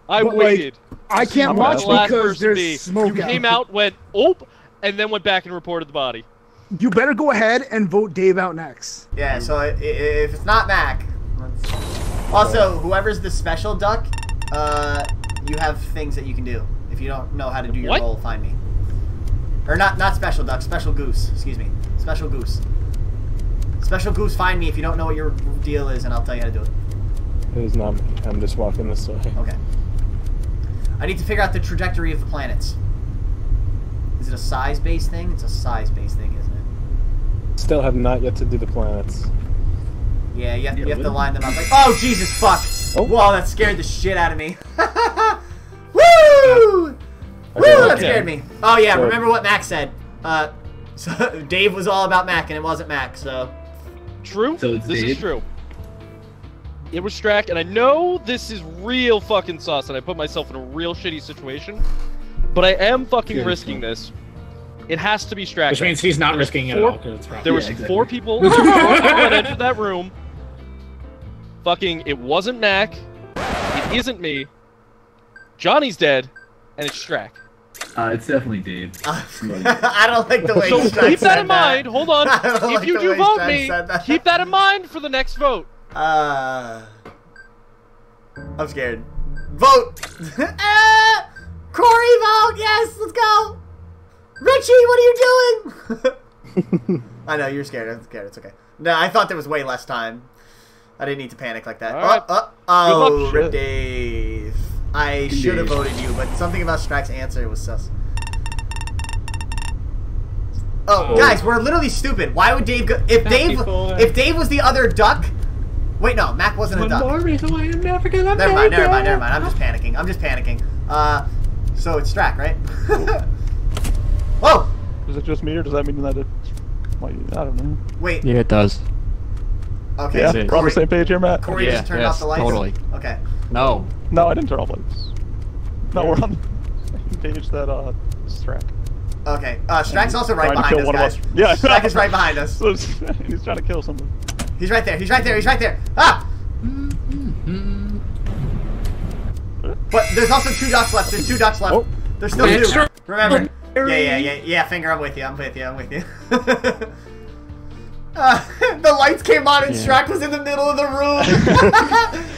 I But, like, waited. I can't I'm watch the last because person there's be. smoke You out. came out, went, oh, and then went back and reported the body. You better go ahead and vote Dave out next. Yeah, so i- i- if it's not Mac, let's... also whoever's the special duck, uh, you have things that you can do. If you don't know how to do your What? role, find me. Or not, not special duck, special goose. Excuse me, special goose. Special goose, find me if you don't know what your deal is, and I'll tell you how to do it. It is not me. I'm just walking this way. Okay. I need to figure out the trajectory of the planets. Is it a size-based thing? It's a size-based thing, isn't it? Still have not yet to do the planets. Yeah, you have, Yeah, you have to line them up. Like, oh Jesus, fuck! Oh. Whoa, that scared the shit out of me. Woo! Woo! That scared me. Oh yeah, So- remember what Mac said? Uh, so Dave was all about Mac, and it wasn't Mac. So True. So it's this is true. It was Strack, and I know this is real fucking sauce, and I put myself in a real shitty situation. But I am fucking Good, risking so- this. It has to be Strack. Which means he's not There was risking it at four- all. 'cause it's wrong. There was exactly. four people. four people that entered that room. Fucking, it wasn't Mac. It isn't me. Johnny's dead, and it's Strack. Uh, it's definitely Dave. I don't like the way. So Strack keep said that in mind. Hold on. If like you do vote Strack me, that. keep that in mind for the next vote. Uh, I'm scared. Vote. ah! Corey, vote. Yes, let's go. Richie, what are you doing? I know you're scared. I'm scared. It's okay. No, I thought there was way less time. I didn't need to panic like that. All right. Oh, oh, Good luck. oh Dave. I should have voted you, but something about Strack's answer was sus. Oh, Oh. guys, we're literally stupid. Why would Dave go? If Dave, if Dave was the other duck, wait, no, Mac wasn't a One duck. more reason why I'm never gonna Never mind, never mind, never mind. I'm just panicking. I'm just panicking. Uh, so it's Strack, right? oh, Is it just me, or does that mean that it's? Like, I don't know. wait. Yeah, it does. Okay, Yeah, so we're on the same page here, Matt. Corey Yeah, just turned yes, off the lights. totally. Okay. No. No, I didn't turn off lights. No, we're on the same page that uh, Strack. Okay. Uh, Strack's also right Trying to behind kill us, one of guys. us. Yeah, Strack is right behind us. He's trying to kill someone. He's right there. He's right there. He's right there. Ah! But there's also two dots left. There's two dots left. Oh. There's still It's two. true. Remember. Yeah, yeah, yeah, yeah. Finger, I'm with you. I'm with you. I'm with you. uh, the lights came on and Yeah. Strack was in the middle of the room,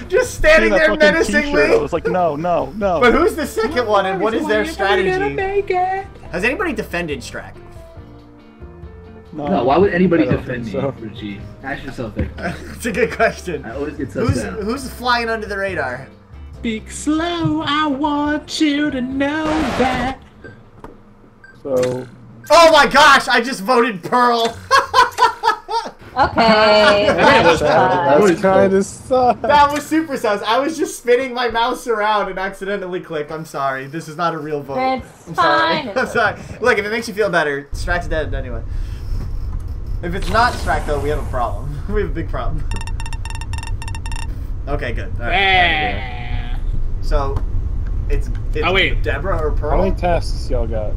just standing there menacingly. t-shirt, I menacingly. was like, no, no, no. But who's the second one, and what is their strategy? Make it. Has anybody defended Strack? No, why would anybody I don't defend me, so. Richie? Ask yourself that. It's a good question. I always get Who's sussed who's flying under the radar? Speak slow. I want you to know that. So Oh my gosh! I just voted Pearl. Okay. That was- that's fine. that's kind of sucks. that was super sus. I was just spinning my mouse around and accidentally clicked. I'm sorry. This is not a real vote. It's I'm fine. sorry. I'm sorry. Look, if it makes you feel better, Strack's dead anyway. If it's not Strack though, we have a problem. we have a big problem. okay, good. All right. Yeah. So, it's, it's Oh, wait. Deborah or Pearl? How many tests y'all got?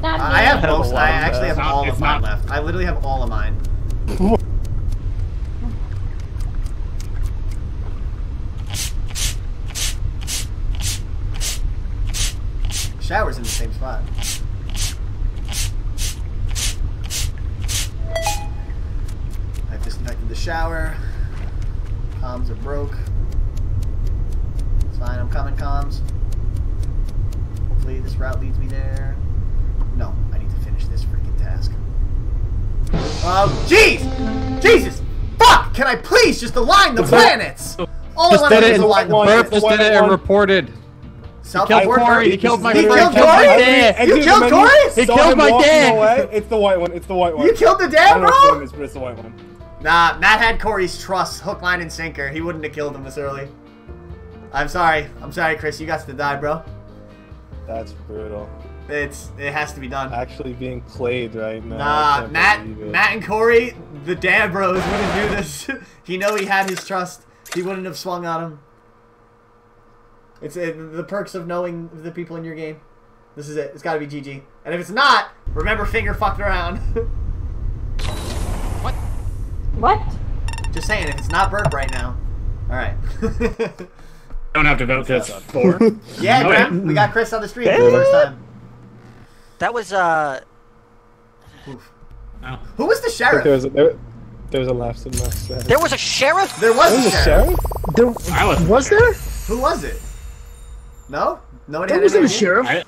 Not I have me. most. lot I actually have all It's of mine left. I literally have all of mine. Shower's in the same spot. I've disinfected the shower. Comms are broke. It's fine. I'm coming, comms. Hopefully this route leads me there. No, I need to finish this freaking task. Oh, jeez! Jesus! Fuck! Can I please just align the planets? All Just I want to do it is and align the one- Burp planets. just did it and reported. Self killed report Corey, he killed my He friend, killed killed my Corey? dad. You killed Corey? He killed my walking dad. Away. It's the white one. It's the white one. You killed the I dad, don't know what his bro? name is, but it's the white one. Nah, Matt had Corey's trust, hook, line, and sinker. He wouldn't have killed him this early. I'm sorry. I'm sorry, Chris. You got to die, bro. That's brutal. It's it has to be done. Actually being played right now. Nah, Matt. Matt and Corey, the dad bros wouldn't do this. he know he had his trust. He wouldn't have swung on him. It's uh, the perks of knowing the people in your game. This is it. It's got to be GG. And if it's not, remember finger fucked around. What? Just saying, if it's not Burp right now. All right. Don't have to vote because four. yeah, Oh, Graham, we got Chris on the stream for the first time. That was uh. Oh. Who was the sheriff? There was a, there, there was a laughs in my set. There was a sheriff. There was There a was a sheriff. sheriff? There, I was. was there? Who was it? No? Nobody There had wasn't a sheriff. I,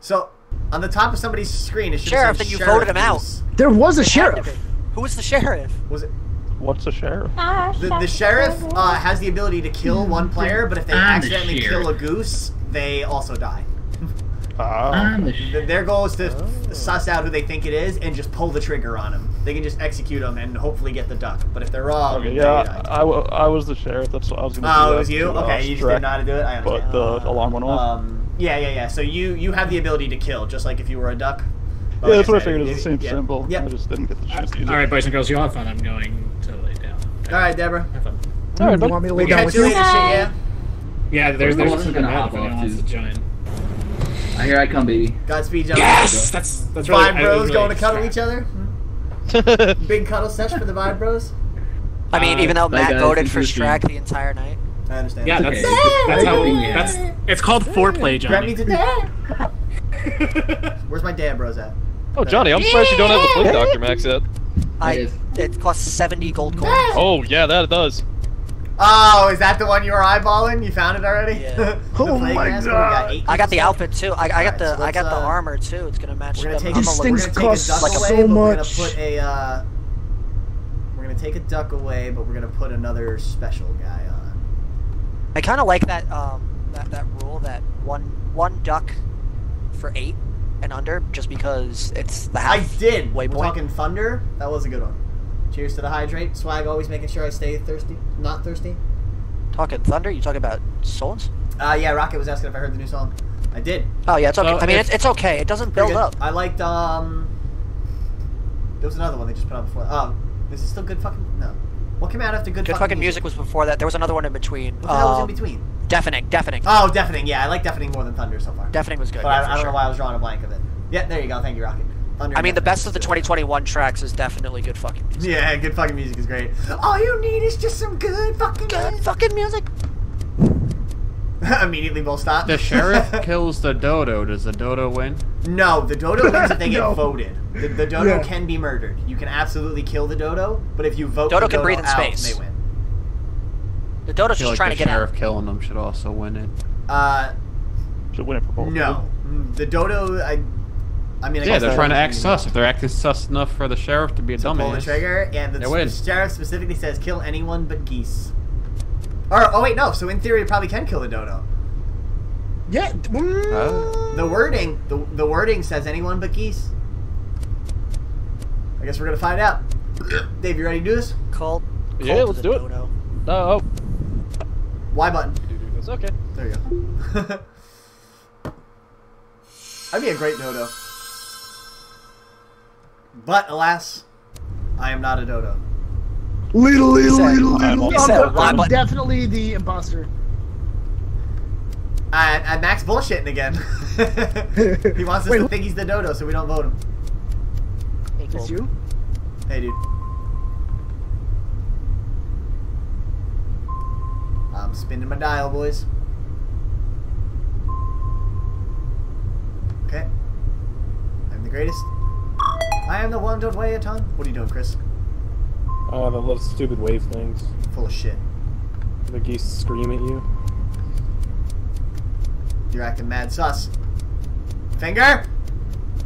So, on the top of somebody's screen, it should Sheriff, say then you sheriff voted him out. There was a sheriff. Be. Who was the sheriff? Was it? What's a sheriff? Ah, The, the sheriff uh, has the ability to kill one player, but if they I'm accidentally sheriff. kill a goose, they also die. I'm the Th- Their goal is to Oh. suss out who they think it is and just pull the trigger on them. They can just execute them and hopefully get the duck. But if they're wrong, Okay, they yeah, die. I, I was the sheriff. That's what I was gonna do. Oh, it that was you? to, uh, Okay, you just didn't know how to do it? I understand. But understand. the alarm went off. Um, yeah, yeah, yeah. So you you have the ability to kill, just like if you were a duck. But yeah, that's what I figured. It's it- the same yeah. symbol. Yeah. I just didn't get the chance to use it. right, boys and girls, you all have fun. I'm going to lay down. All right, Deborah. Have fun. All right, you want me to lay We'll down catch with you you? later, shit, yeah? Yeah, there's I'm there's also a gonna gonna hop if anyone off, wants to too. join. Ah, here I come, baby. Godspeed, gentlemen. Yes, that's that's really. Vibe I bros was going to cuddle distracted. each other? Big cuddle sesh for the Vibe bros? I mean, Uh, even though Matt voted for for. Strack the entire night. I understand. Yeah, that's Okay. that's how Yeah. that's it's called foreplay, Grab Johnny. me to dad. Where's my dad bros at? Oh, Johnny, I'm surprised you don't have the Flint Doctor Max yet. I it costs seventy gold coins. Oh, yeah, that it does. Oh, is that the one you were eyeballing? You found it already? Yeah. Oh my mask? God. got I got the outfit too. I, I got Alright, the so I got let's, the uh, armor too. It's gonna match. We're gonna take, I'm a, These a we're things gonna cost duck like away, so but we're gonna put a. Uh, we're gonna take a duck away, but we're gonna put another special guy on. I kind of like that um that, that rule that one one duck for eight and under, just because it's the I half. did. We're Waypoint. talking thunder. That was a good one. Cheers to the hydrate. Swag always making sure I stay thirsty, not thirsty. Talking thunder. You talking about souls? Uh, yeah, Rocket was asking if I heard the new song. I did. Oh yeah, it's okay. So I mean, it's, it's okay. It doesn't build good. up. I liked um. There was another one they just put out before. Oh, this is still good fucking no. What came out after good, Good fucking music was before that. There was another one in between. What the hell was in Um, between? Deafening, deafening. Oh, deafening. Yeah, I like deafening more than thunder so far. Deafening was good. But yeah, I, I don't sure. know why I was drawing a blank of it. Yeah, there you go. Thank you, Rocket. Thunder I mean, the best of the 2021 tracks is definitely good fucking music. Yeah, good fucking music is great. All you need is just some good fucking Good music. fucking music. Immediately both stop. The sheriff kills the dodo. Does the dodo win? No, the dodo wins if they get No. voted. The, the dodo Yeah. can be murdered. You can absolutely kill the dodo, but if you vote Dodo the can dodo breathe in out, space. they win. The I Dodo's just like trying the to get sheriff out. killing them should also win it. Uh, Should win it for both. no. Mm, The dodo, I, I mean, I Yeah, guess they're trying to act can sus. If they're acting sus enough for the sheriff to be a So pull the trigger, and the, the sheriff specifically says kill anyone but geese. Or oh wait, no. So in theory, it probably can kill the dodo. Yeah. Oh. The wording, the, the wording says anyone but geese. I guess we're gonna find out. Dave, you ready to do this? Cult. Yeah, let's the do it. Dodo. No, oh, Y button. okay. There you go. I'd be a great dodo. But alas, I am not a dodo. Little, little, little, little. also- I'm, I'm definitely the imposter. I, I Mac's bullshitting again. he wants us Wait, to think he's the dodo, so we don't vote him. Hey, It's you? Hey, dude. I'm spinning my dial, boys. Okay. I'm the greatest. I am the one, don't weigh a ton. What are you doing, Chris? Uh, the little stupid wave things. Full of shit. The geese scream at you. You're acting mad sus. Finger!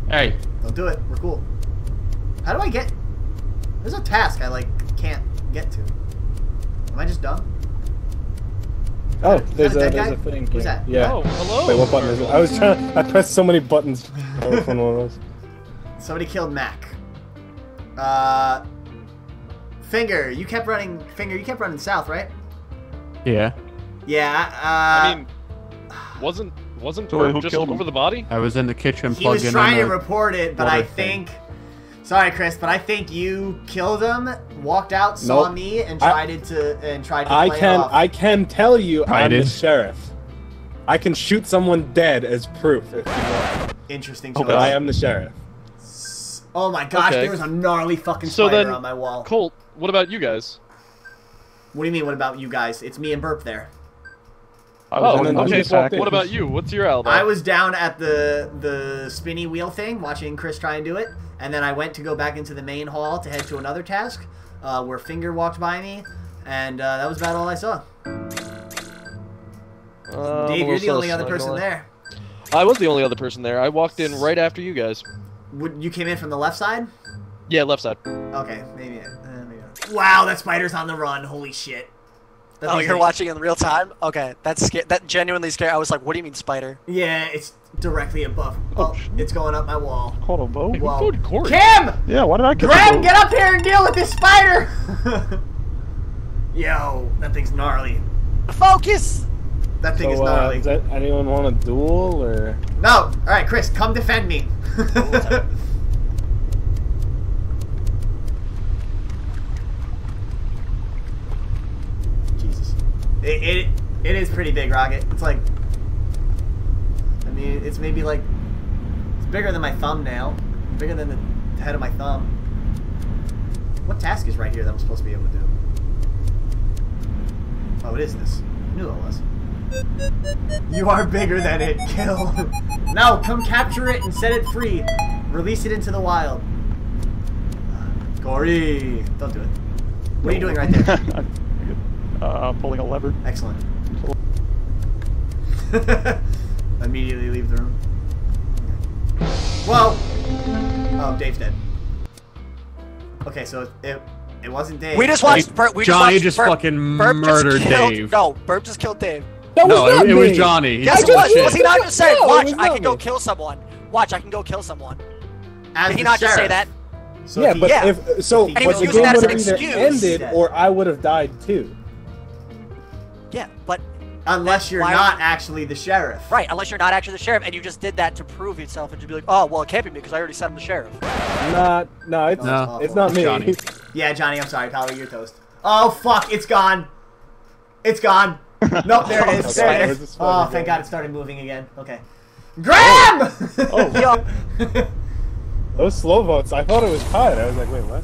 Hey, Don't do it. We're cool. How do I get... There's a task I like can't get to. Am I just dumb? Oh, there's a a there's guy? a thing. Who's here. that? Yeah. Oh, hello. Wait, what button is it? I was trying. I pressed so many buttons. I don't know which one it was. Somebody killed Mac. Uh, Finger, you kept running. Finger, you kept running south, right? Yeah. Yeah. Uh, I mean, wasn't wasn't So Bert who just killed him? over the body? I was in the kitchen he was trying to in a- report it, but I think thing. Think. Sorry, Chris, but I think you killed him, walked out, saw Nope. me, and tried it to and tried to I play it can off. I can tell you I I'm the sheriff. I can shoot someone dead as proof if you want. Interesting oh, But choice. I am the sheriff. Oh my gosh, Okay. there was a gnarly fucking So spider then- on my wall. Colt, what about you guys? What do you mean? What about you guys? It's me and Burp there. Oh, oh in the then okay. So what about you? What's your alibi? I was down at the the spinny wheel thing, watching Chris try and do it, and then I went to go back into the main hall to head to another task, uh, where Finger walked by me, and uh, that was about all I saw. Uh, Dave, you're the only other person there. I was the only other person there. I walked in right after you guys. Would you came in from the left side? Yeah, left side. Okay, maybe. Uh, maybe not. Wow, that spider's on the run. Holy shit. That Oh, you're like- watching in real time? Okay, that's sca- that genuinely scary. I was like, what do you mean spider? Yeah, it's directly above. Oh, it's going up my wall. Called a vote? Whoa. Go to court. Kim! Yeah, why did I get the Graham, get up here and deal with this spider! Yo, that thing's gnarly. Focus! That thing is So, uh, gnarly. does that, anyone want a duel or? No! Alright, Chris, come defend me. Jesus. It, it, it is pretty big, Rocket. It's like. I mean, it's maybe like. It's bigger than my thumbnail. Bigger than the head of my thumb. What task is right here that I'm supposed to be able to do? Oh, it is this. I knew it was. You are bigger than it. Kill. no, come capture it and set it free. Release it into the wild. Gory. Don't do it. What are you doing right there? uh, pulling a lever. Excellent. Immediately leave the room. Well. Oh, Dave's dead. Okay, so it it wasn't Dave. We just watched. Bert, we Johnny just, just watched Burp, fucking Burp just murdered killed- Dave. No, Burp just killed Dave. That no, was not it, it was. Johnny. He Yes, it was. shit. Was he not just saying, No, watch, I not can go me. kill someone. Watch, I can go kill someone. As Did he the not just say that? So yeah, he- but Yeah. if so, And he but was the using game that would as have an either excuse. ended or I would have died too. Yeah, but unless you're Why- not actually the sheriff. right, unless you're not actually the sheriff, and you just did that to prove yourself, and to be like, oh, well, it can't be me because I already said I'm the sheriff. Not, no, it's No. it's not me. Johnny. Yeah, Johnny, I'm sorry, pal, you're toast. Oh fuck, it's gone. It's gone. Nope, there it is. Okay, There it where's is. Oh, thank? God it started moving again. Okay. Graham! Oh. oh. Yo, Those slow votes, I thought it was tied. I was like, wait, what?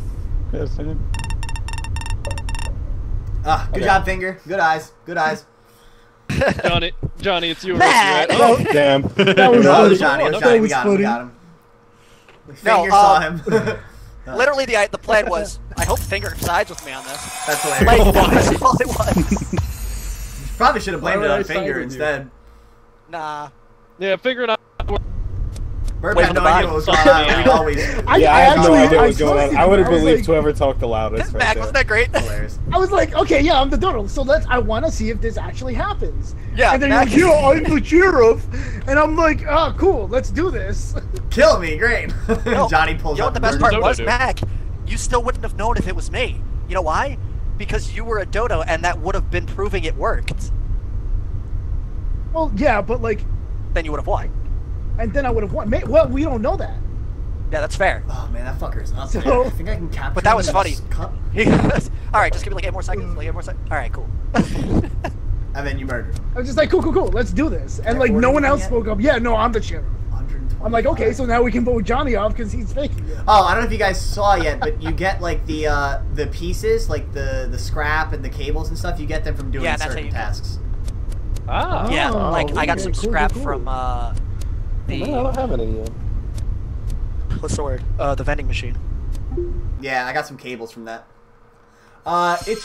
Yeah, same. Ah, good Okay. job, Finger. Good eyes. Good eyes. Johnny, Johnny, it's you. Matt! right? Oh, damn. That was No, it was Johnny. It was Johnny. We was got him. We got him. No, Finger uh, saw him. literally, the the plan was, I hope Finger sides with me on this. That's Like, hilarious. that's all it was. Probably should have blamed it on Finger with you? instead. Nah. yeah, figuring out. Burp Wait had no the idea what was going on. We'd always I, yeah, I I have no idea I what's going on. I would have I believed like- whoever talked the loudest. Mac, Right wasn't there. that great? hilarious. I was like, okay, yeah, I'm the dodo, so let's. I want to see if this actually happens. Yeah, and then Mac- you're like, yeah, I'm the sheriff, and I'm like, oh, cool, let's do this. Kill me, great. No, Johnny pulls You know up what the best Burp. part Dodo was, do. Mac? You still wouldn't have known if it was me. You know why? Because you were a dodo, and that would have been proving it worked. well, yeah, but like, Then you would have won. And then I would have won. May- Well, we don't know that. Yeah, that's fair. Oh man, that fucker's up So- there. I think I can capture But that was funny. cup. All right, just give me like eight more seconds. Like eight more seconds. All right, cool. And then you murdered him. I was just like, cool, cool, cool, let's do this. And like, no one else yet? spoke up. Yeah, no, I'm the sheriff. I'm like, okay, so now we can vote Johnny off because he's faking it. Oh, I don't know if you guys saw yet, but you get like the uh, the pieces, like the the scrap and the cables and stuff. You get them from doing Yeah, certain you do it. tasks. Ah. yeah, Oh, like I got some cool, scrap cool. from uh, the No, I don't have any yet. what's the word? Uh, the vending machine. Yeah, I got some cables from that. Uh, it's,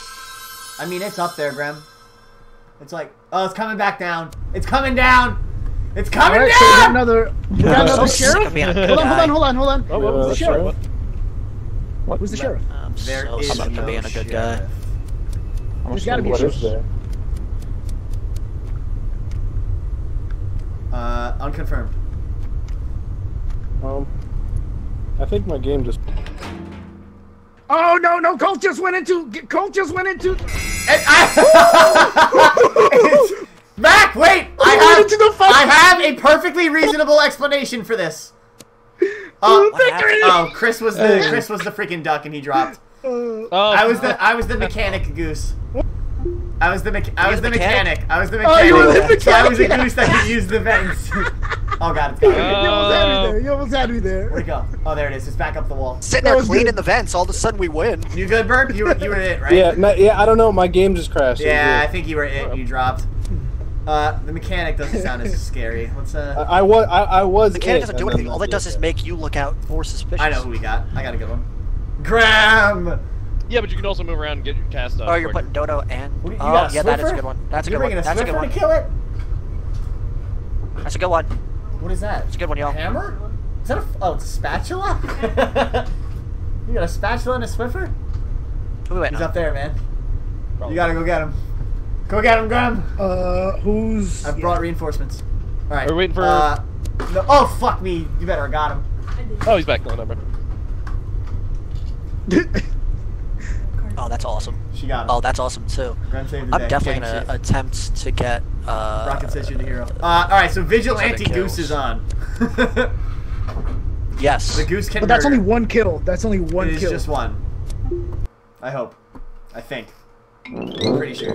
I mean, it's up there, Graham. It's like, oh, it's coming back down. It's coming down. It's coming right, so we got down. another, we got another sheriff. of being a Hold on, hold on, hold on, hold on. Oh, what was Who's the the sheriff? sheriff? Who's the sheriff? Um, I'm There so is sick no of being a good guy. sheriff. There's gotta be a is there? Uh, unconfirmed. Um, I think my game just. Oh no no! Colt just went into. Colt just went into. And I- Mac, wait! I have, into the I have a perfectly reasonable explanation for this. Oh, oh, Chris was the Chris was the freaking duck, and he dropped. Oh, I was the I was the mechanic goose. I was the me- I was the the mechanic? mechanic. I was the Oh, mechanic. you were the So I was a goose that could use the vents. oh god, it's gone. you almost had me there. You almost had me Where'd there. it go? Oh, there it is. It's back up the wall. Sitting there was cleaning good. the vents, all of a sudden we win. You good, Burp? You were you were it, right? Yeah, no, yeah. I don't know. My game just crashed. Yeah, I think you were it. You dropped. Uh, the mechanic doesn't sound as scary. Let's uh. I, I was. I, I was. The mechanic it, doesn't do anything. All it does is make you look out more suspicious. I know who we got. I got a good one. Graham. yeah, but you can also move around and get your cast off. Oh, you're quicker. putting Dodo and. You- you oh, got a yeah, that is a good one. That's a You're good one. a That's a good one. to kill it. That's a good one. What is that? It's a good one, y'all. Hammer? Is that a? Oh, it's a spatula. you got a spatula and a Swiffer? Who we waiting He's on? up there, man. You gotta go get him. Go get him, Graham. Uh, who's? I've brought reinforcements. All right. We're waiting for- Uh, no, oh fuck me! You better have got him. Oh, he's back. No number. Oh, that's awesome. She got him. Oh, that's awesome too. Graham saved the day. I'm definitely Gang gonna shit. attempt to get. Uh, Rocket says you're the hero. Uh, all right. So vigilante Seven goose is on. Yes. the goose can. But that's murder. only one kill. That's only one It is kill. just one. I hope. I think. I'm pretty sure.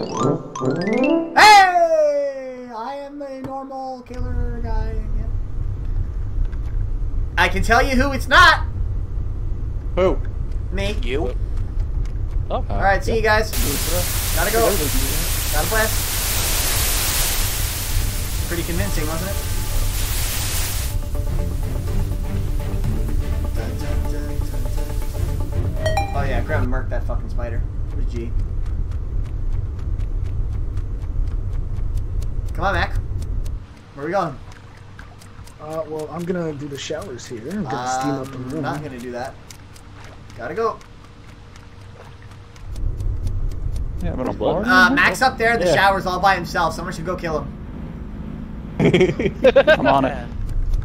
Hey! I am a normal killer guy. Yep. I can tell you who it's not. Who? Me. You. Oh, All right. See you guys. Gotta go. Gotta blast. Pretty convincing, wasn't it? Oh yeah, grab and murk that fucking spider. Where's G? Come on, Mac. Where are we going? Uh, well, I'm gonna do the showers here. I'm gonna steam up the Um, room. not gonna do that. Gotta go. Yeah, but I'm bored. Uh, Mac's up there. The Yeah. shower's all by himself. Someone should go kill him. I'm on it.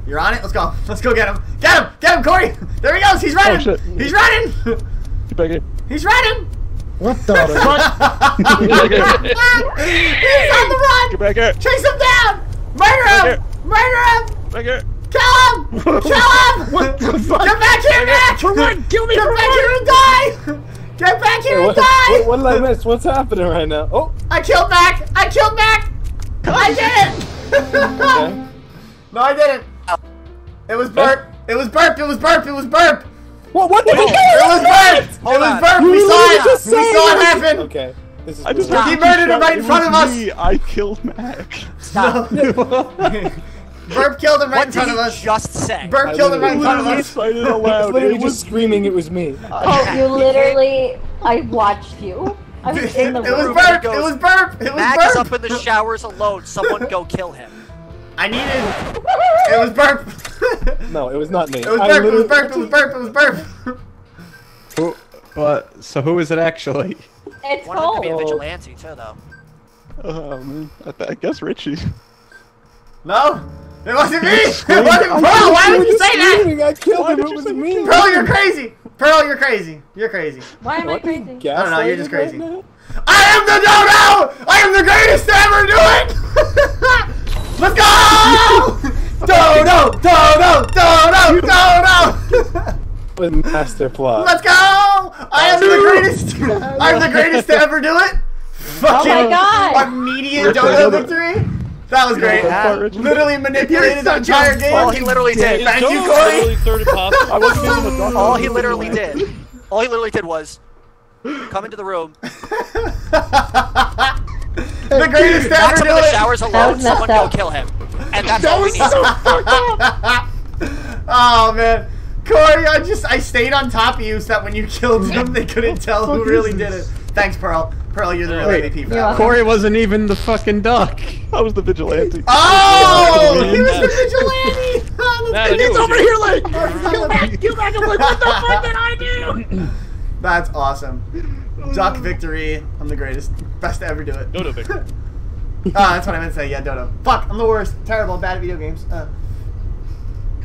You're on it. Let's go. Let's go get him. Get him. Get him, Corey. There he goes. He's running. Oh, shit. He's running. Get back here. He's running. What the fuck? He's on the run. Get back here. Chase him down. Murder Right him. Murder him. Back here. Kill him. Kill him. What the fuck? Get back here, Mac. For what? Kill me Get for back what? here and die. Get back here and what, die. what, what did I miss? What's happening right now? Oh, I killed Mac. I killed Mac. I did it. okay. no, I didn't. It was burp. It was burp. It was burp. It was burp. What? What did It was burp. It was burp. We saw it. We saw it it. happen. Okay. This is I just cool. heard He murdered him right in front of us." Me. I killed Mac. Stop. Burp killed him right what in front of us. just say? Burp I killed him right in front of us. cited I aloud. was It just was screaming it was me. Oh, you literally. I watched you. I was It in the was room. burp. goes, It was burp. It was Mac is up in the showers alone. Someone go kill him. I needed. It was burp. No, it was not me. It was I burp. It was burp. It was burp. It was burp. Who? What? So who is it actually? It's One of them be a vigilante too, though. Oh, man. I, I guess Richie. No, it wasn't me. It wasn't I Pearl. Why would you say that? I killed him. It was say me. Pearl, you're crazy. Pearl, you're crazy. You're crazy. Why am I crazy? I don't know, you're just crazy. I am the dodo. I am the greatest to ever do it. Let's go. Dodo, dodo, dodo, dodo. With master plot. Let's go! I am the greatest. I'm the greatest to ever do it. Fucking Oh my God. immediate dodo victory. That was great. Yeah. Literally manipulated the entire game. All he literally did. Thank you, Joe's Corey. literally third. I wasn't even a. All he literally did. All he literally did was come into the room, the greatest to Max ever up in do the showers alone. was messed Someone go kill him, and that's That all we was need. so fucked up. oh man, Corey, I just I stayed on top of you so that when you killed him, they couldn't tell who really did it. Thanks, Pearl. Pearl, you're the real Wait. MVP for You're that. Corey wasn't even the fucking duck. I was the vigilante. Oh, he was the vigilante. Oh, Matt, I knew it He's was over you. here like, kill back, kill back. I'm like, what the fuck did I do? That's awesome. Duck victory. I'm the greatest. Best to ever do it. Dodo victory. Ah, that's what I meant to say. Yeah, Dodo. Fuck, I'm the worst. Terrible, bad at video games. Uh.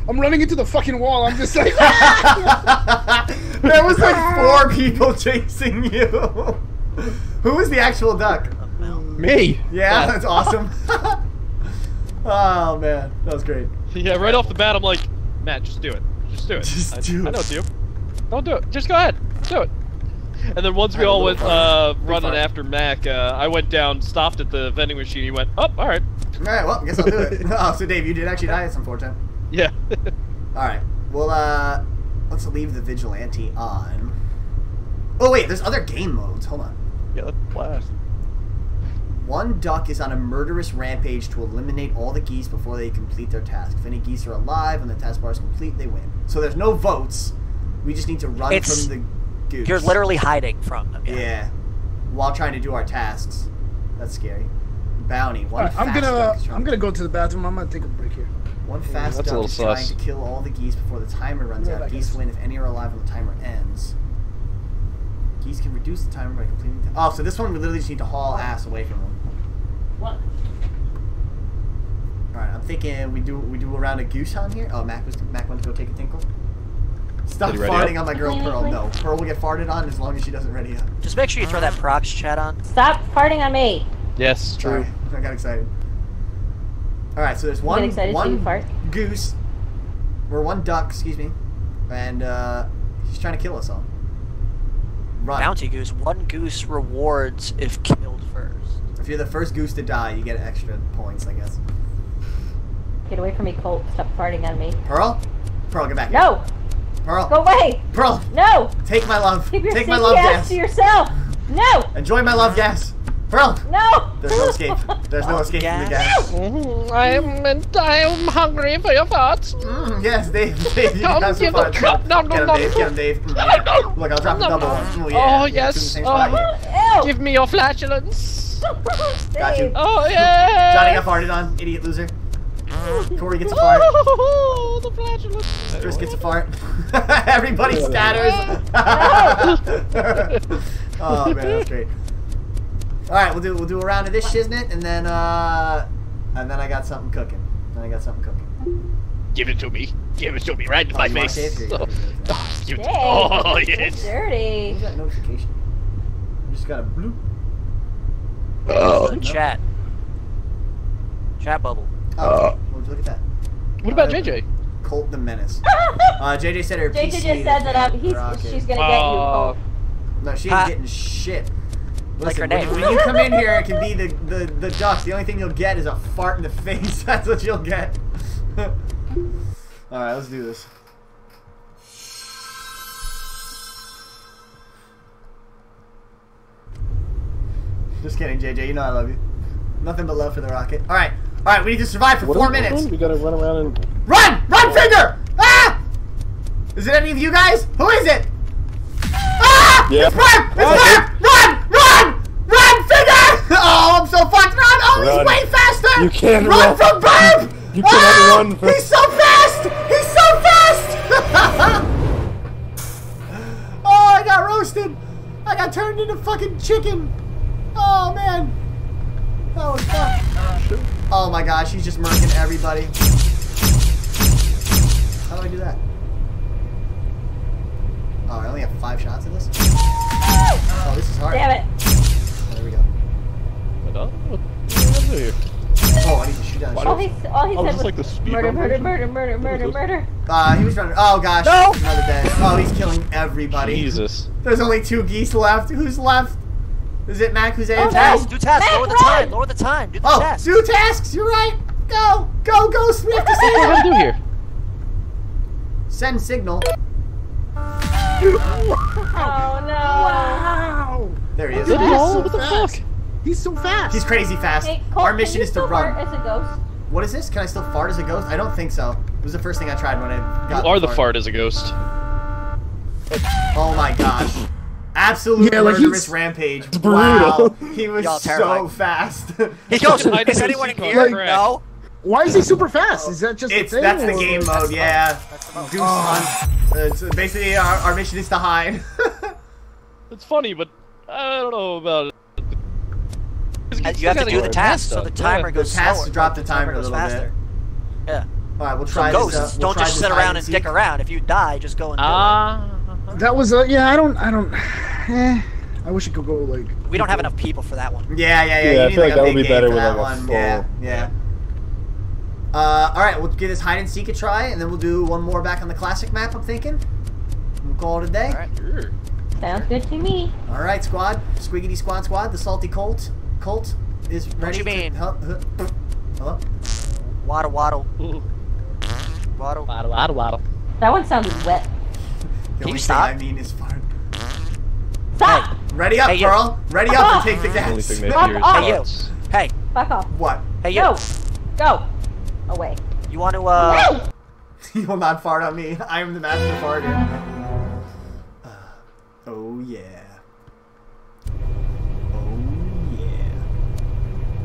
I'm running into the fucking wall. I'm just like, there was like four people chasing you. Who was the actual duck? Me. Yeah, that's awesome. oh man, that was great. Yeah, right off the bat, I'm like, Matt, just do it. Just do it. Just I, do I it. know it's you. Don't do it. Just go ahead. Do it. And then once we all went uh, running after Mac, uh, I went down, stopped at the vending machine. He went, oh, all right. All right, well, I guess I'll do it. oh, so Dave, you did actually die at some time. Yeah. All right. Well, uh, let's leave the vigilante on. Oh wait, there's other game modes. Hold on. Yeah, let's blast. One duck is on a murderous rampage to eliminate all the geese before they complete their task. If any geese are alive and the task bar is complete, they win. So there's no votes. We just need to run It's- from the goose. You're literally hiding from them. Yeah. Yeah. While trying to do our tasks. That's scary. Bounty. One Alright, I'm gonna, duck I'm gonna go to the bathroom. I'm gonna take a break here. One fast that's duck little is trying to kill all the geese before the timer runs Yeah, out. Geese win if any are alive when the timer ends. Geese can reduce the timer by completing. The oh, so this one we literally just need to haul ass away from them. What? All right, I'm thinking we do we do a round of goose on here. Oh, Mac was Mac went to go take a tinkle. Stop Did he ready farting up? on my girl Pearl. No, Pearl will get farted on as long as she doesn't ready up. Just make sure you throw that prox chat on. Stop farting on me. Yes, true. Sorry, I got excited. All right, so there's one get excited, so one fart? goose, or one duck, excuse me, and uh, he's trying to kill us all. Run. Bounty goose. One goose rewards if killed first. If you're the first goose to die, you get extra points, I guess. Get away from me, Colt. Stop farting on me. Pearl, Pearl, get back. here. No! Pearl, Go away! Pearl, No! take my love. Keep your Take my love ass gas. to yourself! No! Enjoy my love gas. Pearl, No! there's no escape. There's no Love escape from the gas. gas. I'm, I'm hungry for your farts. Mm, yes, Dave. Dave, you Come have some give the cup. No, no, Get him, no. Dave. Get him, Dave. Mm, yeah. Look, I'll drop a double no. one. Oh, Oh, yes. Two in the same Oh. spot here. Ew! Give me your flatulence. Got you. Oh, yeah. Johnny got farted on. Idiot loser. Corey gets a fart. Oh, the flatulence. Chris gets a fart. Everybody scatters. oh man, that's great. All right, we'll do we'll do a round of this shiznit, and then uh, and then I got something cooking. Then I got something cooking. Give it to me. Give it to me right in Oh, my you face. say it? Here, Oh, Dave, oh, yes. dirty. Who's that notification? You just got a bloop. The chat. Chat bubble. Oh, well, look at that. What about JJ? Colt the Menace. Uh, JJ said her JJ PC just said that um, he's, she's gonna get you, Oh. Colt. No, she ain't Ha. getting shit. Like her Listen, when, name. when you come in here, it can be the, the, the duck. The only thing you'll get is a fart in the face. That's what you'll get. Alright, let's do this. Just kidding, JJ. You know I love you. Nothing but love for the rocket. Alright. Alright, we need to survive for What four minutes. doing? We gotta run around and. Run! Run, finger! Ah! Is it any of you guys? Who is it? Ah! Yeah. It's Mark! It's Mark! Run! Run! Run, finger! Oh, so fucked. Run! Oh, Run. he's way faster! You can't run. run. from Burp! You cannot Ah! run from- He's so fast! He's so fast! oh, I got roasted. I got turned into fucking chicken. Oh, man. That was fun. Oh my gosh, he's just murking everybody. How do I do that? Oh, I only have five shots of this? Oh, this is hard. Damn it. There we go. What the- what- what here? Oh, I need to shoot down. All he, all he Oh, said this was like the speed murder, run murder, murder, murder, murder, murder. Uh, he was running. Oh gosh. No! Another dead. Oh, he's killing everybody. Jesus. There's only two geese left. Who's left? Is it Mac who's AFK? Task, do task, Mac, lower the run! time, lower the time, do the Oh, task. do tasks. You're right. Go, go, go, Swift to What save do I him. do here? Send signal. Oh no. Wow! There he is. Look Oh, what the fuck? He's so fast. He's crazy fast. Hey, Colt, Our can mission you is to run. fart as a ghost? What is this? Can I still fart as a ghost? I don't think so. It was the first thing I tried when I got You are the fart as a ghost. Oh my gosh. Absolute Yeah, like murderous he's- rampage. It's Wow. brutal. He was so fast. He goes, is anyone here? can't No? Why is he super fast? Is that just it's a thing? that's the game mode, yeah. Goose hunt. It's basically our, our mission is to hide. It's funny, but I don't know about it. And you have to do the task, so the timer The goes task slower. drop the timer a goes little faster. bit. Yeah. All right, we'll try so try ghosts, this. Uh, we'll don't try just this sit around and seek. dick around. If you die, just go and do Ah. That was a, yeah. I don't. I don't. Eh, I wish it could go like. We don't have enough people for that one. Yeah, yeah, yeah. Yeah, you I need feel like a that would be better for with, that like, a one. full- Yeah, yeah. Uh, all right, we'll give this hide and seek a try, and then we'll do one more back on the classic map. I'm thinking. We'll call it a day. All right. Sounds good to me. All right, squad. Squiggity squad squad. The salty Colt. Colt is ready. What you mean? To, hel- huh, hello. Waddle, waddle, Ooh. waddle. Waddle, waddle, waddle. That one sounded wet. The you only stop? thing I mean is fun. Stop! Ready up, Hey, you- Pearl. Ready up and take the The gas. thing they Fuck off. Hey, you. Hey, Fuck off. what? hey, you. Go! Go! Away. You want to uh? no! you will not fart on me. I am the master farter.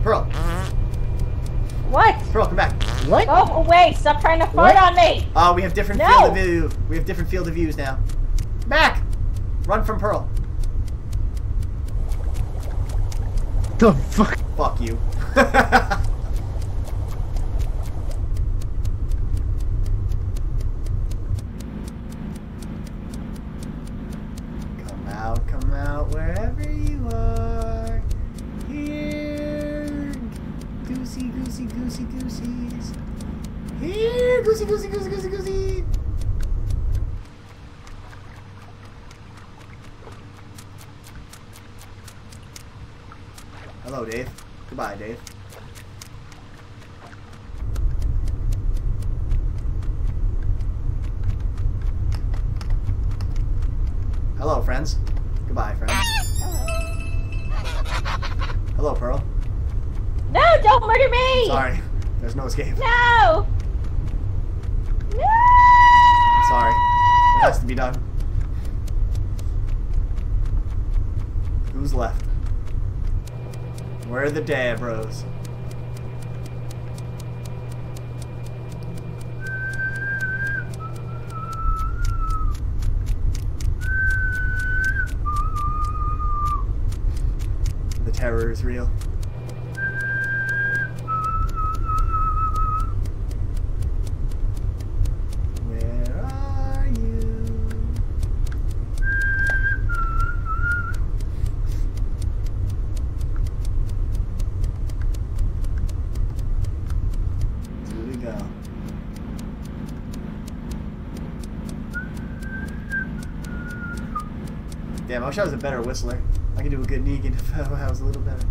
Pearl. What? Pearl, come back. What? Go away! Stop trying to fart on me! Oh, we have different No. field of view. We have different field of views now. Back. Run from Pearl. The fuck. Fuck you. come out, come out, wherever you are. Here, goosey, goosey, goosey, goosies. Here, goosey, goosey, goosey, goosey, goosey. Hello, Dave. Goodbye, Dave. Hello, friends. Goodbye, friends. Hello, Pearl. No! Don't murder me! Sorry. There's no escape. No! No! Sorry. It has to be done. Who's left? Where are the Dabros? The terror is real. Where are you? Here we go. Damn, I wish I was a better whistler. I could do a good Negan if I was a little better.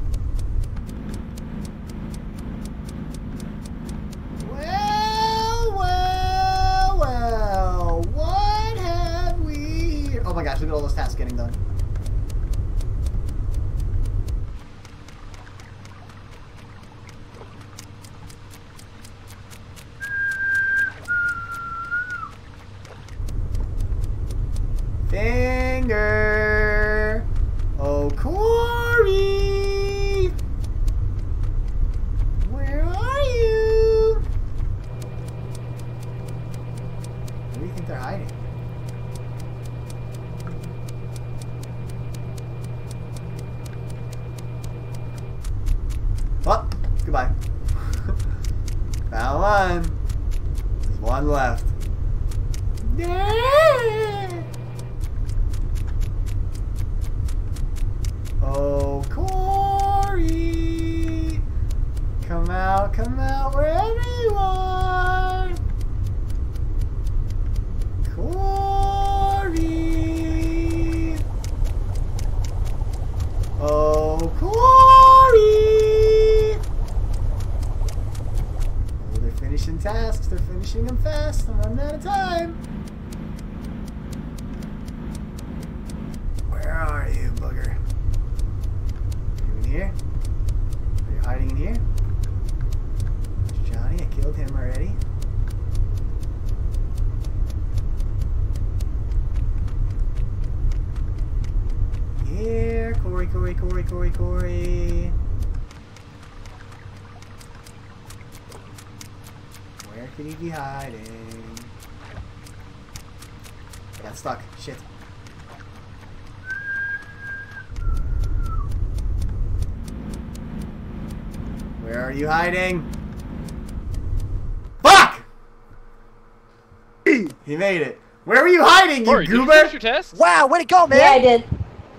Were you hiding, you Corey, did you goober? finish your test? Wow, way to go, man! Yeah, I did.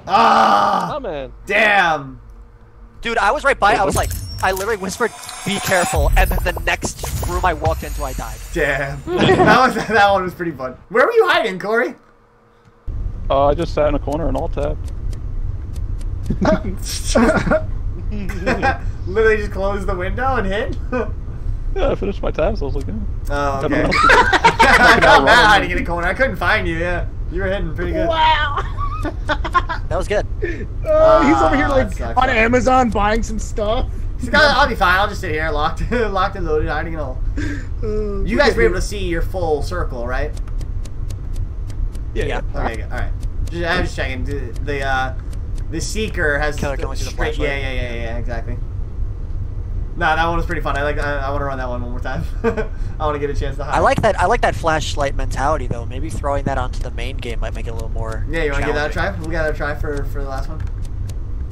Ah, Oh man. damn. Dude, I was right by. It. I was like, I literally whispered, "Be careful," and then the next room I walked into, I died. Damn. that, was, that one was pretty fun. Where were you hiding, Corey? Uh, I just sat in a corner and all tapped. Literally just closed the window and hit? Yeah, I finished my task. I was like, yeah. Oh, I okay. I felt bad hiding in a corner. I couldn't find you, yeah. You were hidden pretty good. Wow. That was good. Uh, he's over here Ah, like sucks. on Amazon buying some stuff. I'll be fine. I'll just sit here, locked, locked and loaded, hiding in a hole. Uh, You guys were able to see your full circle, right? Yeah, Yeah. Okay, all right. Just, I'm just checking. The the, uh, the seeker has Killer can only see the straight. Yeah, yeah, yeah, yeah, exactly. No, that one was pretty fun. I like. I, I want to run that one one more time. I want to get a chance to hide. I like that. I like that flashlight mentality, though. Maybe throwing that onto the main game might make it a little more. Yeah, you want to give that a try? We got a try for for the last one.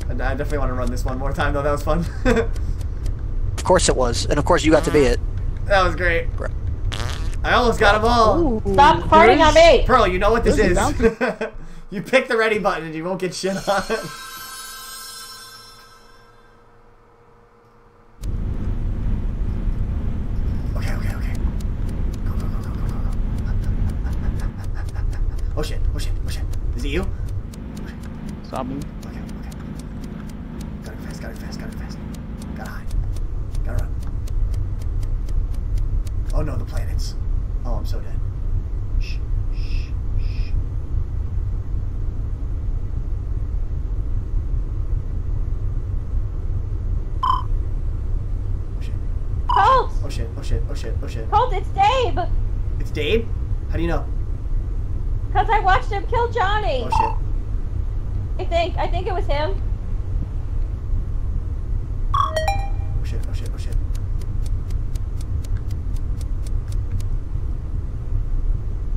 I, I definitely want to run this one more time though. That was fun. Of course it was, and of course you got to be it. that was great. I almost got them all. Ooh, Stop farting on me. Pearl, you know what this There's is. a you pick the ready button and you won't get shit on. okay, okay, okay. Go, go, go, go, go, go, go. Oh shit, oh shit, oh shit. Is it you? It's not me. Okay, okay. Gotta go fast, gotta go fast, gotta go fast. Gotta hide. Gotta run. Oh no, the planets. Oh, I'm so dead. Shh, shh, shh. Oh shit, Colt! oh shit, oh shit, oh shit, oh shit. Colt, it's Dave! It's Dave? How do you know? Because I watched him kill Johnny. Oh shit. I think. I think it was him. Oh shit, oh shit, oh shit.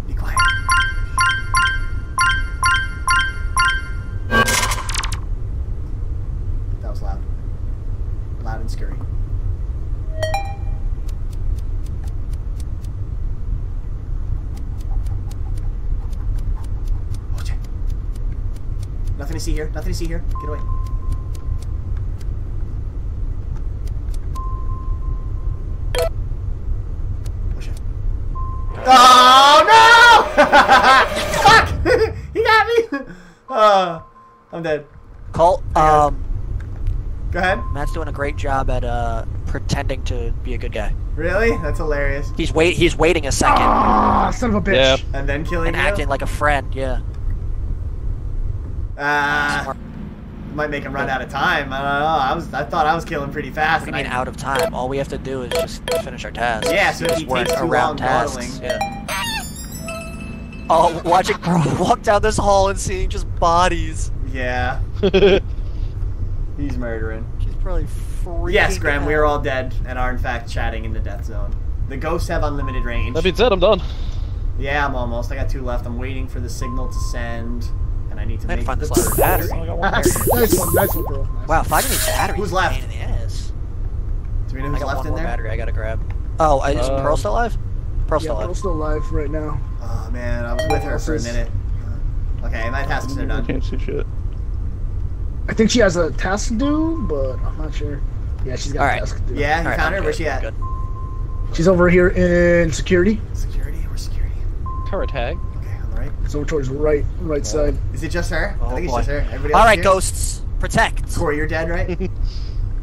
Be quiet. Here. Nothing to see here. Get away. Oh shit. Oh no! Fuck! he got me! Uh, I'm dead. Colt, um, Go ahead. Matt's doing a great job at uh pretending to be a good guy. Really? That's hilarious. He's wait. He's waiting a second Ah, son of a bitch. Yeah. And then killing and you? acting like a friend. Yeah. Uh, might make him run out of time. I don't know. I was, I thought I was killing pretty fast. What do you mean I, out of time? All we have to do is just finish our tasks. Yeah, so if Just he takes too around long tasks. modeling. Yeah. Oh, watching Bro walk down this hall and seeing just bodies. yeah, he's murdering. She's probably freaking. Yes, Graham, we are all dead and are in fact chatting in the death zone. The ghosts have unlimited range. that being said, I'm done. Yeah, I'm almost. I got two left. I'm waiting for the signal to send, and I need to I make find this last battery. I got one more. nice one, nice one, bro. Nice Wow, finding these batteries. Who's a left? Pain in the ass. Do we know I left one in more there? battery I gotta grab. Oh, uh, is Pearl still alive? Pearl's Yeah, still Pearl's alive. still alive right now. Oh man, I was with her for a minute. Uh, Okay, my tasks are I done. can't see shit. I think she has a task to do, but I'm not sure. Yeah, she's got Alright. a task to do. Yeah, you Alright, found her. I'm Where's good, she at? good. She's over here in security. Security. Where's security? Turret tag. Okay, on right. It's over towards the right, right side. Is it just her? Oh, I think boy. it's just her. Everybody else All right, here? ghosts, protect. Corey, you're dead, right?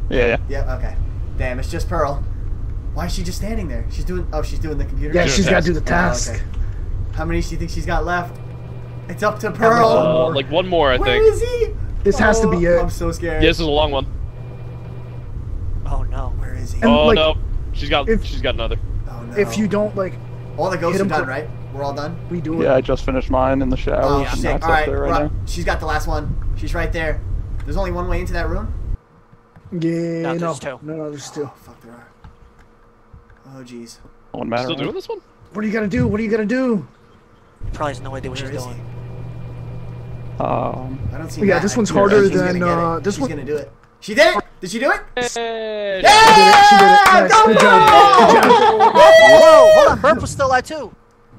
Yeah, yeah. yep. Okay. Damn, it's just Pearl. Why is she just standing there? She's doing. Oh, she's doing the computer. Yeah, Do she's got to do the Oh, task. okay. How many do you think she's got left? It's up to Uh, Pearl. like one more, I Where think. is he? This has to be Oh, it. I'm so scared. Yeah, this is a long one. Oh no. Where is he? And, oh like, no, she's got if- she's got another. oh no. If you don't like all the ghosts are him done, right? We're all done. redo it, Yeah, I just finished mine in the shower. Oh, and sick. Matt's All up right, there right Rob, now. she's got the last one. She's right there. There's only one way into that room. yeah, No, no, there's two. no, no, there's two. Oh fuck, there are. Oh jeez. Won't matter. Still right? doing this one? What are you gonna do? What are you gonna do? Probably has no idea what Where she's is he? doing. Um, I don't see. Yeah, Matt. this one's harder she's than, gonna uh, this she's one- gonna do it. She did it. Did she do it? Hey, Yeah! She did it. Nice. Go Good job. Good job. Whoa, hold on. Burp was still alive too.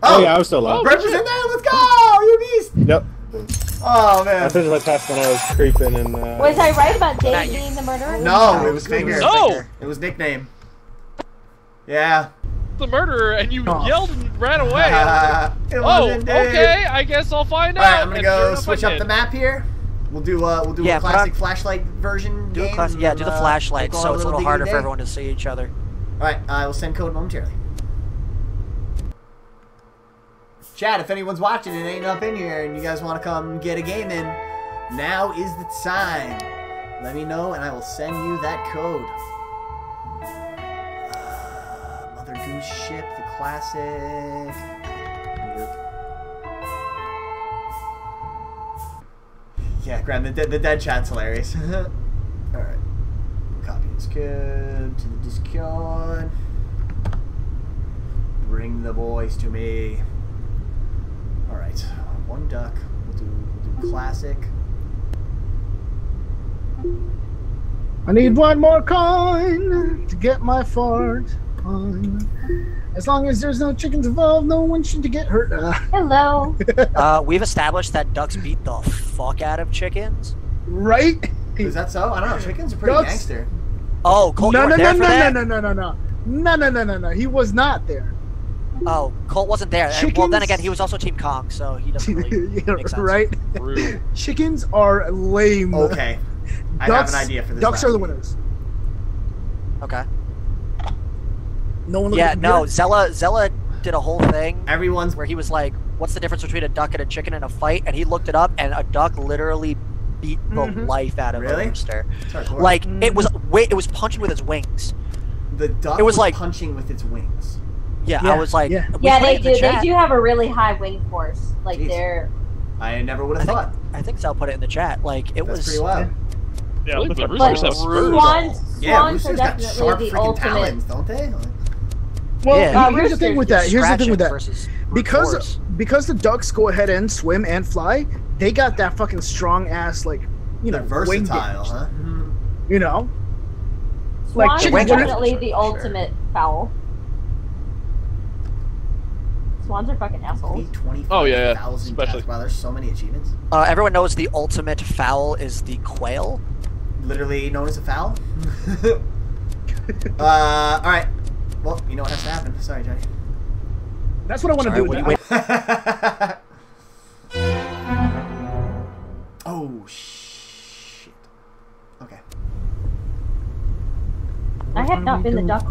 Oh, yeah, I was still alive. Burp is in there. Let's go. You beast. Yep. Oh man! I man. finished my task when I was creeping and. Uh, Was I right about Dave being the murderer? No, it was Finger. No! It was nickname. Yeah. the murderer, and you Oh. yelled and ran away. it oh, wasn't Dave. okay. I guess I'll find All out. right, I'm gonna and go switch up the map here. We'll do uh, we'll do Yeah, a put classic on- flashlight version. Do a game, class, yeah, do the uh, flashlight, we'll so it's a little Diggity harder for everyone to see each other. All right, I will send code momentarily. Chat, if anyone's watching and ain't up in here and you guys want to come get a game in, now is the time. Let me know and I will send you that code. Uh, Mother Goose Ship, the classic. Yeah, Graham, the, the dead chat's hilarious. Alright. Copy this code to the Discord. Bring the boys to me. Alright. One duck. We'll do, we'll do classic. I need one more coin to get my fart on. As long as there's no chickens involved, no one should get hurt. Uh, Hello. Uh, we've established that ducks beat the fuck out of chickens. right? Is that so? I don't know. Chickens are pretty Ducks- gangster. Oh, Colt, no, you no, weren't no, there no, for that? no, no, no, no, no, no, no, no, no, no. He was not there. Oh, Colt wasn't there. And- Well, then again, he was also Team Kong, so he doesn't really yeah, make sense. right? True. Chickens are lame. Okay. I ducks, have an idea for this. Ducks last are the winners. Okay. No one. look Yeah, no, computer? Zella Zella did a whole thing Everyone's where he was like, "What's the difference between a duck and a chicken in a fight?" And he looked it up, and a duck literally beat the Mhm. life out of Really? a rooster. It's hardcore. Like it was, wait, it was punching with its wings. the duck it was was like- punching with its wings. Yeah, Yeah, I was like, yeah. Yeah, they do. the They do have a really high wing force. Like Jeez. they're. I never would I have think, thought. I think Zal put it in the chat. Like it That's was. pretty wild. Yeah, Really? but the But roosters have brutal. Swans, Yeah, swans are roosters got definitely sharp the freaking ultimate. talons, don't they? Like, Well, Yeah. Uh, here's the thing with that. Here's the thing with that. Because force. because the ducks go ahead and swim and fly, they got that fucking strong ass like you know They're versatile, huh? You know, Swans Like are definitely the ultimate foul. Swans are fucking assholes. Oh, yeah, yeah, especially. Wow, there's so many achievements. Uh, everyone knows the ultimate foul is the quail. Literally known as a foul. uh, all right. Well, you know what has to happen. Sorry, Johnny. that's what I want to do. what you that. oh shit. Okay. I have not been the duck.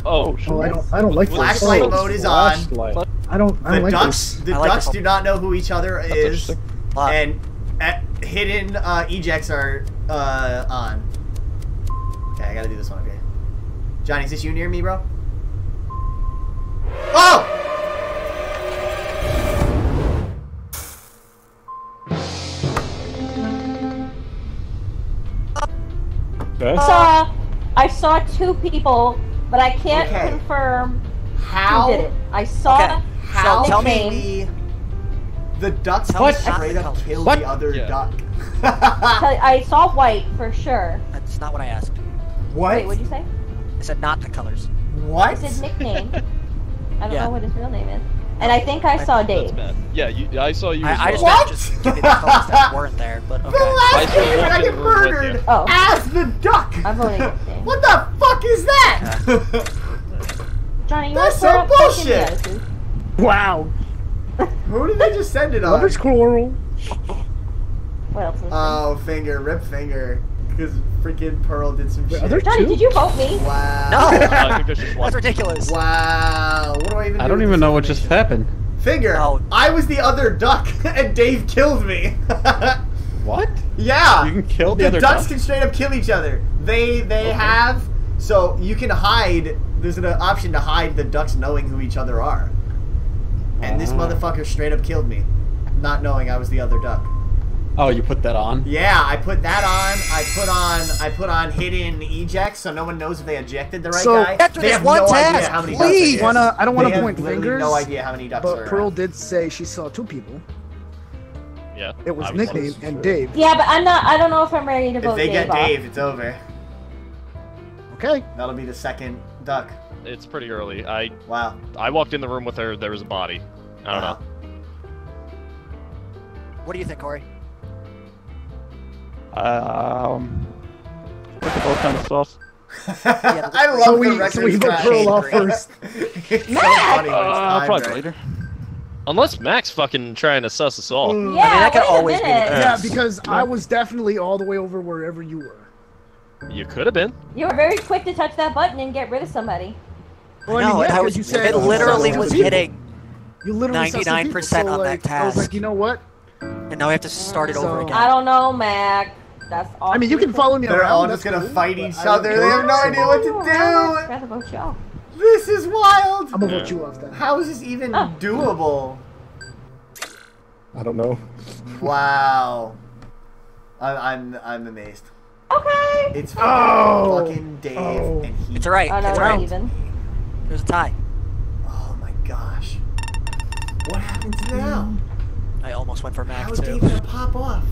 It's oh, Oh, I don't. I don't like this. Flashlight Oh, mode is on. Flashlight. I don't. I The don't like ducks, this. the like ducks do not know who each other is. Uh, and uh, hidden uh, ejects are uh, on. Okay, I gotta do this one. Okay, Johnny, is this you near me, bro? Oh! Okay. I saw, I saw two people, but I can't Okay. confirm How? who did it. I saw. Okay. How So tell can me- The ducks Tell me straight up the kill What? the other Yeah. duck. I saw white for sure. that's not what I asked. what? Wait, what'd you say? I said not the colors. I What? said nickname. I don't Yeah. know what his real name is. And I think I saw that's Dave. bad. Yeah, you, I saw you. as I, I just well. What? meant just give me the colors that weren't there, but The okay. last I still game when I get in the room with murdered. Oh. as the duck. I'm voting what the fuck is that? Johnny, you That's so throw up fucking bullshit. Wow. Who did they just send it on? Rubber squirrel. What else? Oh, finger, rip finger. Because freaking Pearl did some shit. Are there Johnny, two? did you vote me? Wow. No, I think there's just one. that's ridiculous. Wow. What do I even do I don't even know what just happened. Finger. Oh. I was the other duck, and Dave killed me. What? yeah. You can kill the the other ducks duck? can straight up kill each other. They they have so you can hide. There's an option to hide the ducks knowing who each other are. And this Ah. motherfucker straight up killed me, not knowing I was the other duck. Oh, you put that on? Yeah, I put that on. I put on. I put on hidden ejects, so no one knows if they ejected the right So- guy. After they this have one no task, idea how many please. ducks. Wanna- I don't wanna They have point fingers, No idea how many ducks But are. Pearl around. did say she saw two people. Yeah. It was obviously. nickname and Dave. Yeah, but I'm not. I don't know if I'm ready to If vote they Dave get off. Dave, it's over. Okay. That'll be the second duck. It's pretty early. I Wow. I walked in the room with her. There was a body. I don't Wow. know. What do you think, Corey? Um, look at both kind of sauce. I love So the we- record so we vote. Pearl off first. it's so Matt! funny Uh, probably right. later. Unless Mac's fucking trying to suss us all. Mm, Yeah, that could always be the case. Yeah, because I was definitely all the way over wherever you were. You could have been. You were very quick to touch that button and get rid of somebody. Well, I no, yeah, I 'cause was. you said it literally was people. hitting, You literally said some people, 99% so, on that like, I was task. like, you know what? and now we have to start it over again. I don't know, Mac. That's all. I mean, you can follow me They're around. all just gonna cool, fight each other. They have no care. idea what to I'd do. rather vote y'all. This is wild. I'm gonna vote you off then. How is this even Oh. doable? I don't know. Wow. I'm I'm I'm amazed. Okay. It's fucking, Oh. fucking Dave Oh. and he. It's alright. Oh no, it's we're even. There's a tie. Oh my gosh. What happens now? I almost went for Mac How is too. Dave gonna pop off?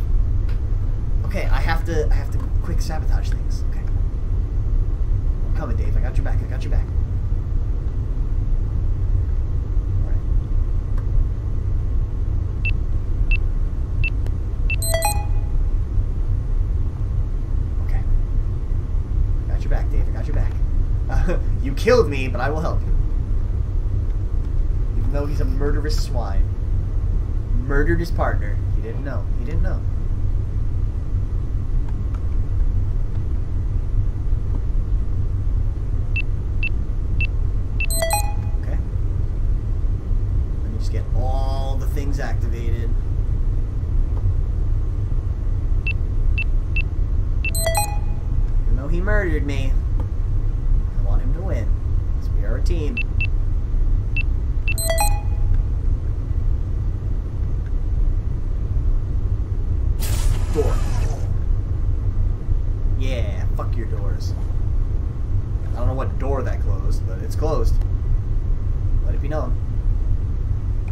Okay, I have to I have to quick sabotage things. Okay. I'm coming, Dave. I got your back. I got your back. Alright. Okay. Got your back, Dave. I got your back. you killed me, but I will help you. Even though he's a murderous swine murdered his partner. He didn't know. He didn't know. Okay. Let me just get all the things activated. Even though he murdered me, I want him to win. Because we are a team. Door. Yeah, fuck your doors. I don't know what door that closed, but it's closed. Let it be known.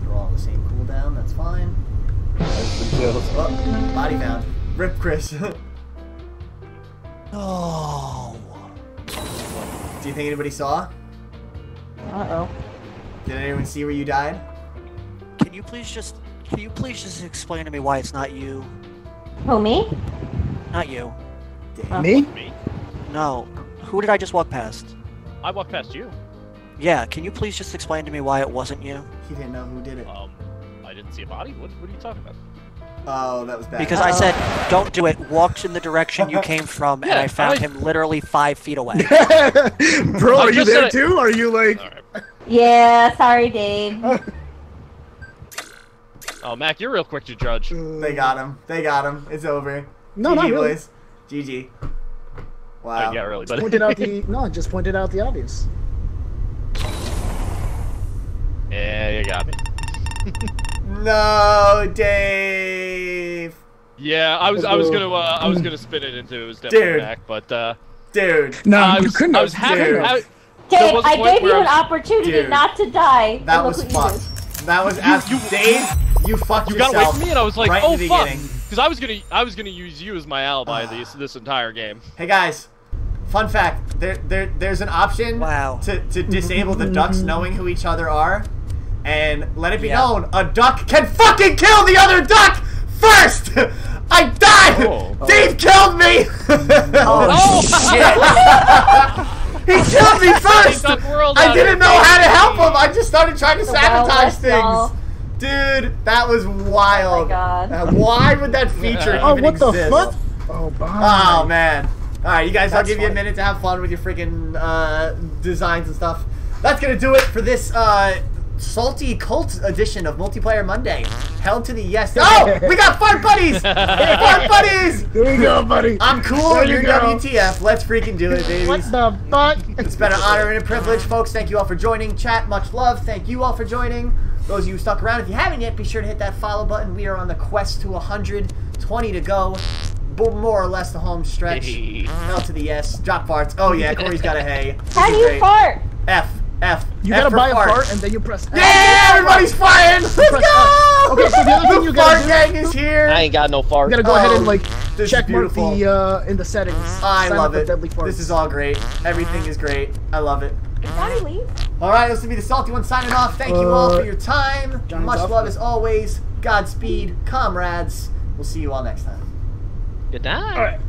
They're all on the same cooldown, that's fine. Oh, body found. Rip Chris. oh. Do you think anybody saw? Uh oh. Did anyone see where you died? Can you please just can you please just explain to me why it's not you? Who me? Not you. Oh. Me? Me? No. Who did I just walk past? I walked past you. Yeah, can you please just explain to me why it wasn't you? He didn't know who did it. Um, I didn't see a body. What, what are you talking about? Oh, that was bad. Because I said, don't do it, walked in the direction you came from, and I found I- him literally five feet away. Bro, are you there said it- too? Are you like? All right. Yeah, sorry, Dave. Oh, Mac, you're real quick to judge. They got him. They got him. It's over. No, GG, not really. boys. GG. Wow. Oh, yeah, really, but Pointed out the no, just pointed out the obvious. Yeah, you got me. No, Dave. Yeah, I was I was gonna uh, I was gonna spin it into it was definitely Dude. Mac, but uh, Dude. No, I you was couldn't I have. was happy. Dude. I, Dave, There was a I point gave you an opportunity Dude. not to die. That was look you fucked. That was abs- Dave. You fucked you got yourself. away from me, and I was like, right oh the fuck, because I was gonna I was gonna use you as my alibi this this entire game. Hey guys, fun fact: there, there, there's an option Wow. to, to disable the ducks knowing who each other are, and let it be Yeah. known a duck can fucking kill the other duck first. I died. Oh. Dave killed me. Oh, shit! he killed me first. I didn't know how to help him. I just started trying to The sabotage things. y'all. Dude, that was wild. Oh my God. Uh, why would that feature Oh, even what the exist? fuck? Oh, bye. Oh man! All right, you guys. I'll That's give you a minute to have fun with your freaking uh, designs and stuff. That's gonna do it for this uh, salty cult edition of Multiplayer Monday. Held to the yes. Oh, we got fart buddies! fart buddies! There you go, buddy. I'm cool. There you You're go. WTF. Let's freaking do it, babies. What the fuck? It's been an honor and a privilege, folks. Thank you all for joining. Chat, much love. Thank you all for joining. Those of you who stuck around, if you haven't yet, be sure to hit that follow button. We are on the quest to 120 to go. Bo- More or less the home stretch. Hey. L to the yes. Drop farts. Oh yeah, Corey's got a hey. This How is do you great. fart? F. F. You F gotta for buy a fart. part and then you press. F. Yeah, everybody's farting. Let's go. F. Okay, so the other thing you gotta fart do- gang is here. I ain't got no fart. You gotta go ahead Oh. and like check mark the uh, in the settings. I Sign love up it. Deadly farts. This is all great. Everything is great. I love it. Did Johnny? All right, this will be the Salty One signing off. Thank you all Uh, for your time. Johnny's Much off. love as always. Godspeed, comrades. We'll see you all next time. Good night. All right.